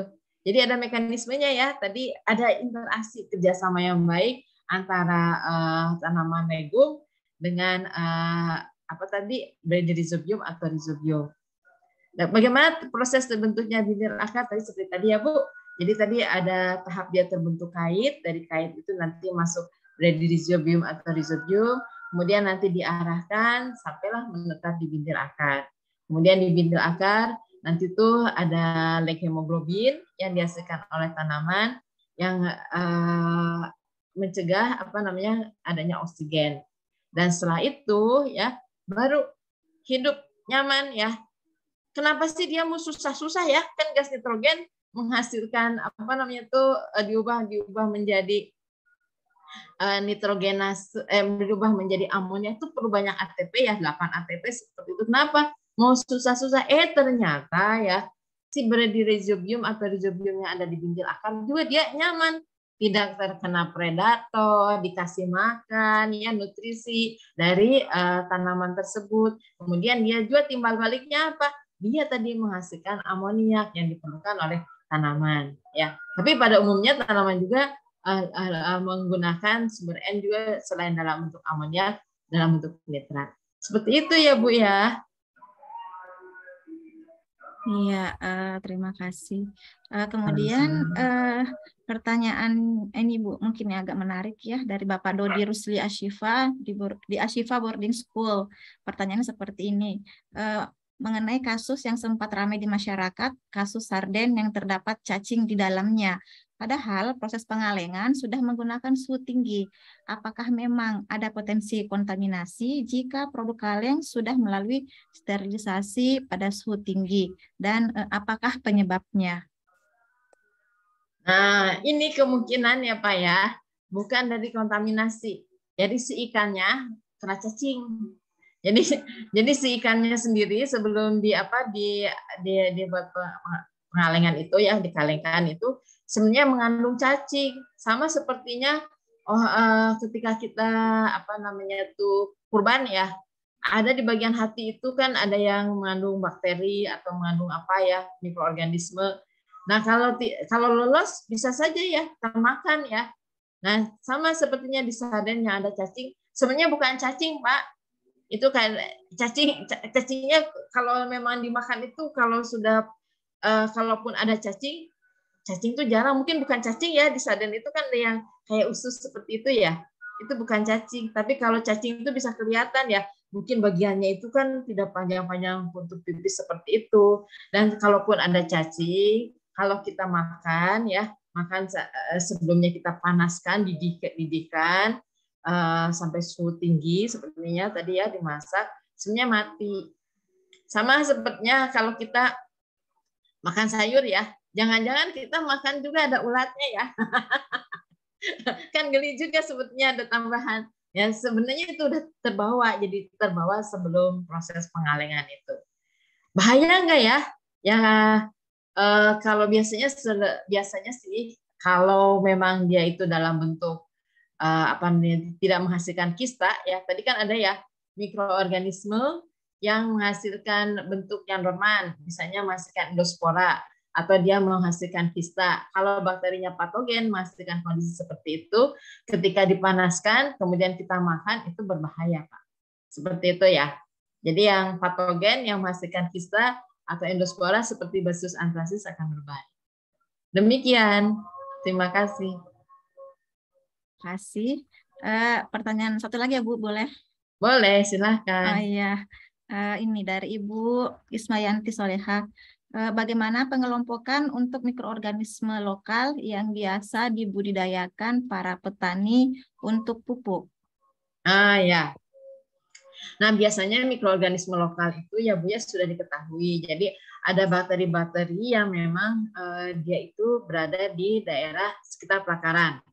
D: Jadi ada mekanismenya ya. Tadi ada interaksi kerjasama yang baik antara uh, tanaman legum dengan uh, apa tadi rhizobium atau rhizobium. Nah, bagaimana proses terbentuknya bibir akar tadi seperti tadi ya Bu. Jadi tadi ada tahap dia terbentuk kait, dari kait itu nanti masuk rhizobium atau rhizobium, kemudian nanti diarahkan sampailah menetap di bintil akar. Kemudian di bintil akar Nanti itu ada leg hemoglobin yang dihasilkan oleh tanaman yang uh, mencegah apa namanya adanya oksigen. Dan setelah itu ya baru hidup nyaman ya. Kenapa sih dia mau susah-susah ya? Kan gas nitrogen menghasilkan apa namanya itu uh, diubah diubah menjadi uh, nitrogenas eh, berubah menjadi amonia itu perlu banyak ATP ya 8 ATP seperti itu. Kenapa? mau susah-susah eh ternyata ya si bradyrhizobium atau rhizobium yang ada di bintil akar juga dia nyaman tidak terkena predator, dikasih makan, ya nutrisi dari uh, tanaman tersebut. Kemudian dia juga timbal baliknya apa? Dia tadi menghasilkan amoniak yang diperlukan oleh tanaman. Ya, tapi pada umumnya tanaman juga menggunakan sumber N juga selain dalam bentuk amoniak dalam bentuk nitrat. Seperti itu ya Bu ya.
A: Iya, uh, terima kasih. Uh, kemudian uh, pertanyaan ini Bu, mungkin agak menarik ya dari Bapak Dodi Rusli Ashifa di, di Ashifa Boarding School. Pertanyaannya seperti ini. Uh, mengenai kasus yang sempat ramai di masyarakat, kasus sarden yang terdapat cacing di dalamnya. Padahal proses pengalengan sudah menggunakan suhu tinggi. Apakah memang ada potensi kontaminasi jika produk kaleng sudah melalui sterilisasi pada suhu tinggi? Dan eh, apakah penyebabnya?
D: Nah, ini kemungkinan ya Pak ya, bukan dari kontaminasi. Jadi si ikannya kena cacing. Jadi jadi si ikannya sendiri sebelum di apa di di, di buat pengalengan itu ya dikalengkan itu sebenarnya mengandung cacing sama sepertinya oh uh, ketika kita apa namanya tuh kurban ya ada di bagian hati itu kan ada yang mengandung bakteri atau mengandung apa ya mikroorganisme. Nah kalau kalau lolos bisa saja ya termakan ya. Nah sama sepertinya di sarden yang ada cacing. Sebenarnya bukan cacing pak, itu kan cacing cacingnya kalau memang dimakan itu kalau sudah uh, kalaupun ada cacing cacing itu jarang mungkin bukan cacing ya di sarden itu kan yang kayak usus seperti itu ya itu bukan cacing tapi kalau cacing itu bisa kelihatan ya mungkin bagiannya itu kan tidak panjang-panjang untuk pipis seperti itu. Dan kalaupun ada cacing, kalau kita makan ya, makan eh, sebelumnya kita panaskan, didih, didihkan uh, sampai suhu tinggi sepertinya tadi ya dimasak, sebenarnya mati. Sama sepertinya kalau kita makan sayur ya, jangan-jangan kita makan juga ada ulatnya ya. kan geli juga sebetulnya ada tambahan. Ya sebenarnya itu udah terbawa jadi terbawa sebelum proses pengalengan itu. Bahaya enggak ya? Ya eh, kalau biasanya biasanya sih kalau memang dia itu dalam bentuk eh, apa tidak menghasilkan kista ya tadi kan ada ya mikroorganisme yang menghasilkan bentuk yang dorman misalnya menghasilkan endospora atau dia menghasilkan kista. Kalau bakterinya patogen menghasilkan kondisi seperti itu, ketika dipanaskan kemudian kita makan itu berbahaya, Pak. Seperti itu ya. Jadi yang patogen yang menghasilkan kista atau endospora seperti Bacillus anthracis akan berbahaya. Demikian. Terima kasih.
A: Terima kasih. Uh, pertanyaan satu lagi ya Bu, boleh?
D: Boleh, silahkan.
A: Oh iya. Uh, ini dari Ibu Ismayanti Soleha. Eh, bagaimana pengelompokan untuk mikroorganisme lokal yang biasa dibudidayakan para petani untuk pupuk.
D: Ah ya. Nah, biasanya mikroorganisme lokal itu ya Bu ya sudah diketahui. Jadi ada bakteri-bakteri yang memang uh, dia itu berada di daerah sekitar pelakaran.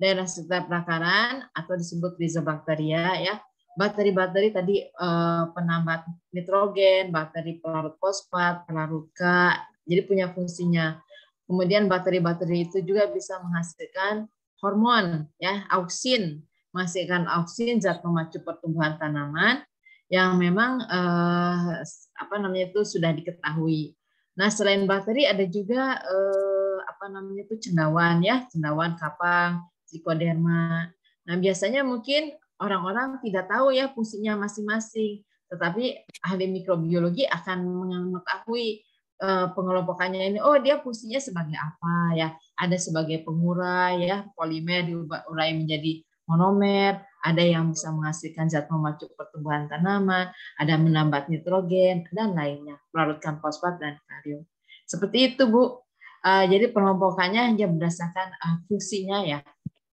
D: Daerah sekitar pelakaran atau disebut rhizobacteria ya bakteri-bakteri tadi eh, penambat nitrogen, bakteri pelarut fosfat, pelarut K, jadi punya fungsinya. Kemudian bakteri-bakteri itu juga bisa menghasilkan hormon, ya, auksin, menghasilkan auksin zat pemacu pertumbuhan tanaman yang memang eh, apa namanya itu sudah diketahui. Nah, selain bakteri ada juga eh, apa namanya itu cendawan ya, cendawan kapang, psikoderma. Nah, biasanya mungkin orang-orang tidak tahu ya fungsinya masing-masing, tetapi ahli mikrobiologi akan mengetahui eh, pengelompokannya ini. Oh, dia fungsinya sebagai apa ya? Ada sebagai pengurai ya, polimer diurai menjadi monomer, ada yang bisa menghasilkan zat memacu pertumbuhan tanaman, ada menambah nitrogen dan lainnya, melarutkan fosfat dan kalium. Seperti itu, Bu. Eh, jadi pengelompokannya hanya berdasarkan eh, fungsinya ya,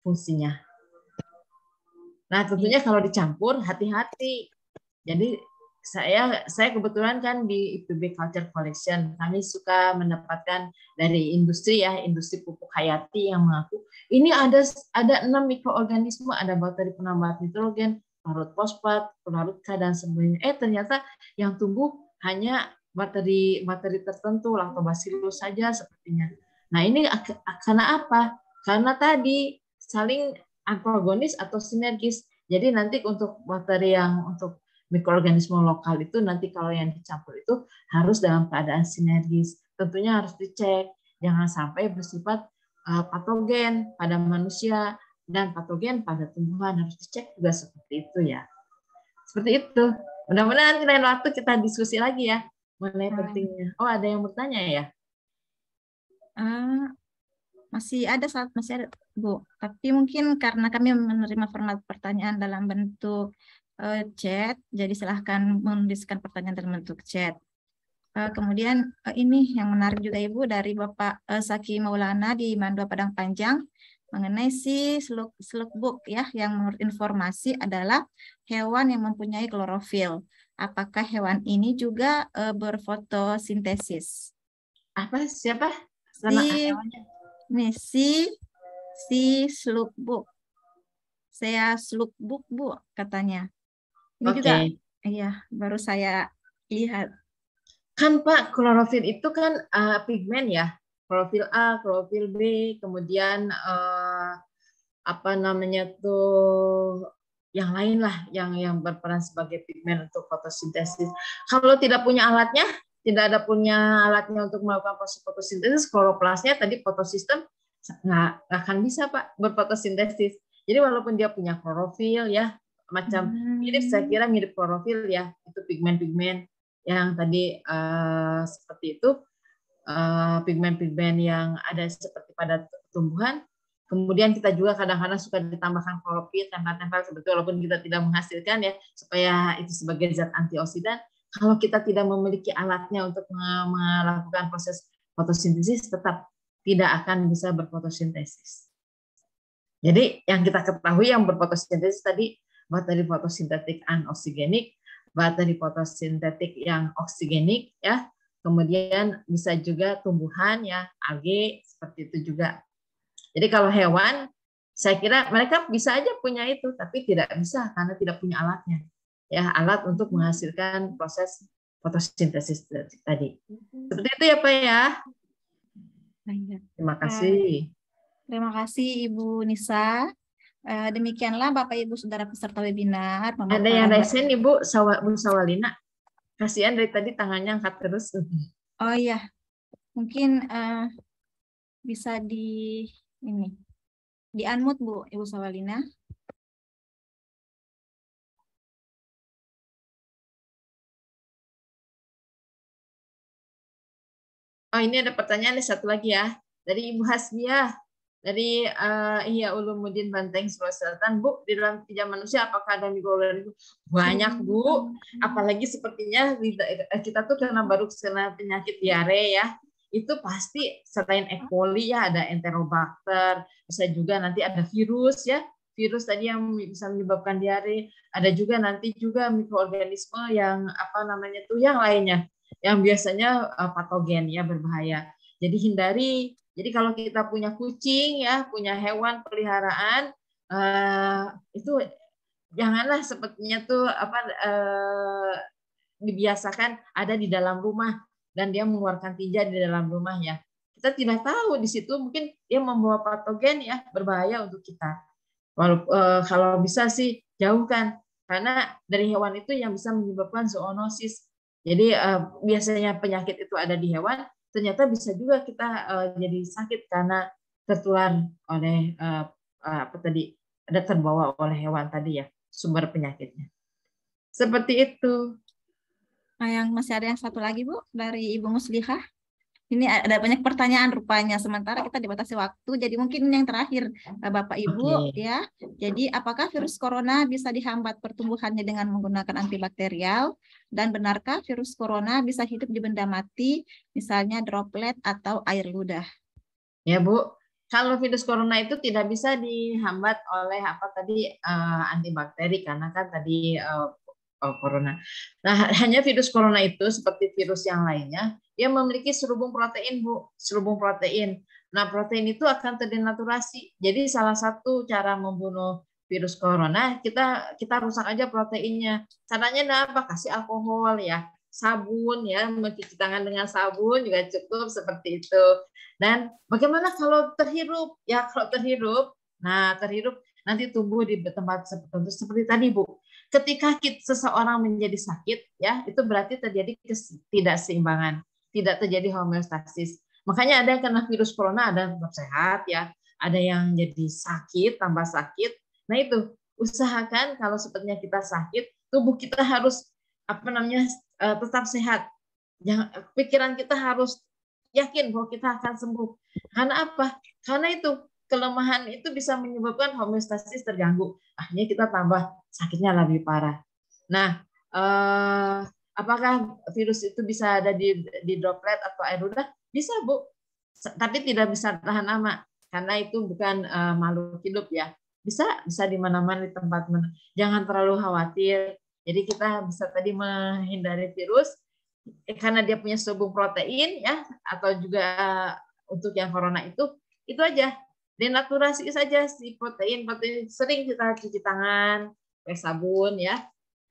D: fungsinya. Nah, tentunya kalau dicampur hati-hati. Jadi saya saya kebetulan kan di IPB Culture Collection. Kami suka mendapatkan dari industri ya industri pupuk hayati yang mengaku ini ada ada enam mikroorganisme ada bakteri penambah nitrogen pelarut fosfat pelarut K dan sebagainya. Eh ternyata yang tumbuh hanya bakteri bakteri tertentu lactobacillus saja sepertinya. Nah ini karena apa? Karena tadi saling antagonis atau sinergis. Jadi nanti untuk bakteri yang untuk mikroorganisme lokal itu nanti kalau yang dicampur itu harus dalam keadaan sinergis. Tentunya harus dicek, jangan sampai bersifat uh, patogen pada manusia dan patogen pada tumbuhan harus dicek juga seperti itu ya. Seperti itu. Mudah-mudahan lain waktu kita diskusi lagi ya mengenai pentingnya. Oh ada yang bertanya ya?
A: Uh, masih ada saat masih ada Bu. Tapi mungkin karena kami menerima format pertanyaan dalam bentuk uh, chat, jadi silahkan menuliskan pertanyaan dalam bentuk chat. Uh, kemudian uh, ini yang menarik juga Ibu dari Bapak uh, Saki Maulana di Mandua Padang Panjang mengenai si seluk seluk buk ya yang menurut informasi adalah hewan yang mempunyai klorofil. Apakah hewan ini juga uh, berfotosintesis?
D: Apa siapa?
A: Nama si Nih, si si slukbuk. Saya slukbuk, Bu, katanya. Ini okay. juga iya, baru saya lihat.
D: Kan Pak, klorofil itu kan uh, pigmen ya. Klorofil A, klorofil B, kemudian uh, apa namanya tuh yang lain lah yang yang berperan sebagai pigmen untuk fotosintesis. Kalau tidak punya alatnya, tidak ada punya alatnya untuk melakukan proses fotosintesis, kloroplasnya tadi fotosistem nggak akan bisa pak berfotosintesis. Jadi walaupun dia punya klorofil ya macam hmm. mirip saya kira mirip klorofil ya itu pigmen-pigmen yang tadi uh, seperti itu eh, pigmen-pigmen yang ada seperti pada tumbuhan. Kemudian kita juga kadang-kadang suka ditambahkan klorofil tempel-tempel seperti walaupun kita tidak menghasilkan ya supaya itu sebagai zat antioksidan. Kalau kita tidak memiliki alatnya untuk melakukan proses fotosintesis tetap tidak akan bisa berfotosintesis. Jadi yang kita ketahui yang berfotosintesis tadi bakteri fotosintetik anoksigenik, bakteri fotosintetik yang oksigenik ya. Kemudian bisa juga tumbuhan ya, alge seperti itu juga. Jadi kalau hewan saya kira mereka bisa aja punya itu tapi tidak bisa karena tidak punya alatnya. Ya, alat untuk menghasilkan proses fotosintesis tadi. Seperti itu ya, Pak ya.
A: Iya.
D: Terima kasih.
A: Terima kasih Ibu Nisa. Eh, demikianlah Bapak Ibu Saudara peserta webinar.
D: Ada yang resen Ibu Sawa, Bu Sawalina. Kasihan dari tadi tangannya angkat terus.
A: Oh iya. Mungkin uh, bisa di ini. Di unmute Bu Ibu Sawalina.
D: Oh ini ada pertanyaan nih satu lagi ya. Dari Ibu Hasbiah dari uh, Iya Ulumuddin Banteng Sulawesi Selatan. Bu di dalam tiga manusia apakah ada mikroorganisme banyak Bu. Apalagi sepertinya eh, kita tuh karena baru kena penyakit diare ya. Itu pasti selain E. coli ya ada enterobacter bisa juga nanti ada virus ya. Virus tadi yang bisa menyebabkan diare. Ada juga nanti juga mikroorganisme yang apa namanya tuh yang lainnya yang biasanya uh, patogen ya berbahaya. Jadi hindari. Jadi kalau kita punya kucing ya, punya hewan peliharaan uh, itu janganlah sepertinya tuh apa uh, dibiasakan ada di dalam rumah dan dia mengeluarkan tinja di dalam rumah ya. Kita tidak tahu di situ mungkin dia membawa patogen ya berbahaya untuk kita. Walau, uh, kalau bisa sih jauhkan karena dari hewan itu yang bisa menyebabkan zoonosis jadi uh, biasanya penyakit itu ada di hewan, ternyata bisa juga kita uh, jadi sakit karena tertular oleh uh, apa tadi ada terbawa oleh hewan tadi ya sumber penyakitnya. Seperti itu.
A: Nah, yang masih ada yang satu lagi Bu dari Ibu Muslihah. Ini ada banyak pertanyaan rupanya, sementara kita dibatasi waktu, jadi mungkin yang terakhir eh, Bapak Ibu okay. ya. Jadi apakah virus corona bisa dihambat pertumbuhannya dengan menggunakan antibakterial? Dan benarkah virus corona bisa hidup di benda mati, misalnya droplet atau air ludah?
D: Ya Bu, kalau virus corona itu tidak bisa dihambat oleh apa tadi uh, antibakteri karena kan tadi uh, corona. Nah, hanya virus corona itu seperti virus yang lainnya dia memiliki serubung protein, Bu, serubung protein. Nah, protein itu akan terdenaturasi. Jadi salah satu cara membunuh virus corona, kita kita rusak aja proteinnya. Caranya apa? Kasih alkohol ya, sabun ya, mencuci tangan dengan sabun juga cukup seperti itu. Dan bagaimana kalau terhirup? Ya, kalau terhirup, nah terhirup nanti tumbuh di tempat seperti seperti tadi, Bu. Ketika kita, seseorang menjadi sakit, ya, itu berarti terjadi ketidakseimbangan tidak terjadi homeostasis. Makanya ada yang kena virus corona ada yang tetap sehat ya, ada yang jadi sakit tambah sakit. Nah itu usahakan kalau sepertinya kita sakit, tubuh kita harus apa namanya eh, tetap sehat. Jangan pikiran kita harus yakin bahwa kita akan sembuh. Karena apa? Karena itu kelemahan itu bisa menyebabkan homeostasis terganggu. Akhirnya kita tambah sakitnya lebih parah. Nah, eh, Apakah virus itu bisa ada di, di droplet atau air ludah? Bisa, Bu. Tapi tidak bisa tahan lama karena itu bukan uh, makhluk hidup ya. Bisa bisa di mana-mana di tempat mana. Jangan terlalu khawatir. Jadi kita bisa tadi menghindari virus eh, karena dia punya subung protein ya atau juga uh, untuk yang corona itu itu aja denaturasi saja si protein protein sering kita cuci tangan pakai sabun ya.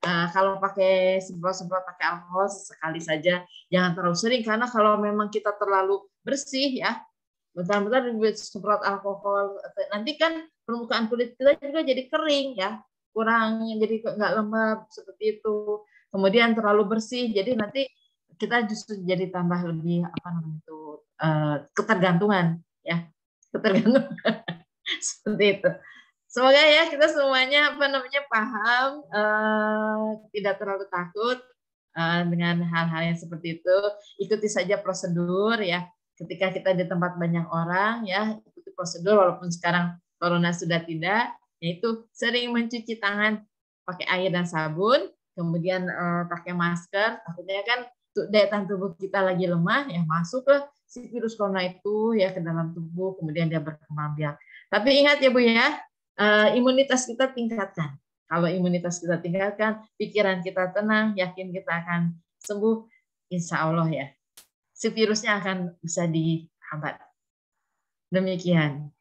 D: Nah, kalau pakai semprot-semprot pakai alkohol sekali saja, jangan terlalu sering. Karena kalau memang kita terlalu bersih ya, bentar-bentar semprot alkohol, nanti kan permukaan kulit kita juga jadi kering ya. kurang jadi nggak lembab seperti itu. Kemudian terlalu bersih jadi nanti kita justru jadi tambah lebih apa namanya itu uh, ketergantungan ya ketergantungan. Seperti itu. Semoga ya kita semuanya apa namanya paham uh, tidak terlalu takut uh, dengan hal-hal yang seperti itu. Ikuti saja prosedur ya. Ketika kita di tempat banyak orang ya ikuti prosedur walaupun sekarang corona sudah tidak yaitu sering mencuci tangan pakai air dan sabun, kemudian uh, pakai masker, takutnya kan daya tahan tubuh kita lagi lemah, ya masuk ke si virus corona itu ya ke dalam tubuh, kemudian dia berkembang biak. Tapi ingat ya Bu ya, uh, imunitas kita tingkatkan. Kalau imunitas kita tingkatkan, pikiran kita tenang, yakin kita akan sembuh, insya Allah ya. Si virusnya akan bisa dihambat. Demikian.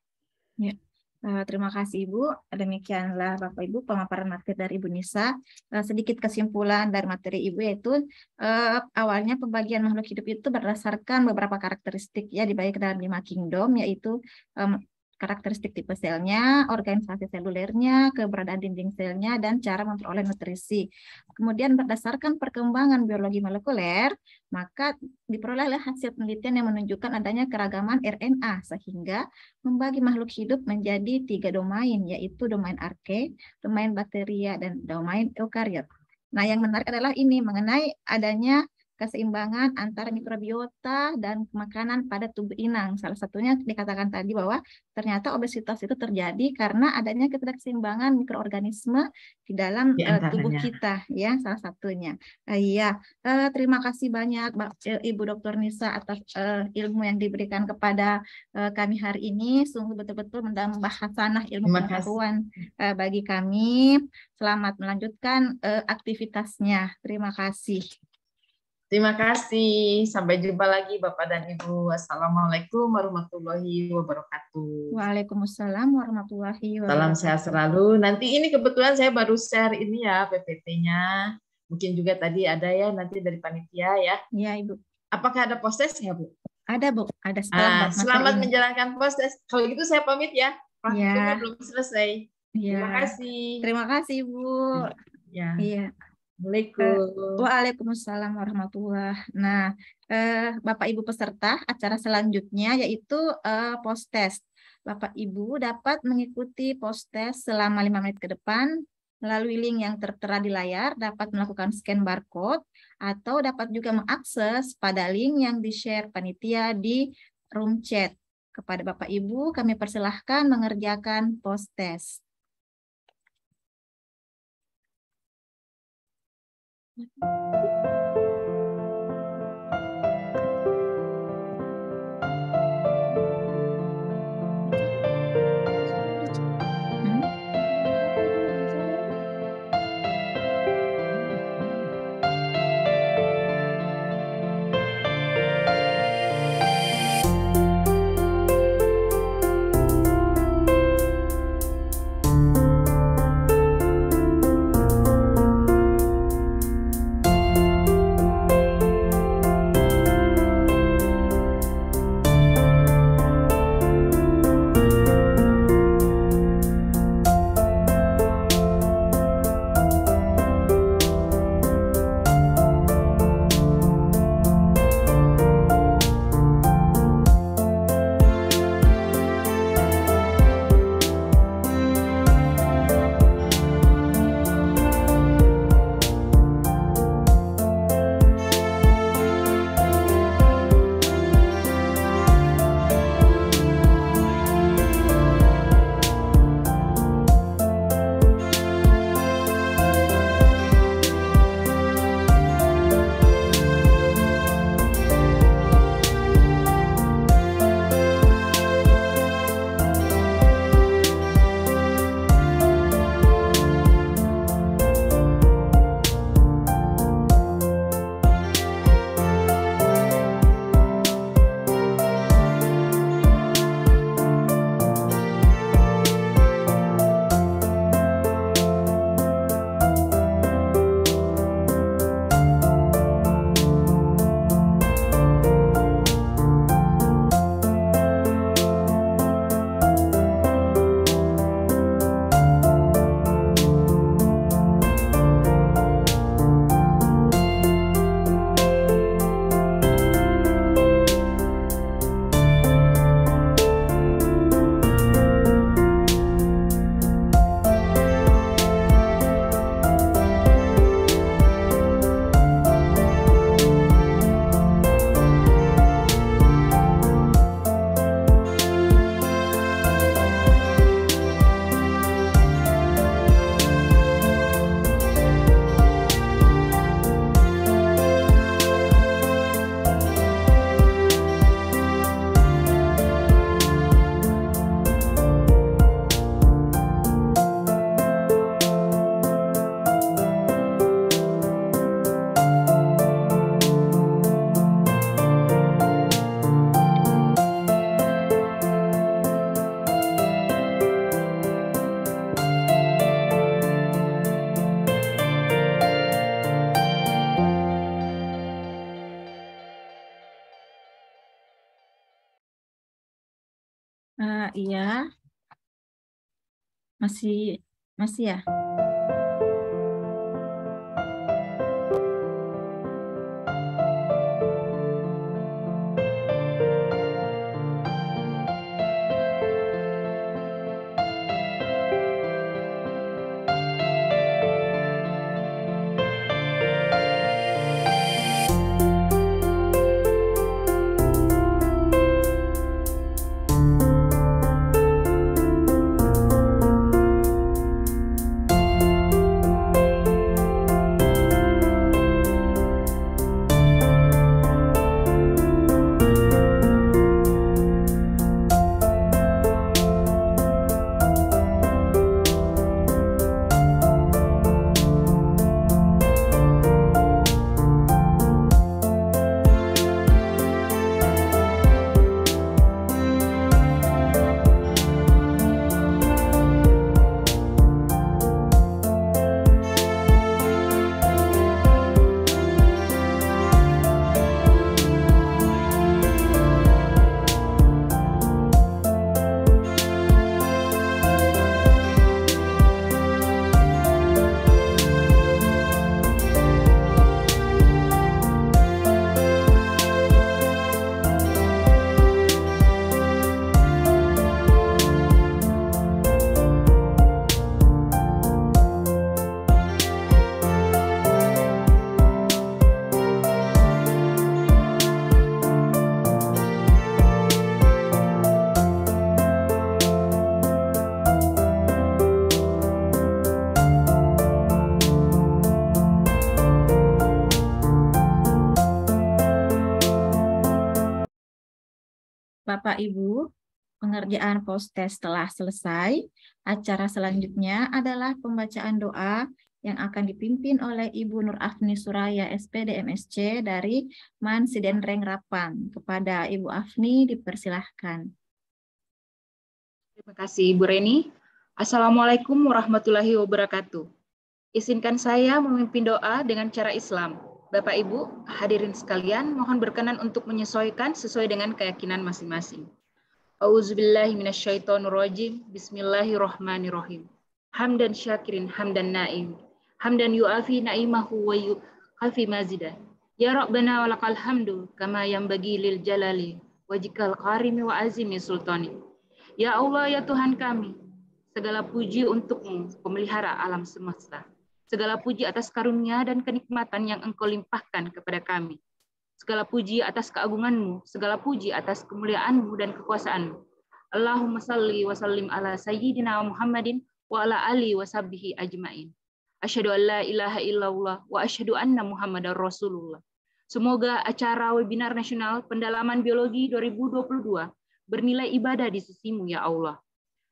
A: Ya. Uh, terima kasih Ibu. Demikianlah Bapak Ibu pemaparan materi dari Ibu Nisa. Uh, sedikit kesimpulan dari materi Ibu yaitu uh, awalnya pembagian makhluk hidup itu berdasarkan beberapa karakteristik ya dibagi ke dalam lima kingdom yaitu karakteristik tipe selnya, organisasi selulernya, keberadaan dinding selnya, dan cara memperoleh nutrisi. Kemudian berdasarkan perkembangan biologi molekuler, maka diperolehlah hasil penelitian yang menunjukkan adanya keragaman RNA, sehingga membagi makhluk hidup menjadi tiga domain, yaitu domain arke, domain bakteria, dan domain eukariot. Nah, yang menarik adalah ini mengenai adanya keseimbangan antara mikrobiota dan makanan pada tubuh inang. Salah satunya dikatakan tadi bahwa ternyata obesitas itu terjadi karena adanya ketidakseimbangan mikroorganisme di dalam di uh, tubuh kita ya salah satunya. Uh, iya, uh, terima kasih banyak Ibu Dr. Nisa atas uh, ilmu yang diberikan kepada uh, kami hari ini. Sungguh betul-betul menambah hasanah ilmu pengetahuan uh, bagi kami. Selamat melanjutkan uh, aktivitasnya. Terima kasih.
D: Terima kasih. Sampai jumpa lagi Bapak dan Ibu. Assalamualaikum warahmatullahi wabarakatuh.
A: Waalaikumsalam warahmatullahi wabarakatuh.
D: Salam sehat selalu. Nanti ini kebetulan saya baru share ini ya PPT-nya. Mungkin juga tadi ada ya nanti dari panitia ya.
A: Iya Ibu.
D: Apakah ada proses ya Bu?
A: Ada Bu. Ada
D: selamat. Ah, selamat menjalankan proses. Kalau gitu saya pamit ya. Praktikumnya ya. belum selesai.
A: Ya. Terima kasih. Terima kasih Bu.
D: Ya.
A: Iya.
D: Assalamualaikum.
A: Waalaikumsalam warahmatullahi Nah, eh, Bapak Ibu peserta acara selanjutnya yaitu eh, post test. Bapak Ibu dapat mengikuti post test selama lima menit ke depan melalui link yang tertera di layar, dapat melakukan scan barcode, atau dapat juga mengakses pada link yang di-share panitia di room chat. Kepada Bapak Ibu, kami persilahkan mengerjakan post Masih Bapak Ibu, pengerjaan post-test telah selesai. Acara selanjutnya adalah pembacaan doa yang akan dipimpin oleh Ibu Nur Afni Suraya SPD MSC dari Mansiden Reng Rapan. Kepada Ibu Afni dipersilahkan.
E: Terima kasih Ibu Reni. Assalamualaikum warahmatullahi wabarakatuh. Izinkan saya memimpin doa dengan cara Islam. Bapak Ibu, hadirin sekalian, mohon berkenan untuk menyesuaikan sesuai dengan keyakinan masing-masing. Auzubillahi minasyaitonirrajim. Bismillahirrahmanirrahim. Hamdan syakirin, hamdan naim. Hamdan yu'afi na'imahu wa yu'afi mazidah. Ya Rabbana walakal hamdu kama yang bagi lil jalali wajikal karimi wa azimi sultani. Ya Allah, ya Tuhan kami, segala puji untukmu, pemelihara alam semesta. Segala puji atas karunia dan kenikmatan yang engkau limpahkan kepada kami. Segala puji atas keagunganmu, segala puji atas kemuliaanmu dan kekuasaanmu. Allahumma salli wa sallim ala sayyidina Muhammadin wa ala ali wa sabbihi ajmain. Asyhadu an la ilaha illallah wa asyhadu anna Muhammadar Rasulullah. Semoga acara webinar nasional pendalaman biologi 2022 bernilai ibadah di sisimu ya Allah.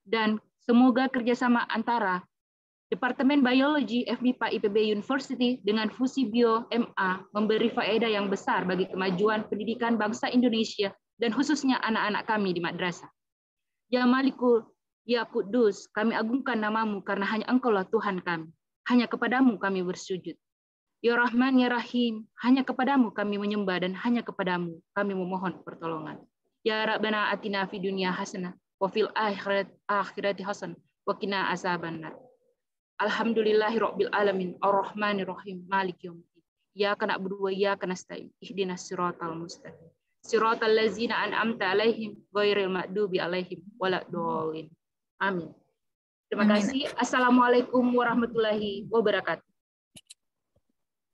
E: Dan semoga kerjasama antara Departemen Biologi FMIPA IPB University dengan Fusi Bio MA memberi faedah yang besar bagi kemajuan pendidikan bangsa Indonesia dan khususnya anak-anak kami di madrasah. Ya Malikul, Ya Kudus, kami agungkan namamu karena hanya engkaulah Tuhan kami. Hanya kepadamu kami bersujud. Ya Rahman, Ya Rahim, hanya kepadamu kami menyembah dan hanya kepadamu kami memohon pertolongan. Ya Rabbana atina fi dunia hasanah, wa fil akhirat, akhirati hasanah, wa qina. Alhamdulillahi Rabbil Alamin, Ar-Rahmanir-Rahim, Malik Yawmiddin. Ya kana na'budu wa iyyaka nasta'in. Ihdinas siratal mustaqim. Siratal ladzina an'amta alaihim ghairil maghdubi alaihim waladdallin. Amin. Terima Amin. kasih. Assalamualaikum warahmatullahi wabarakatuh.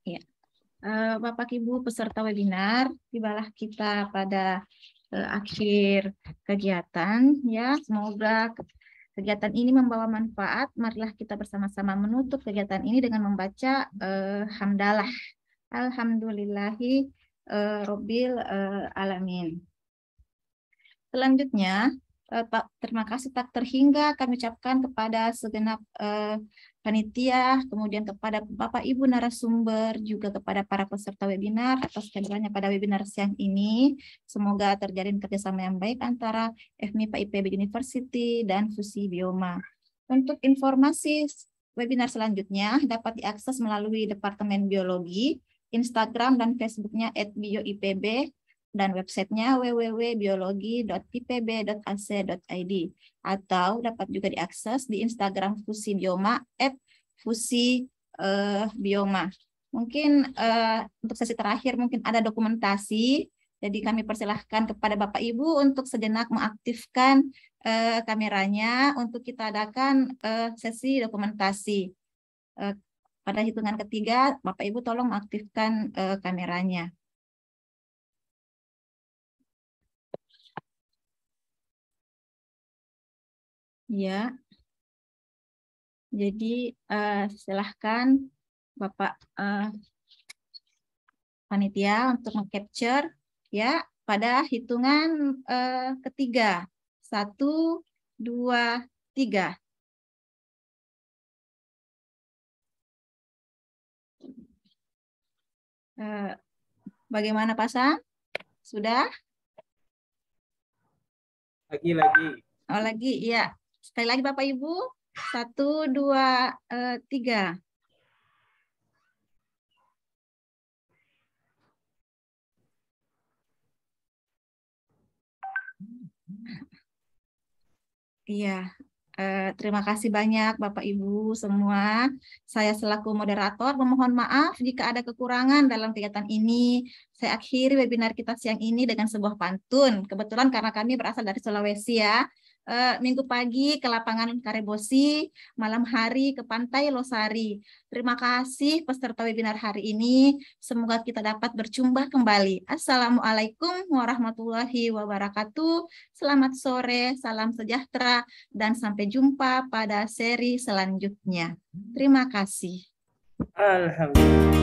A: Ya. Bapak Ibu peserta webinar, tibalah kita pada uh, akhir kegiatan ya. Semoga Kegiatan ini membawa manfaat. Marilah kita bersama-sama menutup kegiatan ini dengan membaca uh, hamdalah. Alhamdulillahi uh, Robbil uh, Alamin. Selanjutnya, uh, terima kasih tak terhingga kami ucapkan kepada segenap uh, panitia, kemudian kepada Bapak Ibu narasumber, juga kepada para peserta webinar atas kehadirannya pada webinar siang ini. Semoga terjalin kerjasama yang baik antara FMIPA IPB University dan Fusi Bioma. Untuk informasi webinar selanjutnya dapat diakses melalui Departemen Biologi, Instagram dan Facebooknya @bioipb, dan websitenya www.biologi.ipb.ac.id atau dapat juga diakses di Instagram Fusi Bioma at Fusi uh, Bioma. Mungkin uh, untuk sesi terakhir mungkin ada dokumentasi, jadi kami persilahkan kepada Bapak Ibu untuk sejenak mengaktifkan uh, kameranya untuk kita adakan uh, sesi dokumentasi. Uh, pada hitungan ketiga, Bapak Ibu tolong mengaktifkan uh, kameranya. Ya. Jadi uh, silahkan Bapak uh, panitia untuk mengcapture ya pada hitungan uh, ketiga. Satu, dua, tiga. Uh, bagaimana pasang? Sudah?
C: Lagi, lagi.
A: Oh, lagi, ya. Sekali lagi Bapak Ibu. Satu, dua, uh, tiga. Iya, eh, terima kasih banyak Bapak Ibu semua. Saya selaku moderator memohon maaf jika ada kekurangan dalam kegiatan ini. Saya akhiri webinar kita siang ini dengan sebuah pantun. Kebetulan karena kami berasal dari Sulawesi ya uh, minggu pagi ke lapangan Karebosi, malam hari ke pantai Losari. Terima kasih peserta webinar hari ini. Semoga kita dapat berjumpa kembali. Assalamualaikum warahmatullahi wabarakatuh. Selamat sore, salam sejahtera, dan sampai jumpa pada seri selanjutnya. Terima kasih.
C: Alhamdulillah.